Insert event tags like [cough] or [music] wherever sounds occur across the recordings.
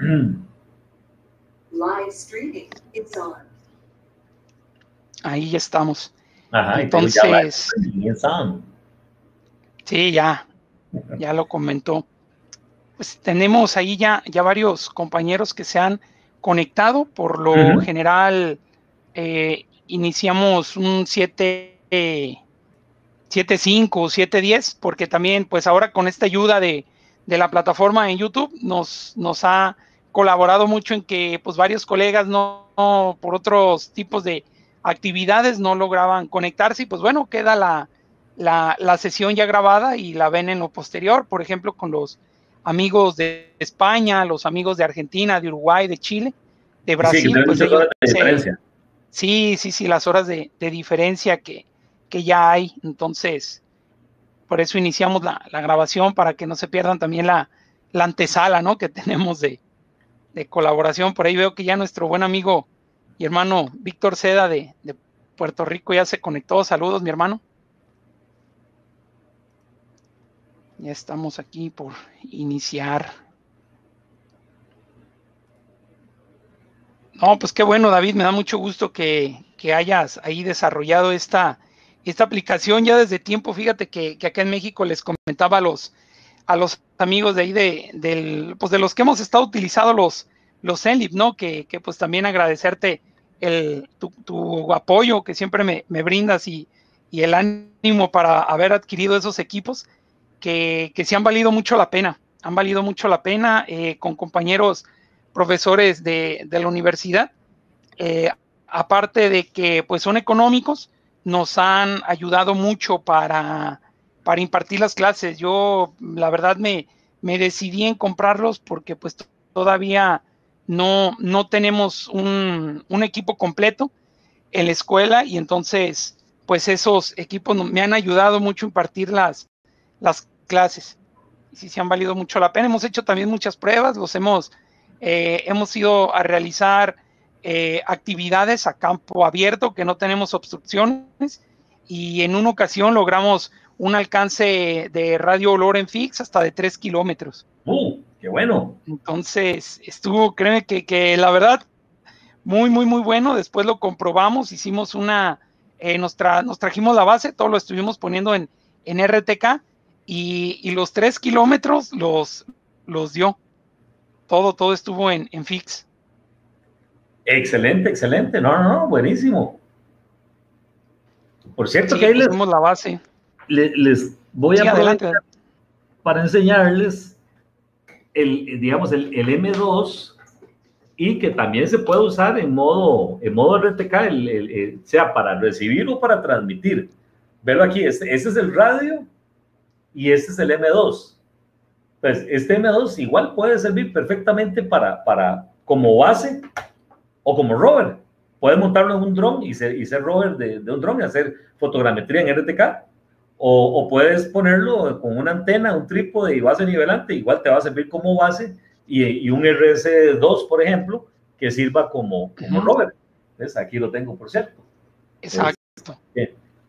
[clears throat] Live streaming. It's on. Ahí estamos. Ajá, Entonces, ya sí, ya, ya lo comentó. Pues tenemos ahí ya, ya varios compañeros que se han conectado. Por lo general, eh, iniciamos un 7, 7.5 o 7.10, porque también, pues ahora con esta ayuda de, de la plataforma en YouTube, nos, nos ha colaborado mucho en que pues varios colegas no, no, por otros tipos de actividades no lograban conectarse y pues bueno, queda la, la, la sesión ya grabada y la ven en lo posterior, por ejemplo, con los amigos de España, los amigos de Argentina, de Uruguay, de Chile, de Sí, Brasil, tienen pues ellos de. Sí, sí, sí, las horas de, de diferencia que, que ya hay. Entonces, por eso iniciamos la, la grabación para que no se pierdan también la, la antesala, ¿no? Que tenemos de, de colaboración. Por ahí veo que ya nuestro buen amigo y hermano Víctor Seda de, de Puerto Rico ya se conectó. Saludos, mi hermano. Ya estamos aquí por iniciar. No, pues qué bueno, David, me da mucho gusto que, que hayas ahí desarrollado esta, esta aplicación ya desde tiempo. Fíjate que, que acá en México les comentaba a los, a los amigos de ahí de, del, pues de los que hemos estado utilizando los, los ¿no? Que, que pues también agradecerte el, tu, tu apoyo que siempre me, me brindas y, y el ánimo para haber adquirido esos equipos que, que sí han valido mucho la pena, han valido mucho la pena eh, con compañeros profesores de, de la universidad. Eh, aparte de que pues son económicos, nos han ayudado mucho para, para impartir las clases. Yo la verdad me, me decidí en comprarlos porque pues todavía no, no tenemos un, un equipo completo en la escuela y entonces pues esos equipos me han ayudado mucho a impartir las, las clases. Y sí se han valido mucho la pena. Hemos hecho también muchas pruebas, los hemos, eh, hemos ido a realizar eh, actividades a campo abierto que no tenemos obstrucciones y en una ocasión logramos un alcance de radio olor en fix hasta de 3 kilómetros. ¡Uh! ¡Qué bueno! Entonces, estuvo, créeme que, que la verdad, muy, muy, muy bueno. Después lo comprobamos, hicimos una, eh, nos, tra- nos trajimos la base, todo lo estuvimos poniendo en, en RTK y, y los tres kilómetros los, los dio. Todo, todo estuvo en, en fix. Excelente, excelente. No, no, no, buenísimo. Por cierto, Sí, que ahí les, pusimos la base. le- les voy Sí, a adelante. para enseñarles el, digamos, el, el M2 y que también se puede usar en modo, en modo RTK, el- el- el- sea para recibir o para transmitir. Verlo aquí, este, este es el radio y este es el M2. Entonces, este M2 igual puede servir perfectamente para, para como base o como rover. Puedes montarlo en un dron y ser, y ser rover de, de un dron y hacer fotogrametría en RTK. O, o puedes ponerlo con una antena, un trípode y base nivelante. Igual te va a servir como base y, y un RS2, por ejemplo, que sirva como, como Ujú. rover. ¿Ves? Aquí lo tengo, por cierto. Exacto.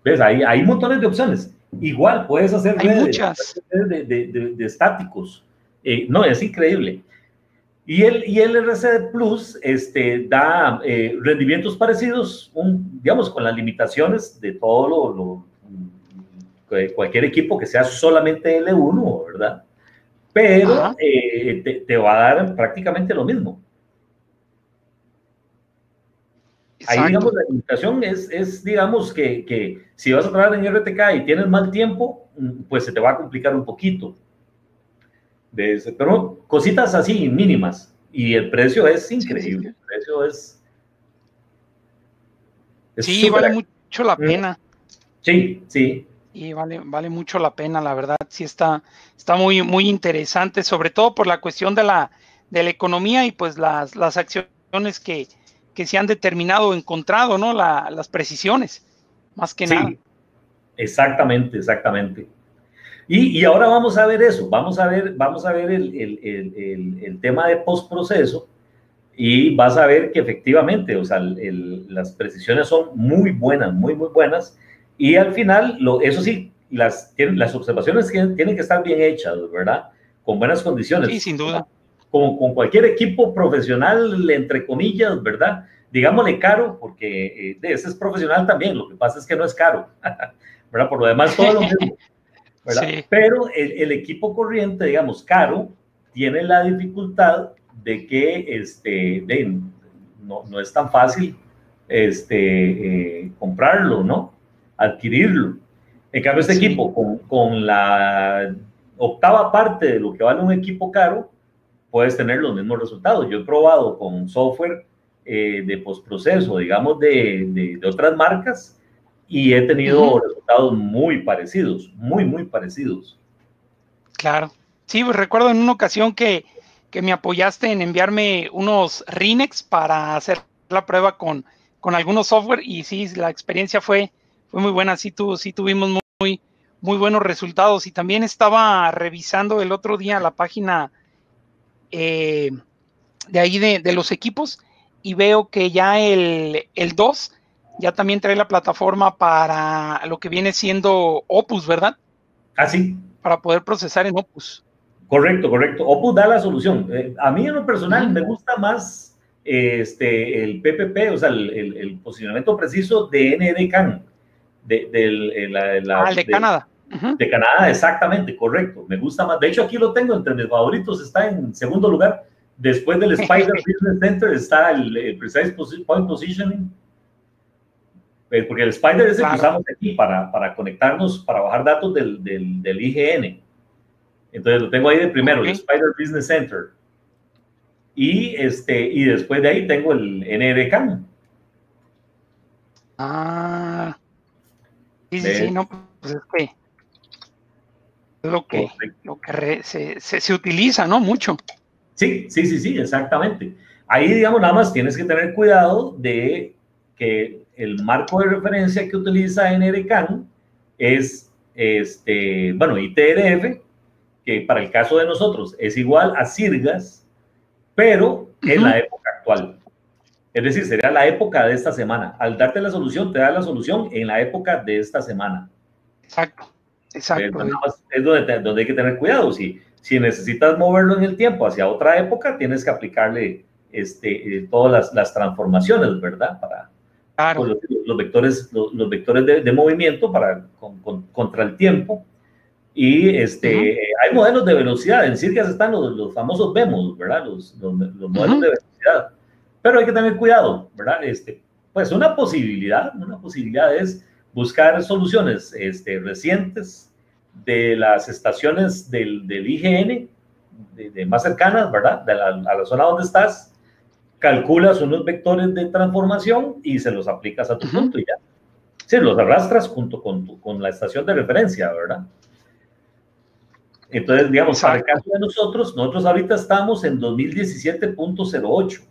¿Ves? Hay, hay montones de opciones. Igual puedes hacer Hay redes, muchas. de, de- de- de estáticos. Eh, no, es increíble. Y el, y el RCD Plus este, da eh, rendimientos parecidos, un, digamos, con las limitaciones de todo lo, lo- que cualquier equipo que sea solamente L1, ¿verdad? Pero eh, te, te va a dar prácticamente lo mismo. Ahí, digamos, la limitación es, es digamos, que, que si vas a trabajar en RTK y tienes mal tiempo, mm, pues se te va a complicar un poquito. De ese- pero cositas así, mínimas. Y el precio es increíble. El precio es. es Sí, vale mucho la pena. Sí, sí. Y vale, vale mucho la pena, la verdad, sí está, está muy, muy interesante, sobre todo por la cuestión de la, de la economía y pues las, las acciones que, que se han determinado encontrado, ¿no? La- las precisiones, más que Sí, nada. exactamente, exactamente. Y, y ahora vamos a ver eso, vamos a ver, vamos a ver el, el, el, el, tema de postproceso y vas a ver que efectivamente, o sea, las precisiones son muy buenas, muy, muy buenas. Y al final, lo, eso sí, las, las observaciones tienen, tienen que estar bien hechas, ¿verdad? Con buenas condiciones. Sí, sin duda. como con cualquier equipo profesional, entre comillas, ¿verdad? Digámosle caro, porque eh, ese es profesional también, lo que pasa es que no es caro, [laughs] ¿verdad? Por lo demás, todo lo [laughs] mismo, ¿verdad? Pero el, el, equipo corriente, digamos, caro, tiene la dificultad de que este, de, no, no, es tan fácil este, eh, comprarlo, ¿no? Adquirirlo. En cambio, este equipo con, con, la octava parte de lo que vale un equipo caro, puedes tener los mismos resultados. Yo he probado con software eh, de postproceso, digamos, de, de, de, otras marcas y he tenido uh -huh. resultados muy parecidos, muy, muy parecidos. Claro. Sí, pues recuerdo en una ocasión que, que me apoyaste en enviarme unos Rinex para hacer la prueba con, con algunos software y sí, la experiencia fue, fue muy buena, sí, tu, sí tuvimos muy, muy buenos resultados y también estaba revisando el otro día la página eh, de ahí de, de, los equipos y veo que ya el, el 2 ya también trae la plataforma para lo que viene siendo Opus, ¿verdad? Ah, sí. Para poder procesar en Opus. Correcto, correcto. Opus da la solución. Eh, a mí en lo personal me gusta más este, el PPP, o sea, el, el, el posicionamiento preciso de NDCAN. De, de, la, la, ah, el de, de Canadá. Uh -huh. De Canadá, exactamente, correcto. Me gusta más. De hecho, aquí lo tengo entre mis favoritos, está en segundo lugar. Después del [laughs] Spider Business Center está el, el Precise Point Positioning. Eh, porque el Spider es el claro. que usamos aquí para, para conectarnos, para bajar datos del, del, del IGN. Entonces lo tengo ahí de primero, okay. el Spider Business Center. Y, este, y después de ahí tengo el NDCAM. Ah. Sí, sí, sí, no, pues es que lo que, lo que re, se, se, se, utiliza, ¿no? Mucho. Sí, sí, sí, sí, exactamente. Ahí, digamos, nada más tienes que tener cuidado de que el marco de referencia que utiliza NDCAM es, este, bueno, ITRF, que para el caso de nosotros es igual a Sirgas, pero uh -huh. en la época actual. Es decir, sería la época de esta semana. Al darte la solución, te da la solución en la época de esta semana. Exacto, exacto. Es, es donde, te, donde, hay que tener cuidado. Si, si necesitas moverlo en el tiempo hacia otra época, tienes que aplicarle este, eh, todas las, las, transformaciones, ¿verdad? Para claro. los, los, vectores, los, los vectores de, de, movimiento para, con, con, contra el tiempo. Y este, uh -huh. hay modelos de velocidad. En Circas están los, los famosos vemos, ¿verdad? Los, los modelos uh -huh. de velocidad pero hay que tener cuidado, ¿verdad? Este, pues una posibilidad, una posibilidad es buscar soluciones este, recientes de las estaciones del, del IGN, de, de, más cercanas, ¿verdad? De la, a la zona donde estás, calculas unos vectores de transformación y se los aplicas a tu uh -huh. punto y ya. Sí, los arrastras junto con, tu, con la estación de referencia, ¿verdad? Entonces, digamos, Exacto. para el caso de nosotros, nosotros ahorita estamos en 2017.08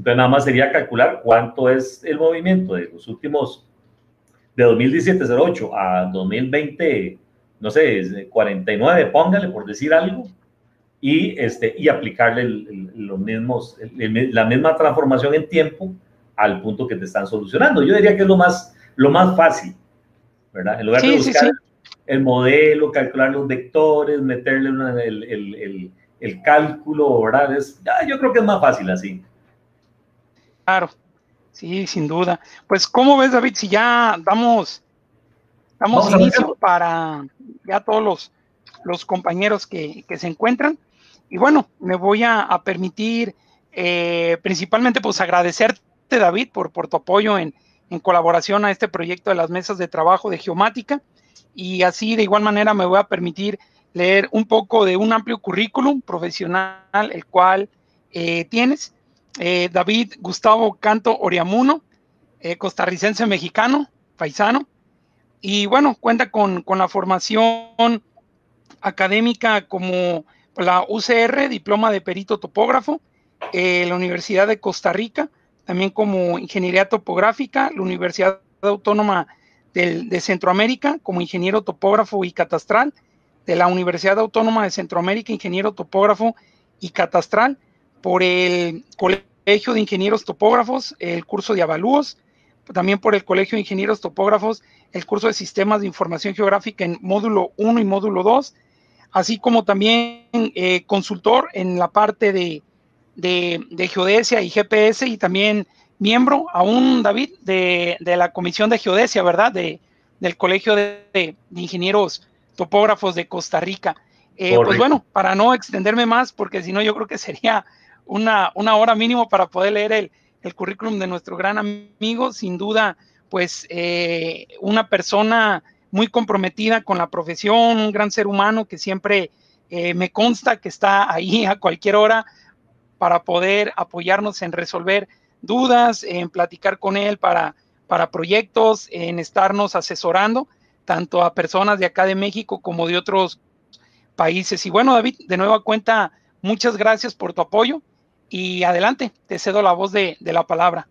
entonces nada más sería calcular cuánto es el movimiento de los últimos, de 2017-08 a 2020, no sé, 49, póngale por decir algo, y, este, y aplicarle el, el, los mismos, el, la misma transformación en tiempo al punto que te están solucionando. Yo diría que es lo más, lo más fácil, ¿verdad? En lugar sí, de buscar sí, sí. el modelo, calcular los vectores, meterle una, el, el, cálculo, ¿verdad? Es, yo creo que es más fácil así. Claro, sí, sin duda. Pues, ¿cómo ves, David? Si ya damos, damos Vamos inicio para ya todos los, los compañeros que, que, se encuentran. Y bueno, me voy a, a permitir eh, principalmente pues agradecerte, David, por, por tu apoyo en, en colaboración a este proyecto de las mesas de trabajo de geomática. Y así, de igual manera, me voy a permitir leer un poco de un amplio currículum profesional, el cual eh, tienes eh, David Gustavo Canto Oriamuno, eh, costarricense mexicano, paisano, y bueno, cuenta con, con la formación académica como la UCR, diploma de perito topógrafo, eh, la Universidad de Costa Rica, también como ingeniería topográfica, la Universidad Autónoma de, de Centroamérica como ingeniero topógrafo y catastral, de la Universidad Autónoma de Centroamérica, ingeniero topógrafo y catastral, por el Colegio de Ingenieros Topógrafos, el curso de avalúos, también por el Colegio de Ingenieros Topógrafos, el curso de Sistemas de Información Geográfica en módulo 1 y módulo 2, así como también eh, consultor en la parte de, de, geodesia y GPS y también miembro aún, David, de, de la Comisión de Geodesia, ¿verdad? De, del Colegio de, Ingenieros Topógrafos de Costa Rica. Eh, pues bueno, para no extenderme más, porque si no yo creo que sería una, una hora mínimo para poder leer el, el currículum de nuestro gran amigo, sin duda, pues eh, una persona muy comprometida con la profesión, un gran ser humano que siempre eh, me consta que está ahí a cualquier hora para poder apoyarnos en resolver dudas, en platicar con él para, para proyectos, en estarnos asesorando, tanto a personas de acá de México como de otros países. Y bueno, David, de nueva cuenta, muchas gracias por tu apoyo y adelante, te cedo la voz de, la palabra.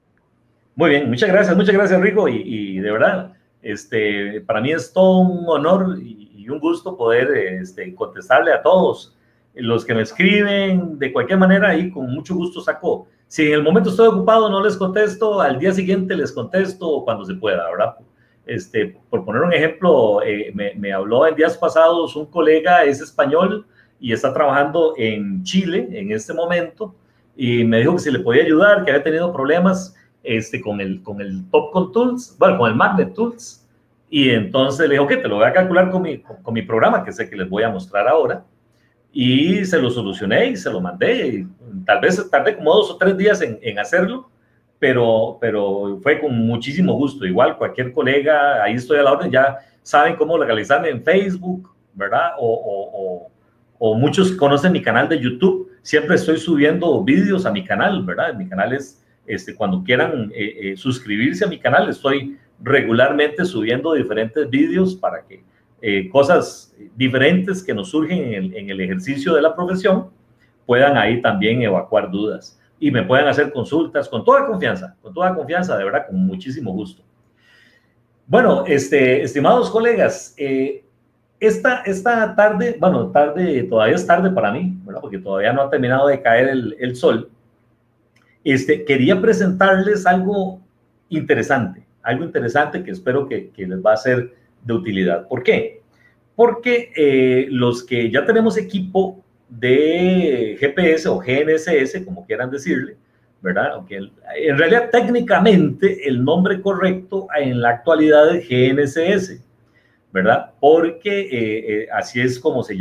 Muy bien, muchas gracias, muchas gracias Rico y, de verdad, este, para mí es todo un honor y, un gusto poder este, contestarle a todos los que me escriben de cualquier manera y con mucho gusto saco. Si en el momento estoy ocupado no les contesto, al día siguiente les contesto cuando se pueda, ¿verdad? Este, por poner un ejemplo, eh, me, me, habló en días pasados un colega, es español y está trabajando en Chile en este momento y me dijo que si le podía ayudar, que había tenido problemas este, con, el, con el Topcon Tools, bueno, con el Magnet Tools. Y entonces le dijo que te lo voy a calcular con mi, con, mi programa, que sé que les voy a mostrar ahora. Y se lo solucioné y se lo mandé. Y tal vez tardé como dos o tres días en, en hacerlo, pero, pero fue con muchísimo gusto. Igual cualquier colega, ahí estoy a la orden, ya saben cómo localizarme en Facebook, ¿verdad? O, o, o, o muchos conocen mi canal de YouTube siempre estoy subiendo vídeos a mi canal, ¿verdad? Mi canal es, este, cuando quieran eh, eh, suscribirse a mi canal, estoy regularmente subiendo diferentes vídeos para que eh, cosas diferentes que nos surgen en el, ejercicio de la profesión puedan ahí también evacuar dudas y me puedan hacer consultas con toda confianza, con toda confianza, de verdad, con muchísimo gusto. Bueno, este, estimados colegas, esta, esta tarde, bueno, tarde, todavía es tarde para mí, ¿verdad? porque todavía no ha terminado de caer el, el sol. Este, quería presentarles algo interesante, algo interesante que espero que, les va a ser de utilidad. ¿Por qué? Porque eh, los que ya tenemos equipo de GPS o GNSS, como quieran decirle, ¿verdad? En realidad técnicamente el nombre correcto en la actualidad es GNSS ¿verdad? Porque eh, eh, así es como se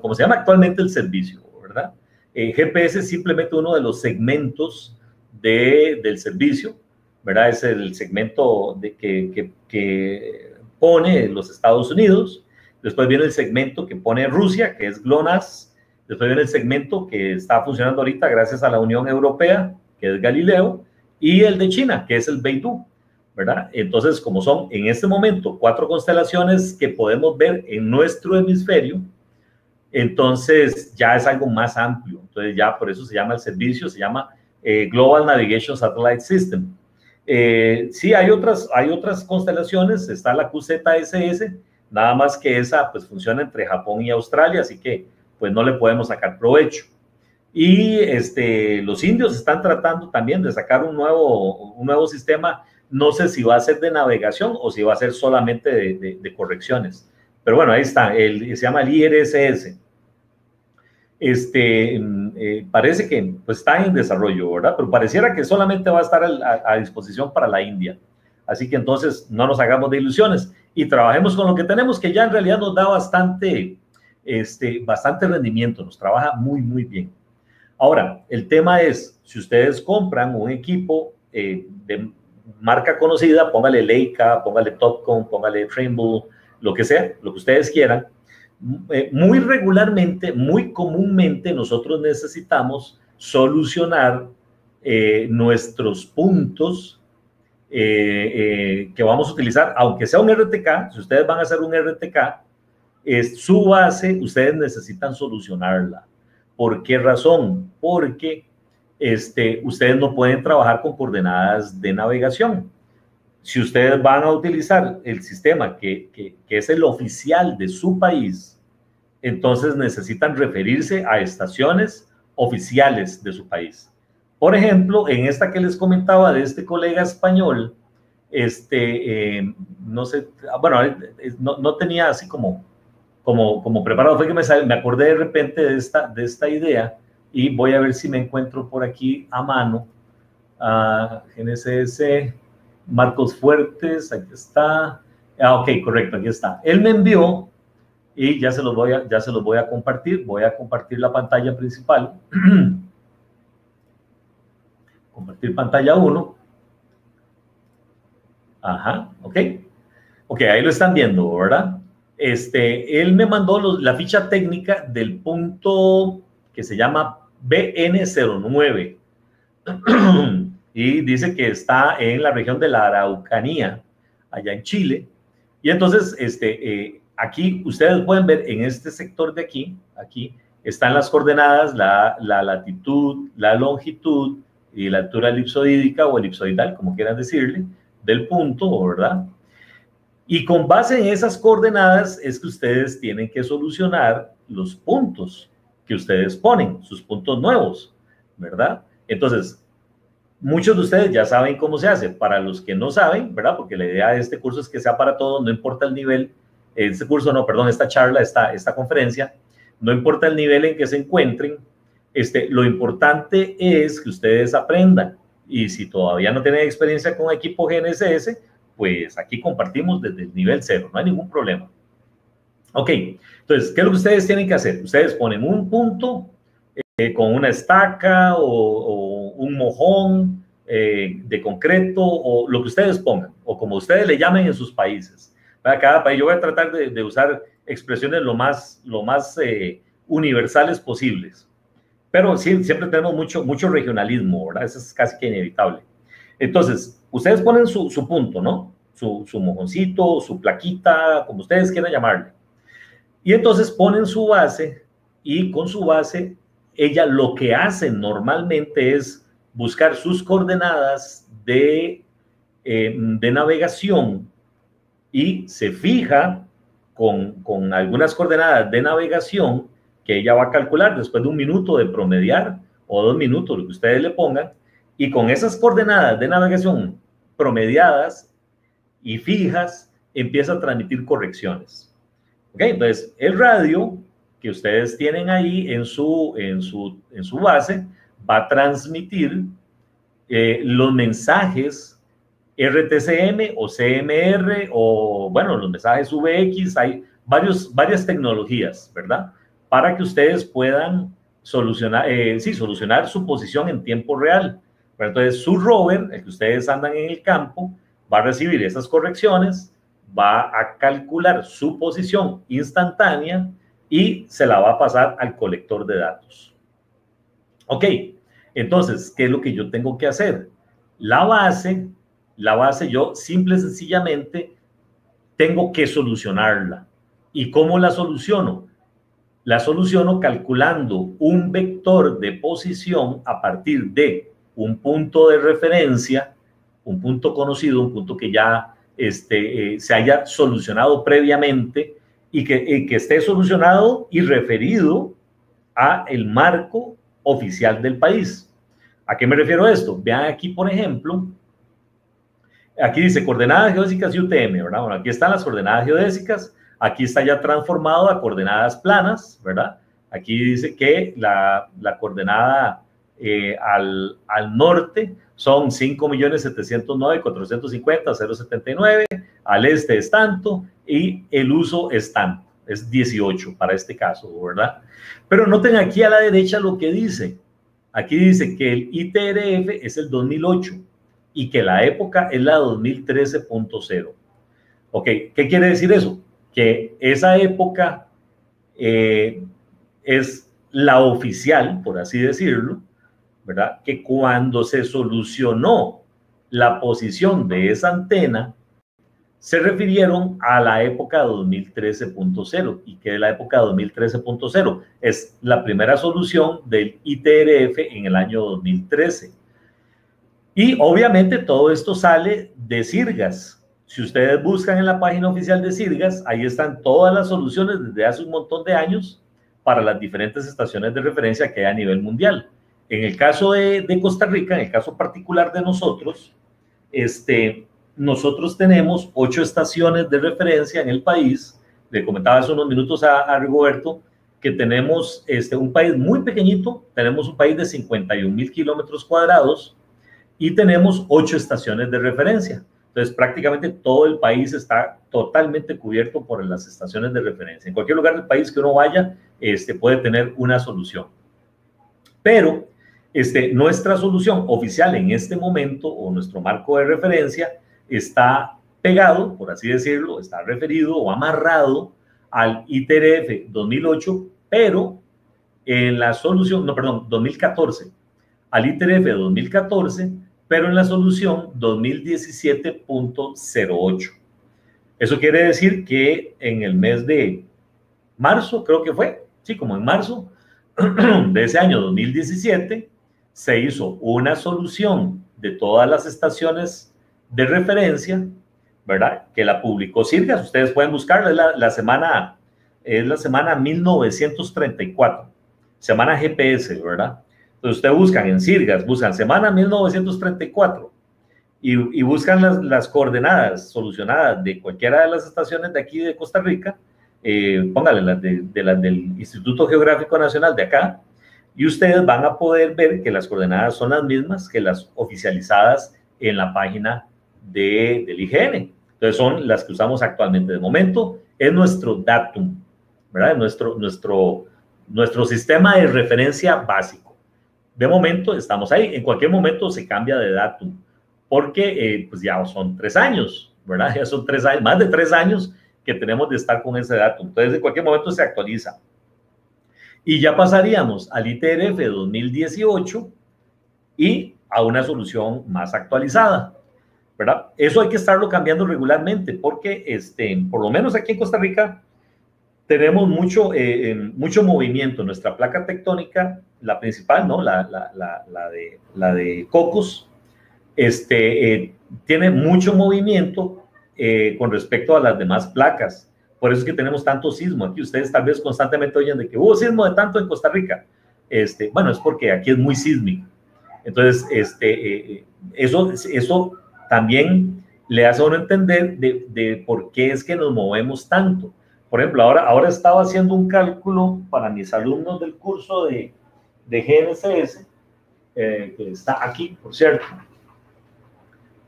como se llama actualmente el servicio, ¿verdad? GPS es simplemente uno de los segmentos de, del servicio, ¿verdad? Es el segmento que, que, pone los Estados Unidos, después viene el segmento que pone Rusia, que es GLONASS, después viene el segmento que está funcionando ahorita gracias a la Unión Europea, que es Galileo, y el de China, que es el Beidou. ¿verdad? Entonces, como son en este momento cuatro constelaciones que podemos ver en nuestro hemisferio, entonces ya es algo más amplio. Entonces ya por eso se llama el servicio, se llama eh, Global Navigation Satellite System. Eh, sí, hay otras, hay otras constelaciones, está la QZSS, nada más que esa pues funciona entre Japón y Australia, así que pues no le podemos sacar provecho. Y este, los indios están tratando también de sacar un nuevo, un nuevo sistema no sé si va a ser de navegación o si va a ser solamente de, correcciones. Pero bueno, ahí está, el, se llama el IRSS. Este, mm, eh, parece que pues, está en desarrollo, ¿verdad? Pero pareciera que solamente va a estar a, disposición para la India. Así que entonces no nos hagamos de ilusiones y trabajemos con lo que tenemos, que ya en realidad nos da bastante, este, bastante rendimiento, nos trabaja muy, muy bien. Ahora, el tema es, si ustedes compran un equipo eh, de, marca conocida, póngale Leica, póngale Topcon, póngale Trimble, lo que sea, lo que ustedes quieran. Eh, muy regularmente, muy comúnmente nosotros necesitamos solucionar eh, nuestros puntos eh, que vamos a utilizar, aunque sea un RTK, si ustedes van a hacer un RTK, es su base, ustedes necesitan solucionarla. ¿Por qué razón? Porque este, ustedes no pueden trabajar con coordenadas de navegación. Si ustedes van a utilizar el sistema que, que, es el oficial de su país, entonces necesitan referirse a estaciones oficiales de su país. Por ejemplo, en esta que les comentaba de este colega español, este, eh, no sé, bueno, no, no, tenía así como como, como preparado fue que me, acordé de repente de esta, de esta idea y voy a ver si me encuentro por aquí a mano a GNSS, Marcos Fuertes, aquí está. Ah, ok, correcto, aquí está. Él me envió y ya se los voy a, ya se los voy a compartir. Voy a compartir la pantalla principal. [clears throat] compartir pantalla 1. Ajá, ok. Ok, ahí lo están viendo, ¿verdad? Este, él me mandó la ficha técnica del punto que se llama BN09 [clears throat] y dice que está en la región de la Araucanía, allá en Chile. Y entonces, este, eh, aquí ustedes pueden ver en este sector de aquí, aquí están las coordenadas, la, la latitud, la longitud y la altura elipsoidal o elipsoidal, como quieran decirle, del punto, ¿verdad? Y con base en esas coordenadas es que ustedes tienen que solucionar los puntos que ustedes ponen, sus puntos nuevos, ¿verdad? Entonces, muchos de ustedes ya saben cómo se hace. Para los que no saben, ¿verdad? Porque la idea de este curso es que sea para todos, no importa el nivel, este curso, no, perdón, esta charla, esta, esta conferencia, no importa el nivel en que se encuentren, este, lo importante es que ustedes aprendan. Y si todavía no tienen experiencia con equipo GNSS, pues aquí compartimos desde el nivel cero, no hay ningún problema. Ok, entonces, ¿qué es lo que ustedes tienen que hacer? Ustedes ponen un punto eh, con una estaca o, un mojón eh, de concreto o lo que ustedes pongan, o como ustedes le llamen en sus países. Para cada país, yo voy a tratar de, usar expresiones lo más, lo más eh, universales posibles. Pero sí, siempre tenemos mucho, mucho regionalismo, ¿verdad? Eso es casi que inevitable. Entonces, ustedes ponen su, su punto, ¿no? Su, su mojoncito, su plaquita, como ustedes quieran llamarle. Y entonces ponen su base y con su base ella lo que hace normalmente es buscar sus coordenadas de, eh, de navegación y se fija con, con, algunas coordenadas de navegación que ella va a calcular después de un minuto de promediar o dos minutos, lo que ustedes le pongan, y con esas coordenadas de navegación promediadas y fijas, empieza a transmitir correcciones. ¿Ok? Entonces, el radio que ustedes tienen ahí en su, en su, en su base va a transmitir eh, los mensajes RTCM o CMR o, bueno, los mensajes VX, hay varios, varias tecnologías, ¿verdad? Para que ustedes puedan solucionar, eh, sí, solucionar su posición en tiempo real. Entonces, su rover, el que ustedes andan en el campo, va a recibir esas correcciones va a calcular su posición instantánea y se la va a pasar al colector de datos. Ok, entonces, ¿qué es lo que yo tengo que hacer? La base, la base yo simple y sencillamente tengo que solucionarla. ¿Y cómo la soluciono? La soluciono calculando un vector de posición a partir de un punto de referencia, un punto conocido, un punto que ya este, eh, se haya solucionado previamente y que, que esté solucionado y referido a el marco oficial del país. ¿A qué me refiero esto? Vean aquí, por ejemplo, aquí dice coordenadas geodésicas y UTM, ¿verdad? Bueno, aquí están las coordenadas geodésicas, aquí está ya transformado a coordenadas planas, ¿verdad? Aquí dice que la, la coordenada eh, al, al norte son 5.709.450.079, al este es tanto y el uso es tanto, es 18 para este caso, ¿verdad? Pero noten aquí a la derecha lo que dice. Aquí dice que el ITRF es el 2008 y que la época es la 2013.0. Ok, ¿qué quiere decir eso? Que esa época eh, es la oficial, por así decirlo, ¿verdad? Que cuando se solucionó la posición de esa antena, se refirieron a la época 2013.0 y que la época 2013.0 es la primera solución del ITRF en el año 2013. Y obviamente todo esto sale de Sirgas. Si ustedes buscan en la página oficial de Sirgas, ahí están todas las soluciones desde hace un montón de años para las diferentes estaciones de referencia que hay a nivel mundial. En el caso de, Costa Rica, en el caso particular de nosotros, este, nosotros tenemos ocho estaciones de referencia en el país le comentaba hace unos minutos a, a Rigoberto que tenemos este, un país muy pequeñito, tenemos un país de 51 mil kilómetros cuadrados y tenemos ocho estaciones de referencia. Entonces, prácticamente todo el país está totalmente cubierto por las estaciones de referencia. En cualquier lugar del país que uno vaya, este, puede tener una solución. Pero este, nuestra solución oficial en este momento, o nuestro marco de referencia, está pegado, por así decirlo, está referido o amarrado al ITRF 2008, pero en la solución, no, perdón, 2014, al ITRF 2014, pero en la solución 2017.08. Eso quiere decir que en el mes de marzo, creo que fue, sí, como en marzo [clears throat] de ese año 2017, se hizo una solución de todas las estaciones de referencia, ¿verdad? Que la publicó Sirgas. Ustedes pueden buscarla, es la, semana, es la semana 1934, semana GPS, ¿verdad? Entonces ustedes buscan en Sirgas, buscan semana 1934 y, y buscan las, las, coordenadas solucionadas de cualquiera de las estaciones de aquí de Costa Rica, eh, póngale las de las del Instituto Geográfico Nacional de acá, y ustedes van a poder ver que las coordenadas son las mismas que las oficializadas en la página de, del IGN. Entonces son las que usamos actualmente. De momento es nuestro datum, ¿verdad? Nuestro, nuestro, nuestro sistema de referencia básico de momento estamos ahí. En cualquier momento se cambia de datum, porque eh, pues ya son tres años, ¿verdad? [laughs] Ya son tres años, más de tres años que tenemos de estar con ese datum. Entonces, en cualquier momento se actualiza. Y ya pasaríamos al ITRF 2018 y a una solución más actualizada, ¿verdad? Eso hay que estarlo cambiando regularmente porque, este, por lo menos aquí en Costa Rica, tenemos mucho, eh, mucho movimiento. Nuestra placa tectónica, la principal, ¿no? La, la, la, la de, la de Cocos, este, eh, tiene mucho movimiento eh, con respecto a las demás placas. Por eso es que tenemos tanto sismo aquí. Ustedes tal vez constantemente oyen de que hubo sismo de tanto en Costa Rica. Este, bueno, es porque aquí es muy sísmico. Entonces, este, eso, eso también le hace a uno entender de, de por qué es que nos movemos tanto por ejemplo, ahora, ahora estaba haciendo un cálculo para mis alumnos del curso de, de GNSS, eh, que está aquí, por cierto.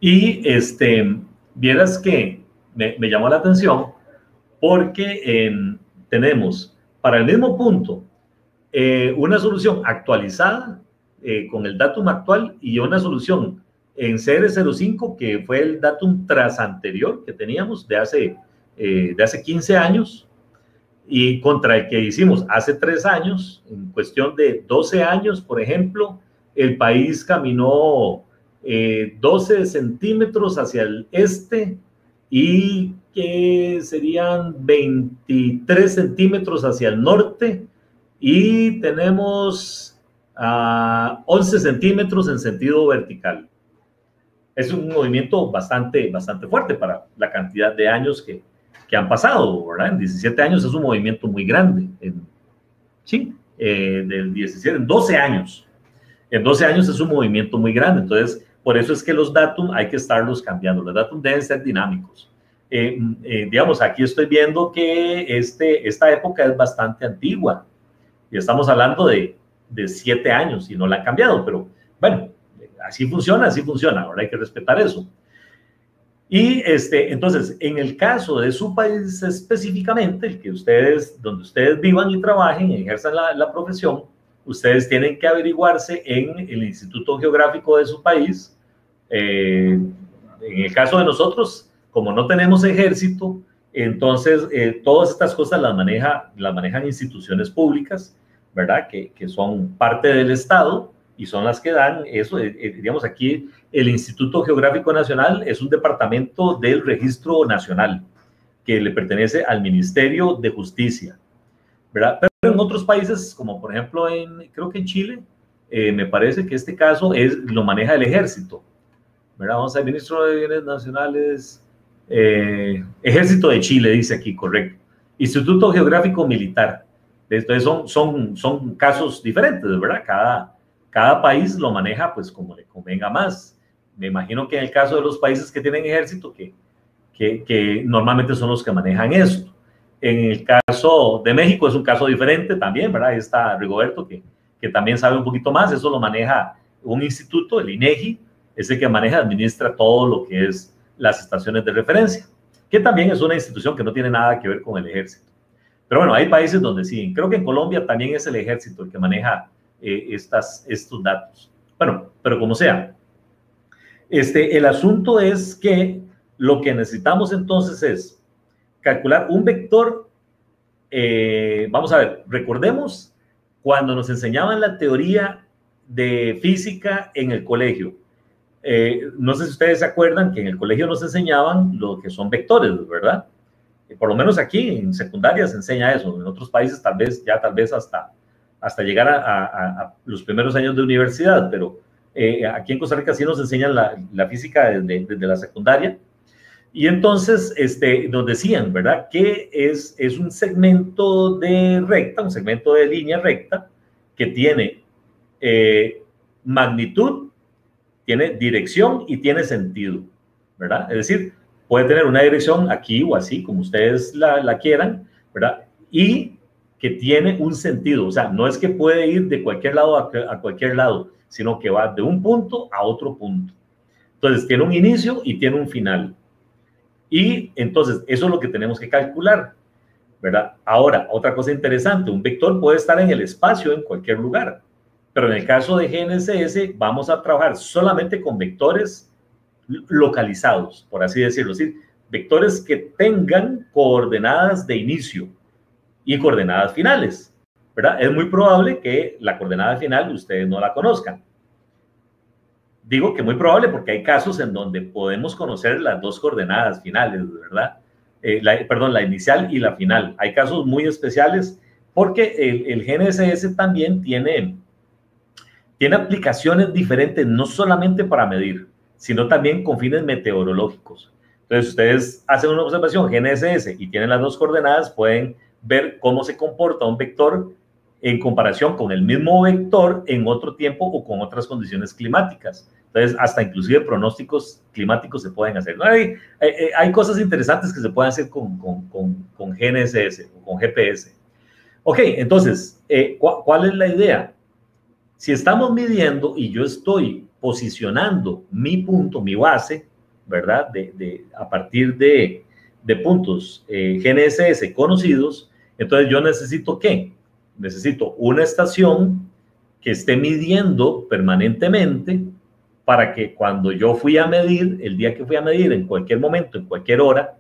Y este, vieras que me, me llamó la atención porque tenemos para el mismo punto eh, una solución actualizada eh, con el datum actual y una solución en CR05 que fue el datum tras anterior que teníamos de hace eh, de hace 15 años y contra el que hicimos hace tres años, en cuestión de 12 años, por ejemplo, el país caminó 12 eh, centímetros hacia el este y que serían 23 centímetros hacia el norte y tenemos uh, 11 centímetros en sentido vertical. Es un movimiento bastante, bastante fuerte para la cantidad de años que, que han pasado, ¿verdad? En 17 años es un movimiento muy grande. En, sí, eh, del 17, en 12 años. En 12 años es un movimiento muy grande. Entonces, por eso es que los datos hay que estarlos cambiando. Los datos deben ser dinámicos. Eh, eh, digamos, aquí estoy viendo que este, esta época es bastante antigua. Y estamos hablando de, de siete años y no la han cambiado. Pero bueno, así funciona, así funciona. Ahora hay que respetar eso. Y este, entonces, en el caso de su país específicamente, el que ustedes, donde ustedes vivan y trabajen, ejerzan la, la profesión, ustedes tienen que averiguarse en el Instituto Geográfico de su país. Eh, en el caso de nosotros, como no tenemos ejército, entonces eh, todas estas cosas las, maneja, las manejan instituciones públicas, ¿verdad? Que, que son parte del Estado y son las que dan eso, eh, eh, digamos aquí el Instituto Geográfico Nacional es un departamento del Registro Nacional que le pertenece al Ministerio de Justicia. Pero en otros países, como por ejemplo en, creo que en Chile, eh, me parece que este caso es, lo maneja el ejército, ¿verdad? Vamos a ver, Ministro de Bienes Nacionales, Ejército de Chile, dice aquí, correcto. Instituto Geográfico Militar. Entonces son, son, son casos diferentes, ¿verdad? Cada, cada país lo maneja pues como le convenga más. Me imagino que en el caso de los países que tienen ejército, que, que, normalmente son los que manejan esto. En el caso de México es un caso diferente también, ¿verdad? Ahí está Rigoberto, que, que también sabe un poquito más. Eso lo maneja un instituto, el INEGI, es el que maneja, administra todo lo que es las estaciones de referencia, que también es una institución que no tiene nada que ver con el ejército. Pero bueno, hay países donde sí. Creo que en Colombia también es el ejército el que maneja eh, estas, estos datos. Bueno, pero como sea, este, el asunto es que lo que necesitamos entonces es calcular un vector. Eh, vamos a ver, recordemos cuando nos enseñaban la teoría de física en el colegio. Eh, no sé si ustedes se acuerdan que en el colegio nos enseñaban lo que son vectores, ¿verdad? Por lo menos aquí en secundaria se enseña eso. En otros países tal vez ya tal vez hasta, hasta llegar a, los primeros años de universidad, pero eh, aquí en Costa Rica sí nos enseñan la, física desde, la secundaria y entonces este, nos decían, ¿verdad? Que es, un segmento de recta, un segmento de línea recta que tiene eh, magnitud, tiene dirección y tiene sentido, ¿verdad? Es decir, puede tener una dirección aquí o así, como ustedes la, la quieran, ¿verdad? Y que tiene un sentido, o sea, no es que puede ir de cualquier lado a cualquier lado, sino que va de un punto a otro punto. Entonces, tiene un inicio y tiene un final. Y entonces, eso es lo que tenemos que calcular, ¿verdad? Ahora, otra cosa interesante, un vector puede estar en el espacio en cualquier lugar, pero en el caso de GNSS vamos a trabajar solamente con vectores localizados, por así decirlo, es vectores que tengan coordenadas de inicio y coordenadas finales, ¿verdad? Es muy probable que la coordenada final ustedes no la conozcan, Digo que muy probable porque hay casos en donde podemos conocer las dos coordenadas finales, ¿verdad? Eh, perdón, la inicial y la final. Hay casos muy especiales porque el, el GNSS también tiene, tiene aplicaciones diferentes, no solamente para medir, sino también con fines meteorológicos. Entonces, ustedes hacen una observación GNSS y tienen las dos coordenadas, pueden ver cómo se comporta un vector en comparación con el mismo vector en otro tiempo o con otras condiciones climáticas. Entonces, hasta inclusive pronósticos climáticos se pueden hacer. ¿no? Hay, hay, cosas interesantes que se pueden hacer con, con, con, GNSS o con GPS. Ok, entonces, eh, ¿cuál es la idea? Si estamos midiendo y yo estoy posicionando mi punto, mi base, ¿verdad? De, de a partir de, de puntos eh, GNSS conocidos, entonces yo necesito qué? Necesito una estación que esté midiendo permanentemente para que cuando yo fui a medir, el día que fui a medir, en cualquier momento, en cualquier hora,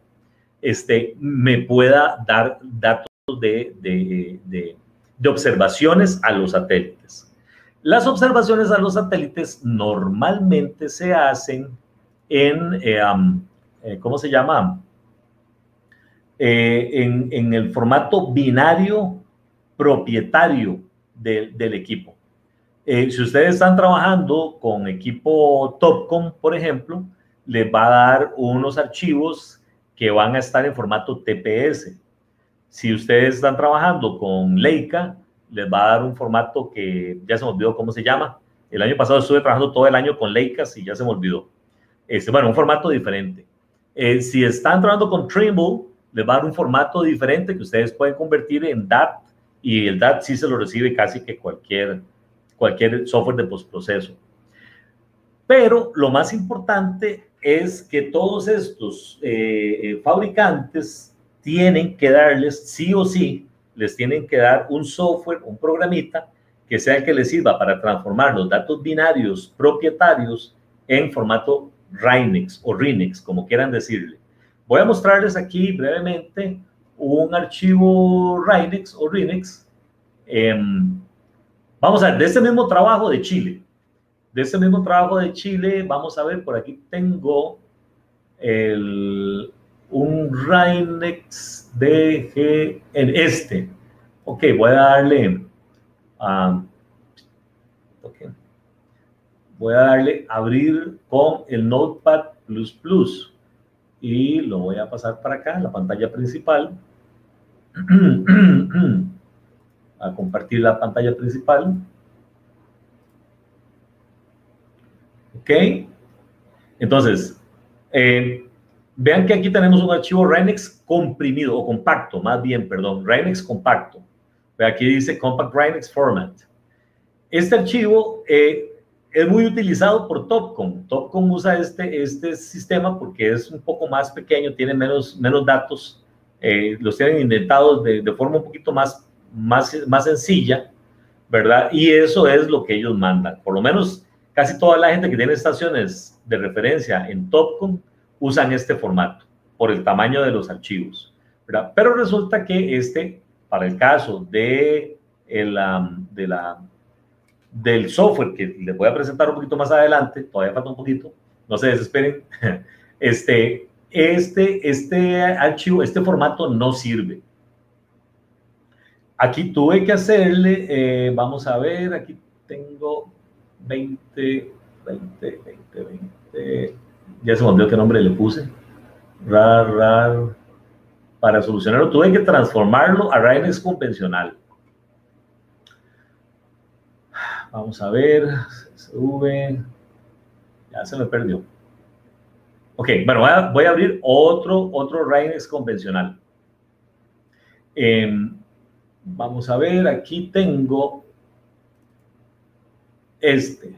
este, me pueda dar datos de, de, de, observaciones a los satélites. Las observaciones a los satélites normalmente se hacen en, eh, eh, ¿cómo se llama? Eh, en, en, el formato binario propietario del equipo. Eh, si ustedes están trabajando con equipo Topcom, por ejemplo, les va a dar unos archivos que van a estar en formato TPS. Si ustedes están trabajando con Leica, les va a dar un formato que ya se me olvidó cómo se llama. El año pasado estuve trabajando todo el año con Leica y ya se me olvidó. Este, bueno, un formato diferente. Eh, si están trabajando con Trimble, les va a dar un formato diferente que ustedes pueden convertir en DAT y el DAT sí se lo recibe casi que cualquier, cualquier software de postproceso. Pero lo más importante es que todos estos eh, eh, fabricantes tienen que darles, sí o sí, les tienen que dar un software, un programita, que sea el que les sirva para transformar los datos binarios propietarios en formato RINEX o RINEX, como quieran decirle. Voy a mostrarles aquí brevemente un archivo RINEX o RINEX. Em, vamos a ver, de este mismo trabajo de Chile. De este mismo trabajo de Chile, vamos a ver, por aquí tengo el, un RINEX DG en este. Ok, voy a darle a... Voy a darle abrir con el Notepad++ y lo voy a pasar para acá, la pantalla principal. [clears throat] a compartir la pantalla principal. Ok. Entonces, eh, vean que aquí tenemos un archivo Reinex comprimido o compacto, más bien, perdón, Reinex compacto. Aquí dice Compact Reinex Format. Este archivo eh, es muy utilizado por Topcom. Topcom usa este, este sistema porque es un poco más pequeño, tiene menos, menos datos, eh, los tienen indentados de, de, forma un poquito más, más, más sencilla, ¿verdad? Y eso es lo que ellos mandan. Por lo menos casi toda la gente que tiene estaciones de referencia en Topcom usan este formato por el tamaño de los archivos, ¿verdad? Pero resulta que este, para el caso de, el, de la del software que les voy a presentar un poquito más adelante, todavía falta un poquito, no se desesperen, [laughs] este, este, este archivo, este formato no sirve. Aquí tuve que hacerle, eh, vamos a ver, aquí tengo 20, 20, 20, 20, ya se me olvidó qué nombre le puse, rar, rar, para solucionarlo tuve que transformarlo a Rainex convencional. Vamos a ver, sube. Ya se me perdió. Ok, bueno, voy a, abrir otro, otro Rainex convencional. Em, vamos a ver, aquí tengo este.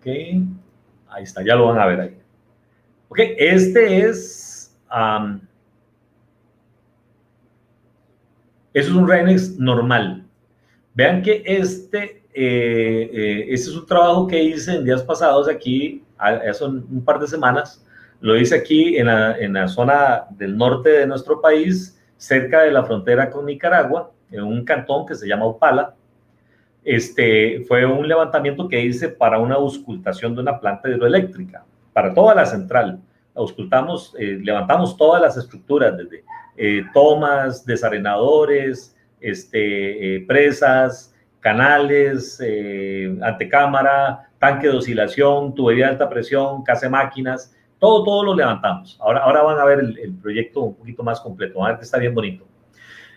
Ok, ahí está, ya lo van a ver ahí. Ok, este es... Eso es un Reinex normal. Vean que este, eh, eh, este es un trabajo que hice en días pasados aquí, hace un par de semanas. Lo hice aquí en la, en la zona del norte de nuestro país, cerca de la frontera con Nicaragua, en un cantón que se llama Upala. Este fue un levantamiento que hice para una auscultación de una planta hidroeléctrica, para toda la central. Auscultamos, eh, levantamos todas las estructuras desde eh, tomas, desarenadores, este, eh, presas, canales, eh, antecámara, tanque de oscilación, tubería de alta presión, casa de máquinas, todo, todo lo levantamos. Ahora, ahora van a ver el, proyecto un poquito más completo, van a ver que está bien bonito.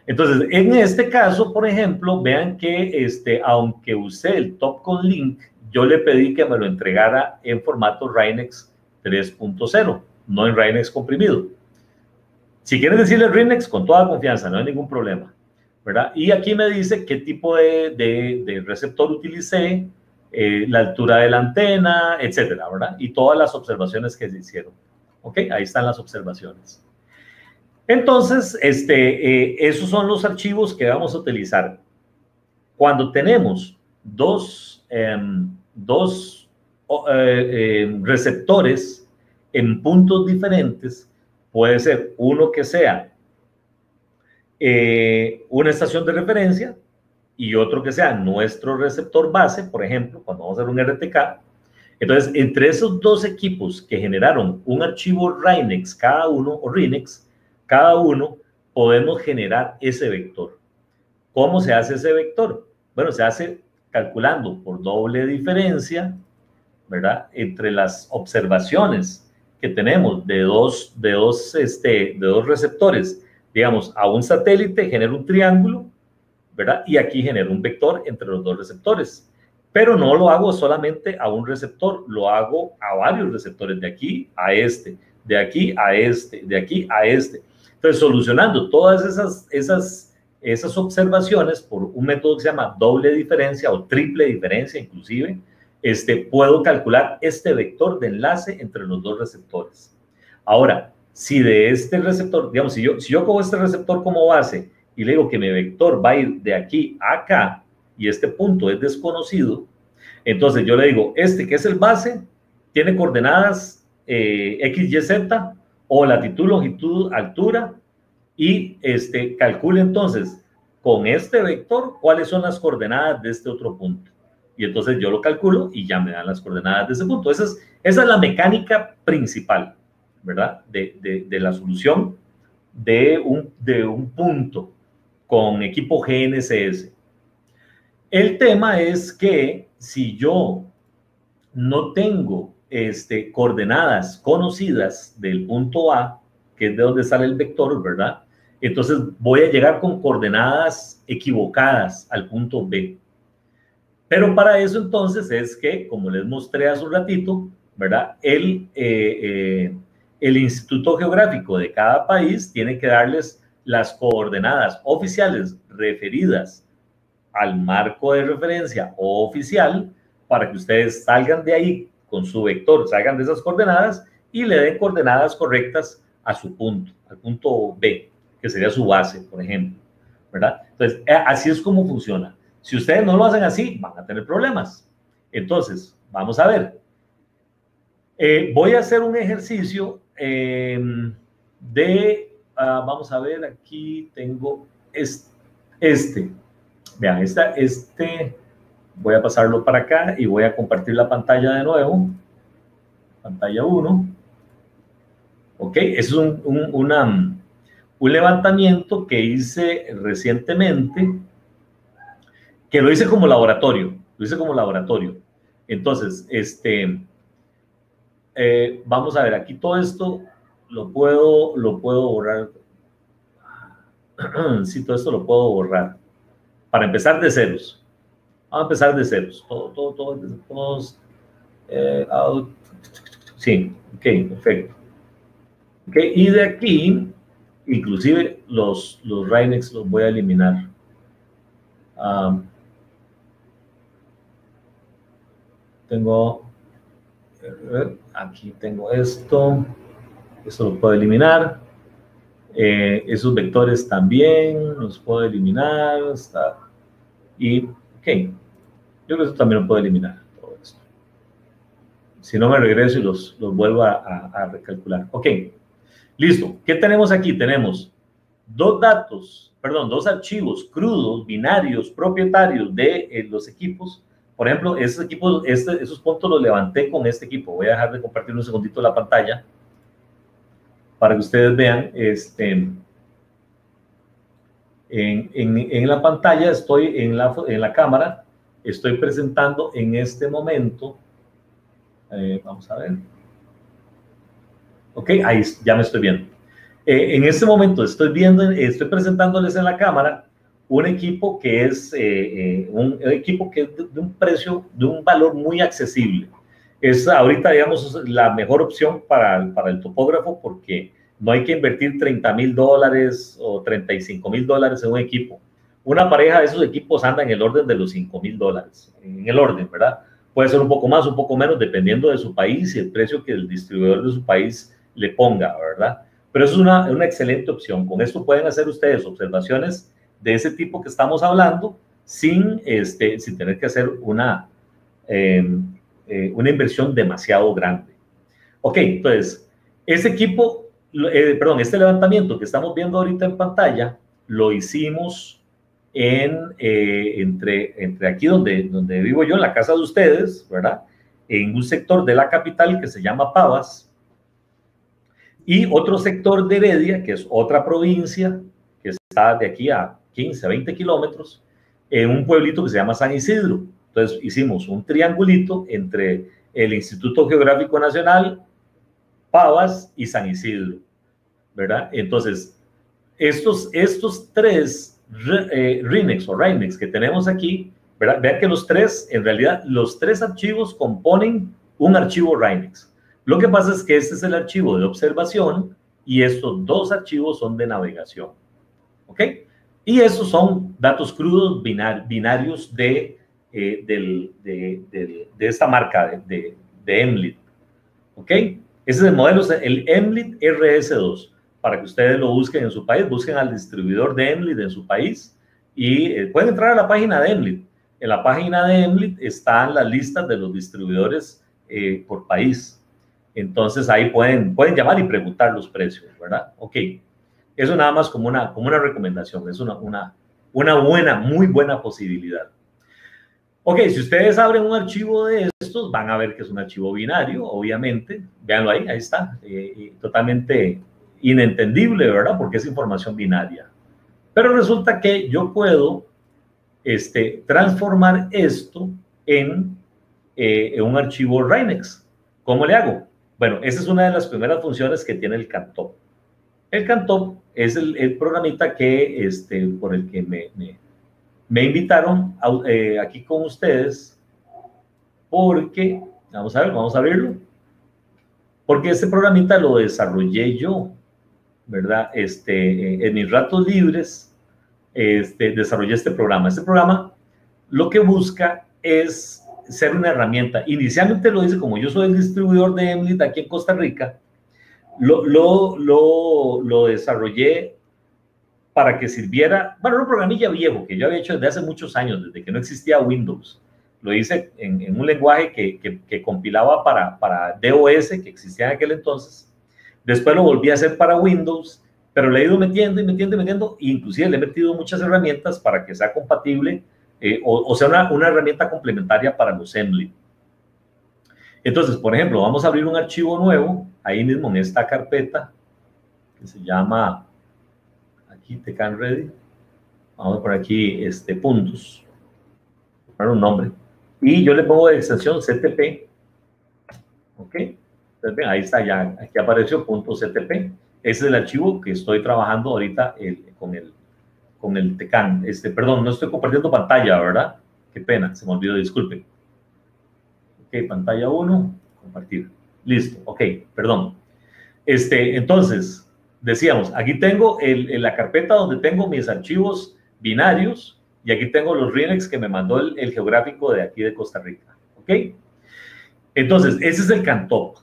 Entonces, en este caso, por ejemplo, vean que este, aunque usé el Topcon Link, yo le pedí que me lo entregara en formato Reinex 3.0, no en Reinex comprimido. Si quieres decirle Rinex, con toda confianza, no hay ningún problema. ¿verdad? Y aquí me dice qué tipo de, receptor utilicé, eh, la altura de la antena, etcétera, ¿verdad? Y todas las observaciones que se hicieron. ¿Ok? Ahí están las observaciones. Entonces, este, eh, esos son los archivos que vamos a utilizar. Cuando tenemos dos, em, dos eh, em, receptores en puntos diferentes, puede ser uno que sea eh, una estación de referencia y otro que sea nuestro receptor base, por ejemplo, cuando vamos a hacer un RTK. Entonces, entre esos dos equipos que generaron un archivo Reinex cada uno, o Rinex, cada uno, podemos generar ese vector. ¿Cómo se hace ese vector? Bueno, se hace calculando por doble diferencia, ¿verdad? Entre las observaciones que tenemos de dos, de dos, este, de dos receptores, digamos, a un satélite genera un triángulo, ¿verdad? Y aquí genera un vector entre los dos receptores. Pero no lo hago solamente a un receptor, lo hago a varios receptores, de aquí a este, de aquí a este, de aquí a este. Entonces, solucionando todas esas, esas, esas observaciones por un método que se llama doble diferencia o triple diferencia inclusive, este, puedo calcular este vector de enlace entre los dos receptores. Ahora, si de este receptor, digamos, si yo, si yo cojo este receptor como base y le digo que mi vector va a ir de aquí a acá y este punto es desconocido, entonces yo le digo, este que es el base, tiene coordenadas eh, X, Y, Z o latitud, longitud, altura y este, calcule entonces con este vector cuáles son las coordenadas de este otro punto y entonces yo lo calculo y ya me dan las coordenadas de ese punto. Esa es, esa es la mecánica principal, ¿verdad? De, de, la solución de un, de un punto con equipo GNSS. El tema es que si yo no tengo este, coordenadas conocidas del punto A, que es de donde sale el vector, ¿verdad? Entonces voy a llegar con coordenadas equivocadas al punto B. Pero para eso entonces es que, como les mostré hace un ratito, ¿verdad? El, eh, eh, el Instituto Geográfico de cada país tiene que darles las coordenadas oficiales referidas al marco de referencia oficial para que ustedes salgan de ahí con su vector, salgan de esas coordenadas y le den coordenadas correctas a su punto, al punto B, que sería su base, por ejemplo. ¿Verdad? Entonces, eh, así es como funciona. Si ustedes no lo hacen así, van a tener problemas. Entonces, vamos a ver. Eh, voy a hacer un ejercicio em, de, ah, vamos a ver, aquí tengo este. Vean, esta, este, voy a pasarlo para acá y voy a compartir la pantalla de nuevo. Pantalla 1. Ok, es un, un, una, un levantamiento que hice recientemente, que lo hice como laboratorio, lo hice como laboratorio. Entonces, este, eh, vamos a ver, aquí todo esto lo puedo, lo puedo borrar. [clears throat] sí, todo esto lo puedo borrar. Para empezar de ceros. Vamos a empezar de ceros. Todo, todo, todo, todos. Eh, sí, ok, perfecto. Ok, y de aquí, inclusive los, los los voy a eliminar. Um, tengo aquí tengo esto, esto lo puedo eliminar, eh, esos vectores también los puedo eliminar, está, y, ok, yo creo que esto también lo puedo eliminar, todo esto. Si no me regreso y los, los vuelvo a, a, recalcular. Ok, listo. ¿Qué tenemos aquí? Tenemos dos datos, perdón, dos archivos crudos, binarios, propietarios de eh, los equipos por ejemplo, esos equipos, este, esos puntos los levanté con este equipo. Voy a dejar de compartir un segundito la pantalla para que ustedes vean. Este, en, en, en la pantalla estoy en la, en la cámara, estoy presentando en este momento. Eh, vamos a ver. Ok, ahí ya me estoy viendo. Eh, en este momento estoy viendo, estoy presentándoles en la cámara un equipo que es eh, eh, un equipo que es de, un precio, de un valor muy accesible. Es ahorita, digamos, la mejor opción para, para el topógrafo porque no hay que invertir 30 mil dólares o 35 mil dólares en un equipo. Una pareja de esos equipos anda en el orden de los 5 mil dólares, en el orden, ¿verdad? Puede ser un poco más, un poco menos, dependiendo de su país y el precio que el distribuidor de su país le ponga, ¿verdad? Pero es una, una excelente opción. Con esto pueden hacer ustedes observaciones de ese tipo que estamos hablando sin, este, sin tener que hacer una, em, eh, una inversión demasiado grande. Ok, entonces, ese equipo, eh, perdón, este levantamiento que estamos viendo ahorita en pantalla, lo hicimos en, eh, entre, entre aquí donde, donde vivo yo, en la casa de ustedes, ¿verdad? En un sector de la capital que se llama Pavas, y otro sector de Heredia, que es otra provincia que está de aquí a 15, 20 kilómetros, en un pueblito que se llama San Isidro. Entonces hicimos un triangulito entre el Instituto Geográfico Nacional, Pavas y San Isidro, ¿verdad? Entonces, estos, estos tres eh, Rinex o Rinex que tenemos aquí, ¿verdad? Vean que los tres, en realidad, los tres archivos componen un archivo Rinex. Lo que pasa es que este es el archivo de observación y estos dos archivos son de navegación. ¿Ok? Y esos son datos crudos binarios de, eh, de, esta marca de, de, EMLIT. ¿Ok? Ese es el modelo, el EMLIT RS2. Para que ustedes lo busquen en su país, busquen al distribuidor de EMLIT en su país y eh, pueden entrar a la página de EMLIT. En la página de EMLIT están las listas de los distribuidores eh, por país. Entonces ahí pueden, pueden llamar y preguntar los precios, ¿verdad? Ok. Eso nada más como una, como una recomendación, es una, una, una buena, muy buena posibilidad. Ok, si ustedes abren un archivo de estos, van a ver que es un archivo binario, obviamente. Véanlo ahí, ahí está. Eh, totalmente inentendible, ¿verdad? Porque es información binaria. Pero resulta que yo puedo este, transformar esto en, eh, un archivo Reinex. ¿Cómo le hago? Bueno, esa es una de las primeras funciones que tiene el Cantop. El Cantop es el, el, programita que, este, por el que me, me invitaron eh, aquí con ustedes porque, vamos a ver, vamos a abrirlo, porque este programita lo desarrollé yo, ¿verdad? Este, eh, en mis ratos libres, este, desarrollé este programa. Este programa lo que busca es ser una herramienta. Inicialmente lo dice como yo soy el distribuidor de Emlit aquí en Costa Rica, lo, lo, lo, lo desarrollé para que sirviera, bueno, era un programilla viejo que yo había hecho desde hace muchos años, desde que no existía Windows. Lo hice en, un lenguaje que, que, compilaba para, para DOS, que existía en aquel entonces. Después lo volví a hacer para Windows, pero le he ido metiendo y metiendo y metiendo, e inclusive le he metido muchas herramientas para que sea compatible eh, o, sea una, una, herramienta complementaria para los Assembly. Entonces, por ejemplo, vamos a abrir un archivo nuevo, ahí mismo en esta carpeta, que se llama, aquí, Tecan Ready. Vamos a poner aquí este, puntos, poner un nombre. Y yo le pongo de extensión CTP. ¿Ok? Ahí está ya, aquí apareció punto CTP. Ese es el archivo que estoy trabajando ahorita con el con el Tecan. Este, perdón, no estoy compartiendo pantalla, ¿verdad? Qué pena, se me olvidó, disculpen. Ok, pantalla 1, compartir. Listo, ok, perdón. Este, entonces, decíamos, aquí tengo la carpeta donde tengo mis archivos binarios y aquí tengo los RINEX que me mandó el, el geográfico de aquí de Costa Rica. ¿Ok? Entonces, ese es el CANTOP.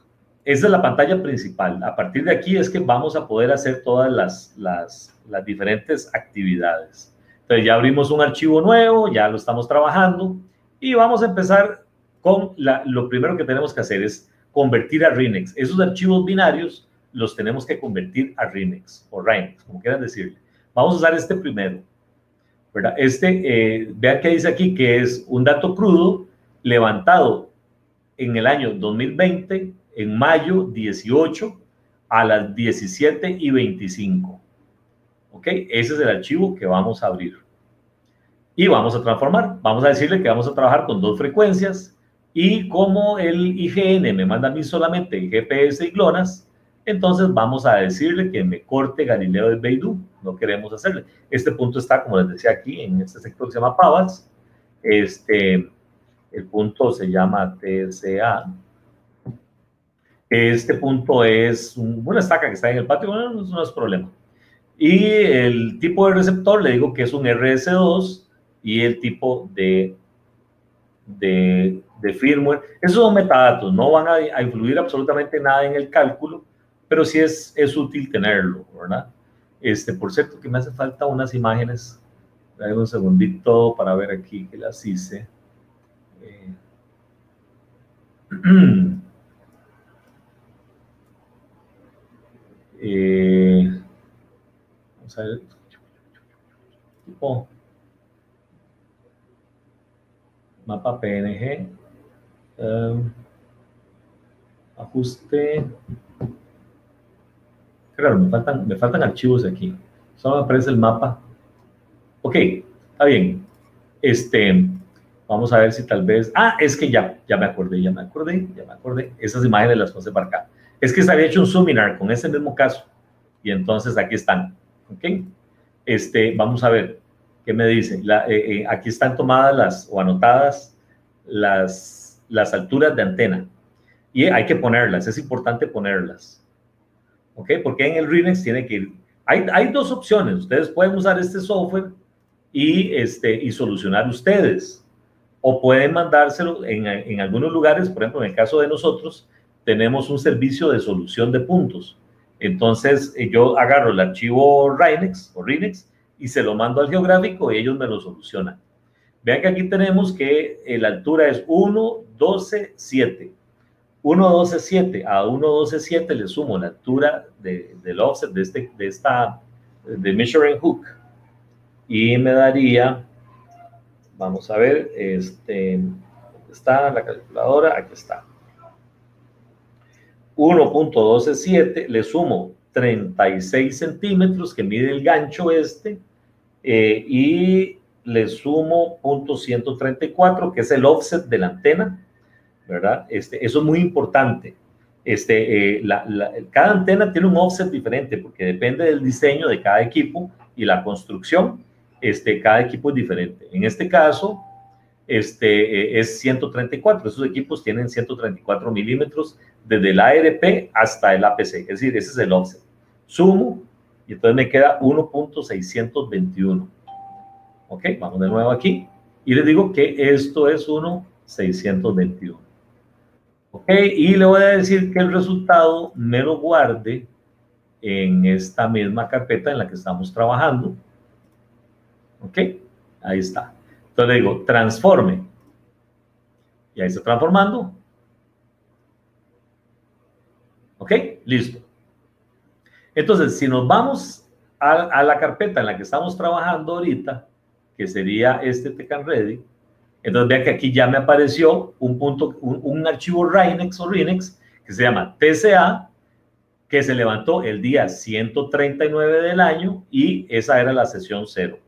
Esa es la pantalla principal. A partir de aquí es que vamos a poder hacer todas las, las diferentes actividades. Entonces ya abrimos un archivo nuevo, ya lo estamos trabajando y vamos a empezar con la, lo primero que tenemos que hacer es convertir a Rinex. Esos archivos binarios los tenemos que convertir a Rinex o Rinex, como quieran decirle. Vamos a usar este primero. ¿verdad? Este, eh, vean que dice aquí que es un dato crudo levantado en el año 2020 en mayo 18 a las 17 y 25. ¿Ok? Ese es el archivo que vamos a abrir. Y vamos a transformar. Vamos a decirle que vamos a trabajar con dos frecuencias y como el IGN me manda a mí solamente GPS y GLONASS, entonces vamos a decirle que me corte Galileo de Beidou. No queremos hacerle. Este punto está, como les decía aquí, en este sector que se llama Pavas. Este, el punto se llama TCA este punto es una estaca que está en el patio, bueno, no, es problema. Y el tipo de receptor, le digo que es un RS2 y el tipo de, de firmware. Esos son metadatos, no van a, influir absolutamente nada en el cálculo, pero sí es, es útil tenerlo, ¿verdad? Este, por cierto, que me hace falta unas imágenes. un segundito para ver aquí que las hice. Eh, [clears throat] Eh, vamos a ver. Tipo. Mapa PNG. Um, ajuste. Claro, me faltan, me faltan archivos aquí. Solo me aparece el mapa. Ok, está bien. Este, vamos a ver si tal vez. Ah, es que ya, ya me acordé, ya me acordé, ya me acordé. Esas imágenes las puse para acá. Es que se había hecho un seminar con ese mismo caso y entonces aquí están. ¿Ok? Este, vamos a ver qué me dice. La, eh, eh, aquí están tomadas las o anotadas las, las alturas de antena y hay que ponerlas, es importante ponerlas. ¿Ok? Porque en el Rinex tiene que ir. Hay, hay dos opciones. Ustedes pueden usar este software y, este, y solucionar ustedes. O pueden mandárselo en, en algunos lugares, por ejemplo, en el caso de nosotros, tenemos un servicio de solución de puntos. Entonces, eh, yo agarro el archivo Rinex o Rinex y se lo mando al geográfico y ellos me lo solucionan. Vean que aquí tenemos que eh, la altura es 1.12.7. 1.12.7 a 1.12.7 le sumo la altura de, del offset de, este, de esta, de measuring hook. Y me daría, vamos a ver, este, está la calculadora? Aquí está. 1.127, le sumo 36 centímetros que mide el gancho este eh, y le sumo .134 que es el offset de la antena, ¿verdad? Este, eso es muy importante. Este, eh, cada antena tiene un offset diferente porque depende del diseño de cada equipo y la construcción. este, cada equipo es diferente. En este caso, este, eh, es 134. Esos equipos tienen 134 milímetros desde el ARP hasta el APC. Es decir, ese es el offset. Sumo y entonces me queda 1.621. Ok, vamos de nuevo aquí. Y les digo que esto es 1.621. Ok, y le voy a decir que el resultado me lo guarde en esta misma carpeta en la que estamos trabajando. Ok, ahí está. Entonces le digo, transforme. Y ahí está transformando. Ok, listo. Entonces, si nos vamos a, la carpeta en la que estamos trabajando ahorita, que sería este Tecan Ready, entonces vean que aquí ya me apareció un punto, un, archivo Rinex o Rinex que se llama TCA, que se levantó el día 139 del año y esa era la sesión cero,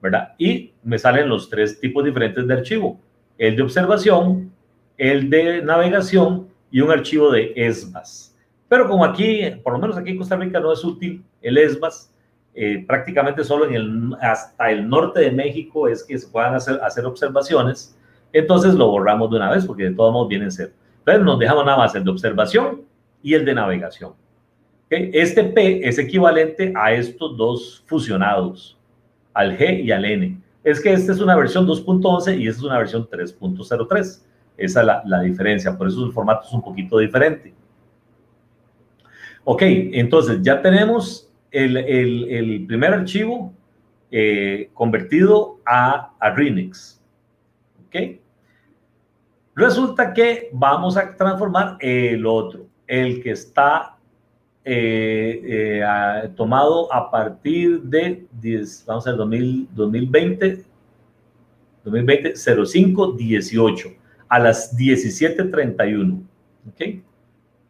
¿verdad? Y me salen los tres tipos diferentes de archivo, el de observación, el de navegación y un archivo de ESBAS. Pero como aquí, por lo menos aquí en Costa Rica no es útil el ESBAS, eh, prácticamente solo en el, hasta el norte de México es que se puedan hacer, hacer observaciones, entonces lo borramos de una vez porque de todos modos vienen ser. Entonces nos dejamos nada más el de observación y el de navegación. Este P es equivalente a estos dos fusionados, al G y al N. Es que esta es una versión 2.11 y esta es una versión 3.03. Esa es la, la diferencia, por eso el formato es un poquito diferente. Ok, entonces ya tenemos el, primer archivo eh, convertido a, a Remix. Ok. Resulta que vamos a transformar el otro, el que está eh, eh, tomado a partir de, 10, vamos a ver, 2020, 2020, 05, 18, a las 17.31. ¿Ok?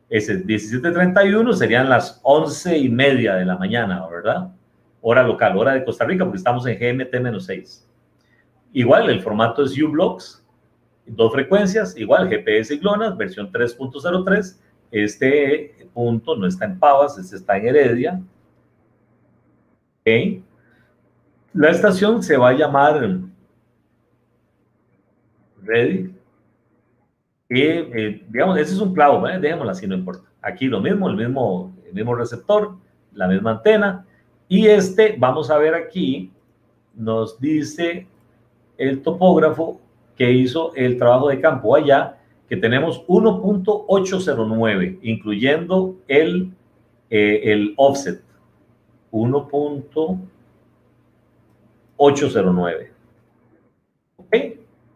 Ese 17.31 serían las 11 y media de la mañana, ¿verdad? Hora local, hora de Costa Rica, porque estamos en GMT-6. Igual, el formato es uBlocks, dos frecuencias, igual GPS y GLONASS, versión 3.03. Este punto no está en Pavas, este está en Heredia. Okay. La estación se va a llamar Ready eh, digamos, ese es un clavo, ¿eh? dejémoslo así, no importa. Aquí lo mismo, el mismo, mismo receptor, la misma antena. Y este, vamos a ver aquí, nos dice el topógrafo que hizo el trabajo de campo allá, que tenemos 1.809, incluyendo el, eh, el offset. 1.809. ¿Ok?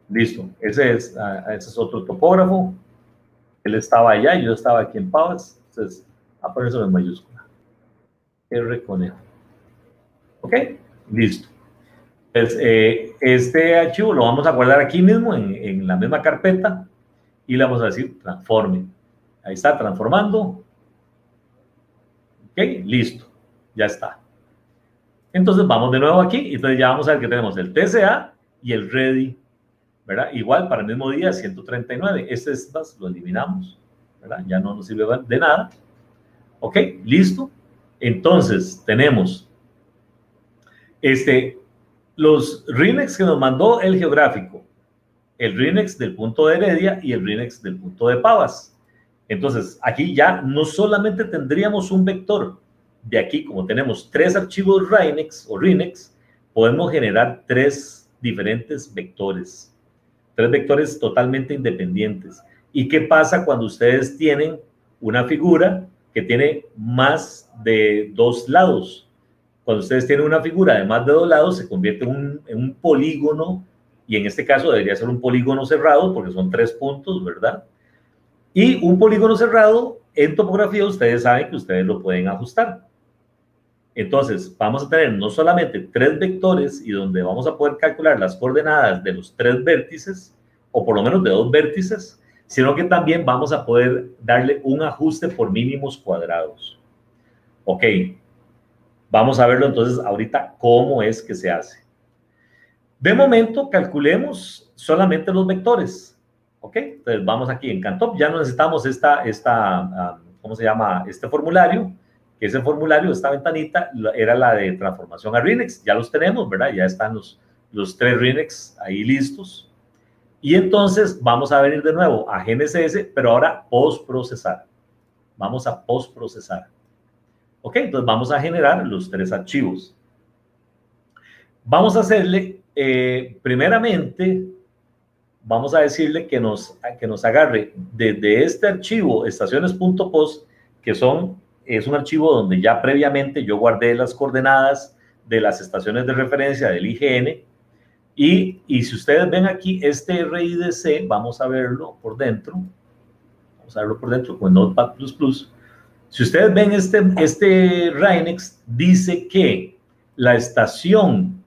Listo, ese es, ah, ese es otro topógrafo. Él estaba allá, yo estaba aquí en Pavas. Entonces, a ponerse en mayúscula. R conejo. Ok, listo. Eh, este archivo lo vamos a guardar aquí mismo, en, en, la misma carpeta, y le vamos a decir transforme. Ahí está, transformando. Ok, listo, ya está. Entonces vamos de nuevo aquí, y entonces ya vamos a ver que tenemos el TCA y el ready Igual para el mismo día, 139. Este es, lo eliminamos. Ya no nos sirve de nada. ¿Ok? Listo. Entonces, tenemos este, los RINEX que nos mandó el geográfico, el RINEX del punto de Heredia y el RINEX del punto de Pavas. Entonces, aquí ya no solamente tendríamos un vector, de aquí como tenemos tres archivos RINEX o RINEX, podemos generar tres diferentes vectores tres vectores totalmente independientes. ¿Y qué pasa cuando ustedes tienen una figura que tiene más de dos lados? Cuando ustedes tienen una figura de más de dos lados, se convierte en un, en un polígono, y en este caso debería ser un polígono cerrado, porque son tres puntos, ¿verdad? Y un polígono cerrado, en topografía, ustedes saben que ustedes lo pueden ajustar. Entonces, vamos a tener no solamente tres vectores y donde vamos a poder calcular las coordenadas de los tres vértices, o por lo menos de dos vértices, sino que también vamos a poder darle un ajuste por mínimos cuadrados. Ok, vamos a verlo entonces ahorita cómo es que se hace. De momento, calculemos solamente los vectores. Ok, entonces vamos aquí en Cantop, ya no necesitamos esta, esta, ah, ¿cómo se llama? Este formulario ese formulario, esta ventanita, era la de transformación a RINEX. Ya los tenemos, ¿verdad? Ya están los, los tres RINEX ahí listos. Y entonces vamos a venir de nuevo a GNSS, pero ahora postprocesar. Vamos a postprocesar. Ok, entonces vamos a generar los tres archivos. Vamos a hacerle, eh, primeramente, vamos a decirle que nos, que nos agarre desde este archivo estaciones.post, que son, es un archivo donde ya previamente yo guardé las coordenadas de las estaciones de referencia del IGN. Y, y si ustedes ven aquí este RIDC, vamos a verlo por dentro. Vamos a verlo por dentro con Notepad++. Si ustedes ven este, este Rhinex, dice que la estación,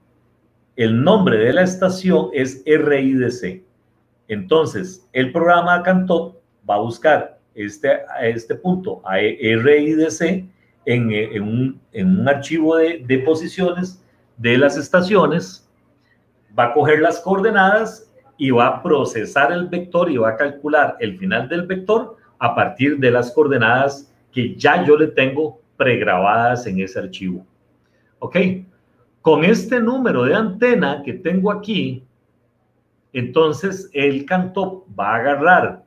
el nombre de la estación es RIDC. Entonces, el programa Cantop va a buscar este, este punto a RIDC en, en, un, en un, archivo de, de posiciones de las estaciones, va a coger las coordenadas y va a procesar el vector y va a calcular el final del vector a partir de las coordenadas que ya yo le tengo pregrabadas en ese archivo. ¿Ok? Con este número de antena que tengo aquí, entonces el canto va a agarrar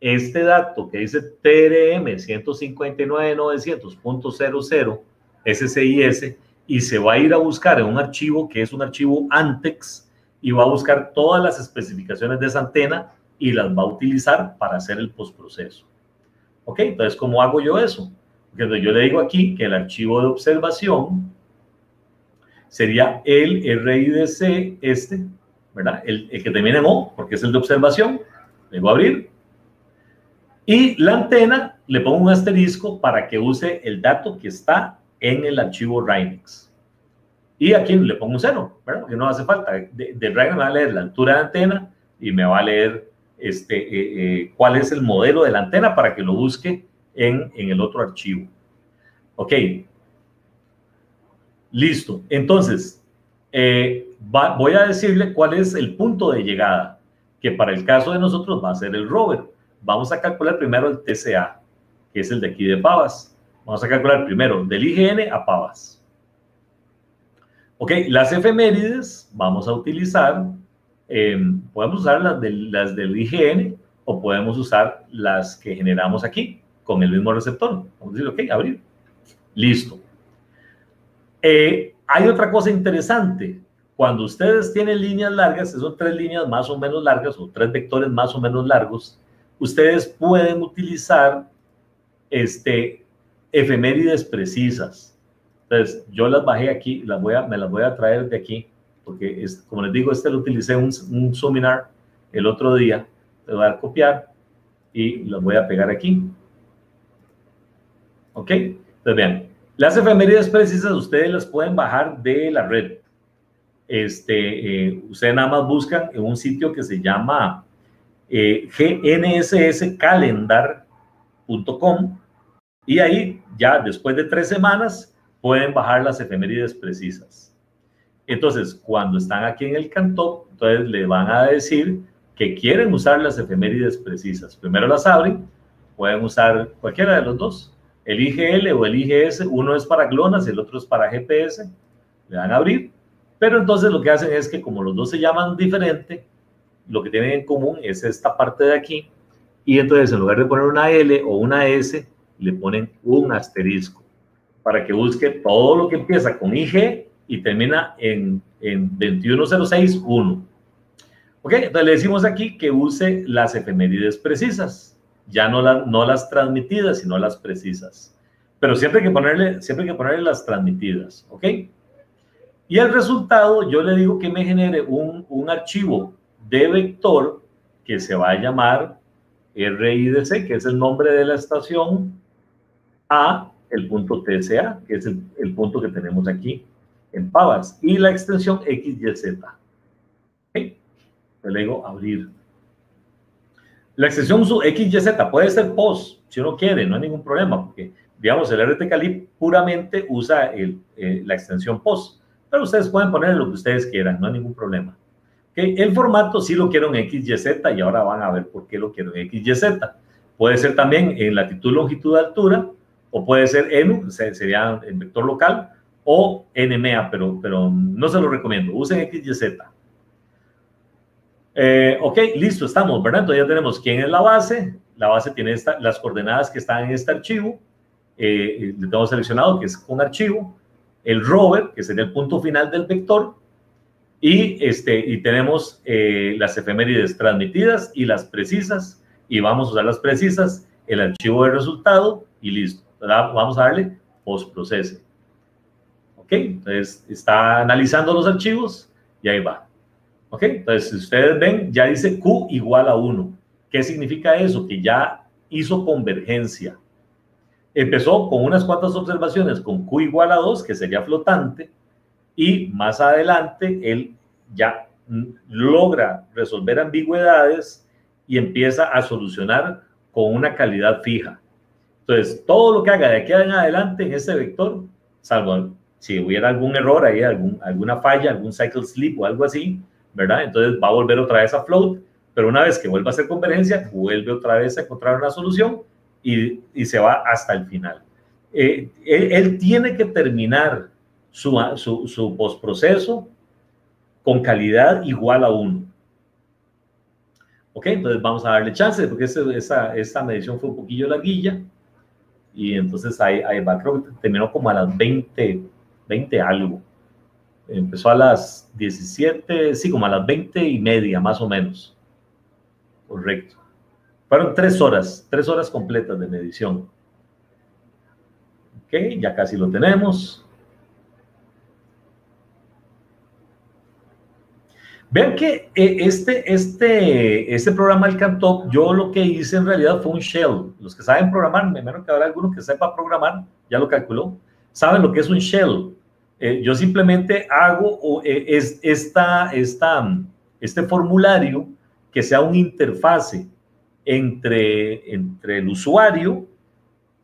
este dato que dice TRM 159.900.00 SCIS y se va a ir a buscar en un archivo que es un archivo Antex y va a buscar todas las especificaciones de esa antena y las va a utilizar para hacer el postproceso. ¿Ok? Entonces, ¿cómo hago yo eso? Porque yo le digo aquí que el archivo de observación sería el RIDC este, ¿verdad? El, el, que termina en O, porque es el de observación. Le a abrir. Y la antena le pongo un asterisco para que use el dato que está en el archivo Rhinex. Y aquí le pongo un cero, ¿verdad? Porque no hace falta. De, de me va a leer la altura de antena y me va a leer este, eh, eh, cuál es el modelo de la antena para que lo busque en, en el otro archivo. Ok. Listo. Entonces, eh, va, voy a decirle cuál es el punto de llegada, que para el caso de nosotros va a ser el rover. Vamos a calcular primero el TCA, que es el de aquí de Pavas. Vamos a calcular primero del IGN a Pavas. Ok, las efemérides vamos a utilizar, eh, podemos usar las del IGN o podemos usar las que generamos aquí con el mismo receptor. Vamos a decir, ok, abrir. Listo. Eh, hay otra cosa interesante. Cuando ustedes tienen líneas largas, son tres líneas más o menos largas o tres vectores más o menos largos, ustedes pueden utilizar este, efemérides precisas. Entonces, yo las bajé aquí, las voy a, me las voy a traer de aquí, porque es, como les digo, este lo utilicé un, un seminar el otro día. Le voy a copiar y las voy a pegar aquí. ¿Ok? Entonces, vean, las efemérides precisas ustedes las pueden bajar de la red. Este, eh, ustedes nada más buscan en un sitio que se llama eh, gnsscalendar.com y ahí ya después de tres semanas pueden bajar las efemérides precisas. Entonces, cuando están aquí en el cantón, entonces le van a decir que quieren usar las efemérides precisas. Primero las abren, pueden usar cualquiera de los dos, el IGL o el IGS, uno es para GLONASS, el otro es para GPS, le dan a abrir, pero entonces lo que hacen es que como los dos se llaman diferente, lo que tienen en común es esta parte de aquí, y entonces en lugar de poner una L o una S, le ponen un asterisco para que busque todo lo que empieza con IG y termina en, en 21061. Ok, entonces le decimos aquí que use las efemérides precisas ya no, la, no las transmitidas, sino las precisas. Pero siempre hay que ponerle, siempre hay que ponerle las transmitidas, ¿ok? Y el resultado, yo le digo que me genere un, un archivo de vector que se va a llamar RIDC, que es el nombre de la estación, a el punto TSA, que es el, el punto que tenemos aquí en Pavas, y la extensión XYZ. ¿Ok? Le digo abrir. La extensión XYZ puede ser POS, si uno quiere, no hay ningún problema, porque, digamos, el RT puramente usa eh, la extensión POS, pero ustedes pueden poner lo que ustedes quieran, no hay ningún problema. El formato sí lo quiero en XYZ y ahora van a ver por qué lo quiero en XYZ. Puede ser también en latitud, longitud, altura o puede ser ENU, sería en vector local, o NMEA, pero, pero no se lo recomiendo. Usen XYZ. Eh, ok, listo, estamos, ¿verdad? Entonces ya tenemos quién es la base. La base tiene las coordenadas que están en este archivo. Eh, le tengo seleccionado que es un archivo. El rover, que sería el punto final del vector. Y, este, y tenemos eh, las efemérides transmitidas y las precisas. Y vamos a usar las precisas, el archivo de resultado y listo. Vamos a darle postprocese. ¿Ok? Entonces está analizando los archivos y ahí va. ¿Ok? Entonces, si ustedes ven, ya dice Q igual a 1. ¿Qué significa eso? Que ya hizo convergencia. Empezó con unas cuantas observaciones con Q igual a 2, que sería flotante, y más adelante él ya logra resolver ambigüedades y empieza a solucionar con una calidad fija. Entonces, todo lo que haga de aquí en adelante en ese vector, salvo si hubiera algún error ahí, algún, alguna falla, algún cycle slip o algo así, ¿verdad? Entonces va a volver otra vez a float, pero una vez que vuelva a hacer convergencia, vuelve otra vez a encontrar una solución y, y se va hasta el final. Eh, él, tiene que terminar su, su, su postproceso con calidad igual a 1. Ok, entonces vamos a darle chance, porque esa, esta medición fue un poquillo larguilla. Y entonces ahí, ahí va, creo que terminó como a las 20, 20 algo. Empezó a las 17, sí, como a las 20 y media, más o menos. Correcto. Fueron tres horas, tres horas completas de medición. Ok, ya casi lo tenemos. Vean que eh, este, este, este programa del Cantop, yo lo que hice en realidad fue un shell. Los que saben programar, me imagino que habrá alguno que sepa programar, ya lo calculó, saben lo que es un shell. Eh, yo simplemente hago eh, es, esta, esta, este formulario que sea una interfase entre, entre el usuario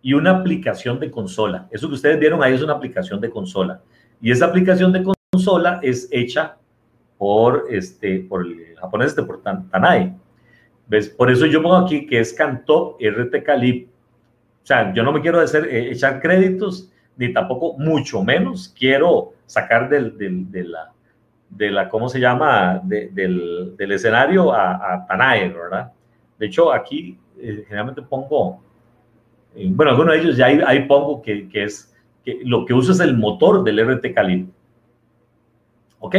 y una aplicación de consola. Eso que ustedes vieron ahí es una aplicación de consola. Y esa aplicación de consola es hecha por, este, por el japonés, este, por Tanai. ¿Ves? Por eso yo pongo aquí que es Cantop RTK Lib. O sea, yo no me quiero hacer, eh, echar créditos ni tampoco mucho menos quiero sacar del, del, de, la, de la, ¿cómo se llama? del, del, escenario a, a, Tanae, ¿verdad? De hecho, aquí eh, generalmente pongo, eh, bueno, algunos de ellos ya ahí, ahí pongo que, que, es, que lo que uso es el motor del RT Calibre. ¿Ok?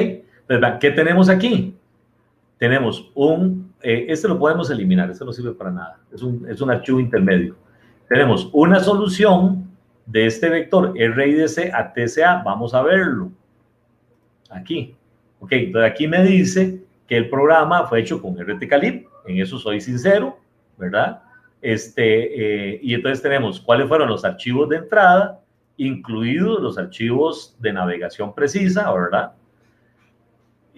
Entonces, ¿qué tenemos aquí? Tenemos un, eh, este lo podemos eliminar, este no sirve para nada, es un, es un archivo intermedio. Tenemos una solución de este vector RIDC a TCA, vamos a verlo. Aquí. Ok, entonces aquí me dice que el programa fue hecho con RTCalib, en eso soy sincero, ¿verdad? Este, eh, y entonces tenemos cuáles fueron los archivos de entrada, incluidos los archivos de navegación precisa, ¿verdad?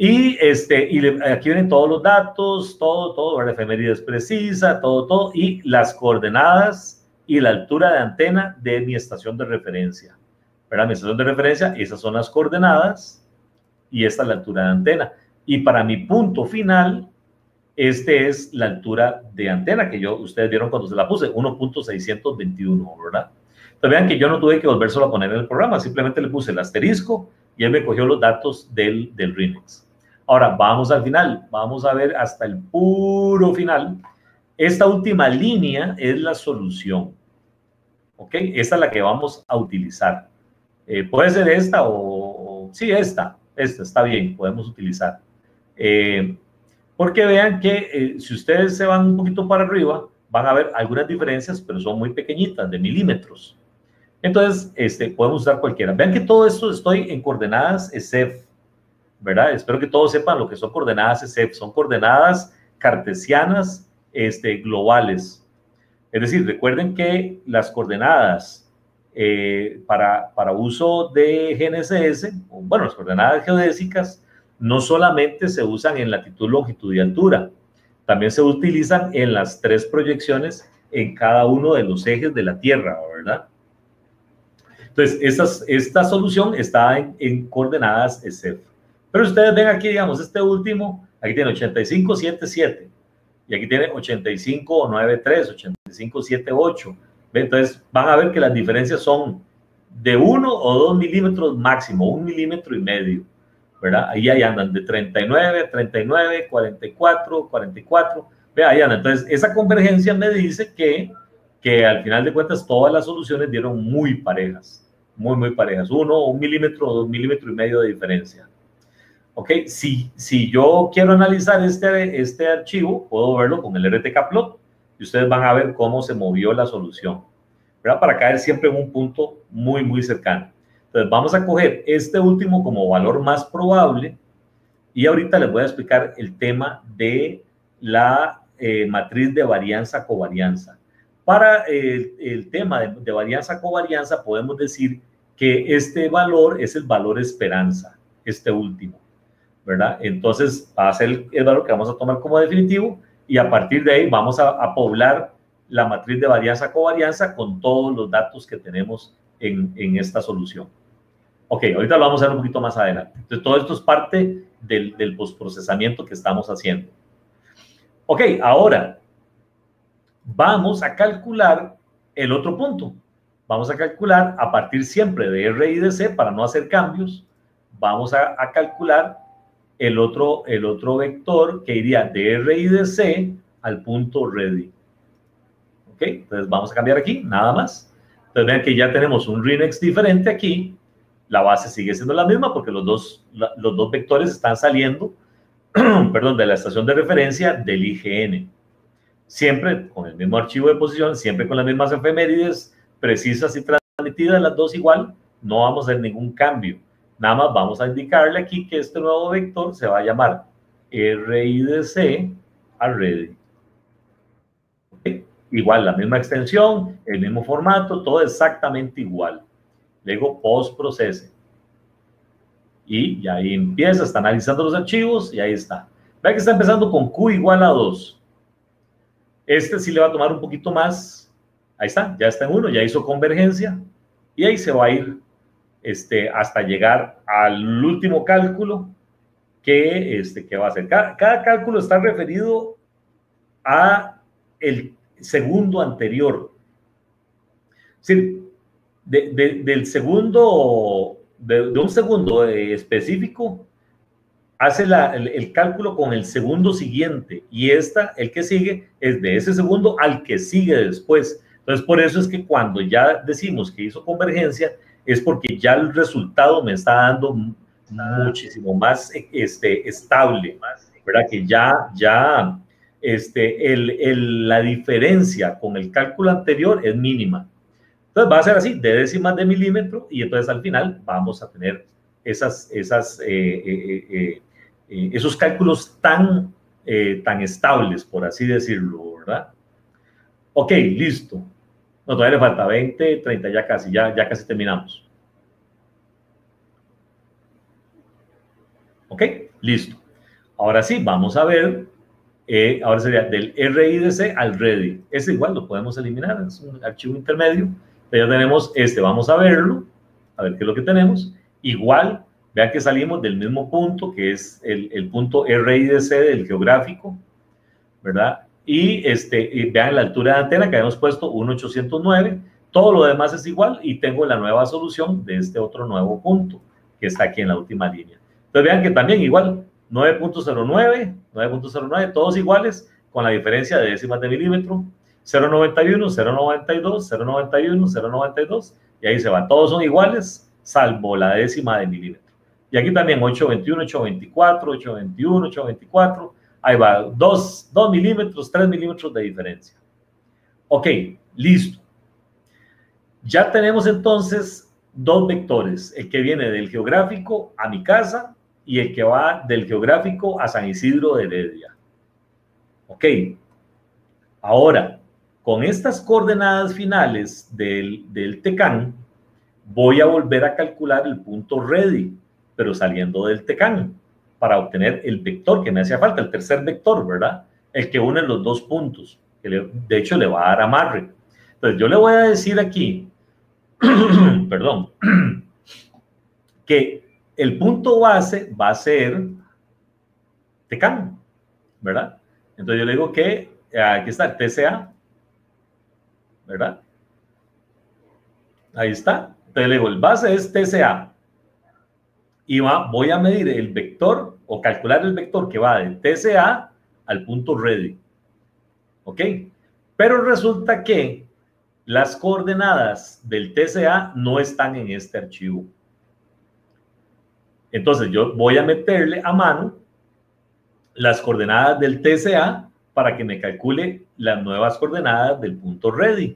Y, este, y aquí vienen todos los datos, todo, todo, ¿verdad? efemérides precisa, todo, todo, y las coordenadas y la altura de antena de mi estación de referencia. Para mi estación de referencia, esas son las coordenadas y esta es la altura de antena. Y para mi punto final, este es la altura de antena que yo, ustedes vieron cuando se la puse, 1.621, ¿verdad? Entonces vean que yo no tuve que volvérselo a poner en el programa, simplemente le puse el asterisco y él me cogió los datos del, del remix. Ahora vamos al final, vamos a ver hasta el puro final. Esta última línea es la solución. ¿ok? Esta es la que vamos a utilizar. Eh, puede ser esta o, sí, esta, esta está bien, podemos utilizar. Eh, porque vean que eh, si ustedes se van un poquito para arriba, van a ver algunas diferencias, pero son muy pequeñitas, de milímetros. Entonces, este, podemos usar cualquiera. Vean que todo esto estoy en coordenadas ESEF, Espero que todos sepan lo que son coordenadas ESEF. Son coordenadas cartesianas este, globales. Es decir, recuerden que las coordenadas eh, para, para, uso de GNSS, bueno, las coordenadas geodésicas, no solamente se usan en latitud, longitud y altura, también se utilizan en las tres proyecciones en cada uno de los ejes de la Tierra, ¿verdad? Entonces, esta solución está en, en coordenadas SF. Pero ustedes ven aquí, digamos, este último, aquí tiene 8577 y aquí tiene 8593, 8578 Entonces van a ver que las diferencias son de 1 o 2 milímetros máximo, un milímetro y medio, ¿verdad? Ahí, ahí andan de 39, 39, 44, 44, ve ahí andan. Entonces esa convergencia me dice que, que al final de cuentas todas las soluciones dieron muy parejas, muy, muy parejas, uno, un milímetro o dos milímetros y medio de diferencia. Ok, si, si yo quiero analizar este, este archivo, puedo verlo con el RTK plot y ustedes van a ver cómo se movió la solución, ¿verdad? Para caer siempre en un punto muy, muy cercano. Entonces vamos a coger este último como valor más probable y ahorita les voy a explicar el tema de la eh, matriz de varianza-covarianza. Para el, el tema de, de varianza-covarianza podemos decir que este valor es el valor esperanza, este último, ¿verdad? Entonces va a ser el valor que vamos a tomar como definitivo y a partir de ahí vamos a, poblar la matriz de varianza-covarianza con todos los datos que tenemos en, en, esta solución. Ok, ahorita lo vamos a ver un poquito más adelante. Entonces, todo esto es parte del, del postprocesamiento que estamos haciendo. Ok, ahora vamos a calcular el otro punto. Vamos a calcular a partir siempre de R y de C para no hacer cambios. Vamos a, a calcular el otro, el otro vector que iría de R y de C al punto ready. ¿Ok? Entonces vamos a cambiar aquí, nada más. Entonces vean que ya tenemos un Rinex diferente aquí. La base sigue siendo la misma porque los dos, los dos vectores están saliendo, [clears throat] perdón, de la estación de referencia del IGN. Siempre con el mismo archivo de posición, siempre con las mismas efemérides precisas y transmitidas, las dos igual, no vamos a hacer ningún cambio. Nada más vamos a indicarle aquí que este nuevo vector se va a llamar RIDC already. ¿Okay? Igual, la misma extensión, el mismo formato, todo exactamente igual. Luego post procese. Y ya ahí empieza, está analizando los archivos y ahí está. Vean que está empezando con Q igual a 2. Este sí le va a tomar un poquito más. Ahí está, ya está en 1, ya hizo convergencia. Y ahí se va a ir este, hasta llegar al último cálculo que, este, que va a hacer. Cada, cálculo está referido a el segundo anterior. Es del segundo, de, un segundo específico, hace el, el, cálculo con el segundo siguiente y esta, el que sigue, es de ese segundo al que sigue después. Entonces, por eso es que cuando ya decimos que hizo convergencia, es porque ya el resultado me está dando muchísimo más este, estable, ¿verdad? Que ya, ya este, el, el, la diferencia con el cálculo anterior es mínima. Entonces va a ser así, de décimas de milímetro, y entonces al final vamos a tener esas, esas, eh, eh, eh, esos cálculos tan, tan estables, por así decirlo, ¿verdad? Ok, listo. No, todavía le falta 20, 30, ya casi, ya, ya casi terminamos. ¿Ok? Listo. Ahora sí, vamos a ver. Eh, ahora sería del RIDC al ready. Ese igual lo podemos eliminar, es un archivo intermedio. Ya tenemos este, vamos a verlo, a ver qué es lo que tenemos. Igual, vean que salimos del mismo punto, que es el, el punto RIDC del geográfico, ¿verdad? Y este, vean la altura de antena que habíamos puesto 1.809, todo lo demás es igual y tengo la nueva solución de este otro nuevo punto que está aquí en la última línea. Entonces vean que también igual, 9.09, 9.09, todos iguales con la diferencia de décimas de milímetro, 0.91, 0.92, 0.91, 0.92 y ahí se va, todos son iguales salvo la décima de milímetro. Y aquí también 821, 824, 821, 824, Ahí va, 2 milímetros, 3 milímetros de diferencia. Ok, listo. Ya tenemos entonces dos vectores, el que viene del geográfico a mi casa y el que va del geográfico a San Isidro de Heredia. Ok, ahora, con estas coordenadas finales del, del TECAN, voy a volver a calcular el punto ready, pero saliendo del TECAN para obtener el vector que me hacía falta, el tercer vector, ¿verdad? El que une los dos puntos, que de hecho le va a dar amarre. Entonces yo le voy a decir aquí, [clears throat] perdón, [clears throat] que el punto base va a ser Tecán, ¿verdad? Entonces yo le digo que aquí está el TCA, ¿verdad? Ahí está. Entonces le digo, el base es TCA. Y va, voy a medir el vector o calcular el vector que va de TCA al punto ready. ¿Ok? Pero resulta que las coordenadas del TCA no están en este archivo. Entonces yo voy a meterle a mano las coordenadas del TCA para que me calcule las nuevas coordenadas del punto ready.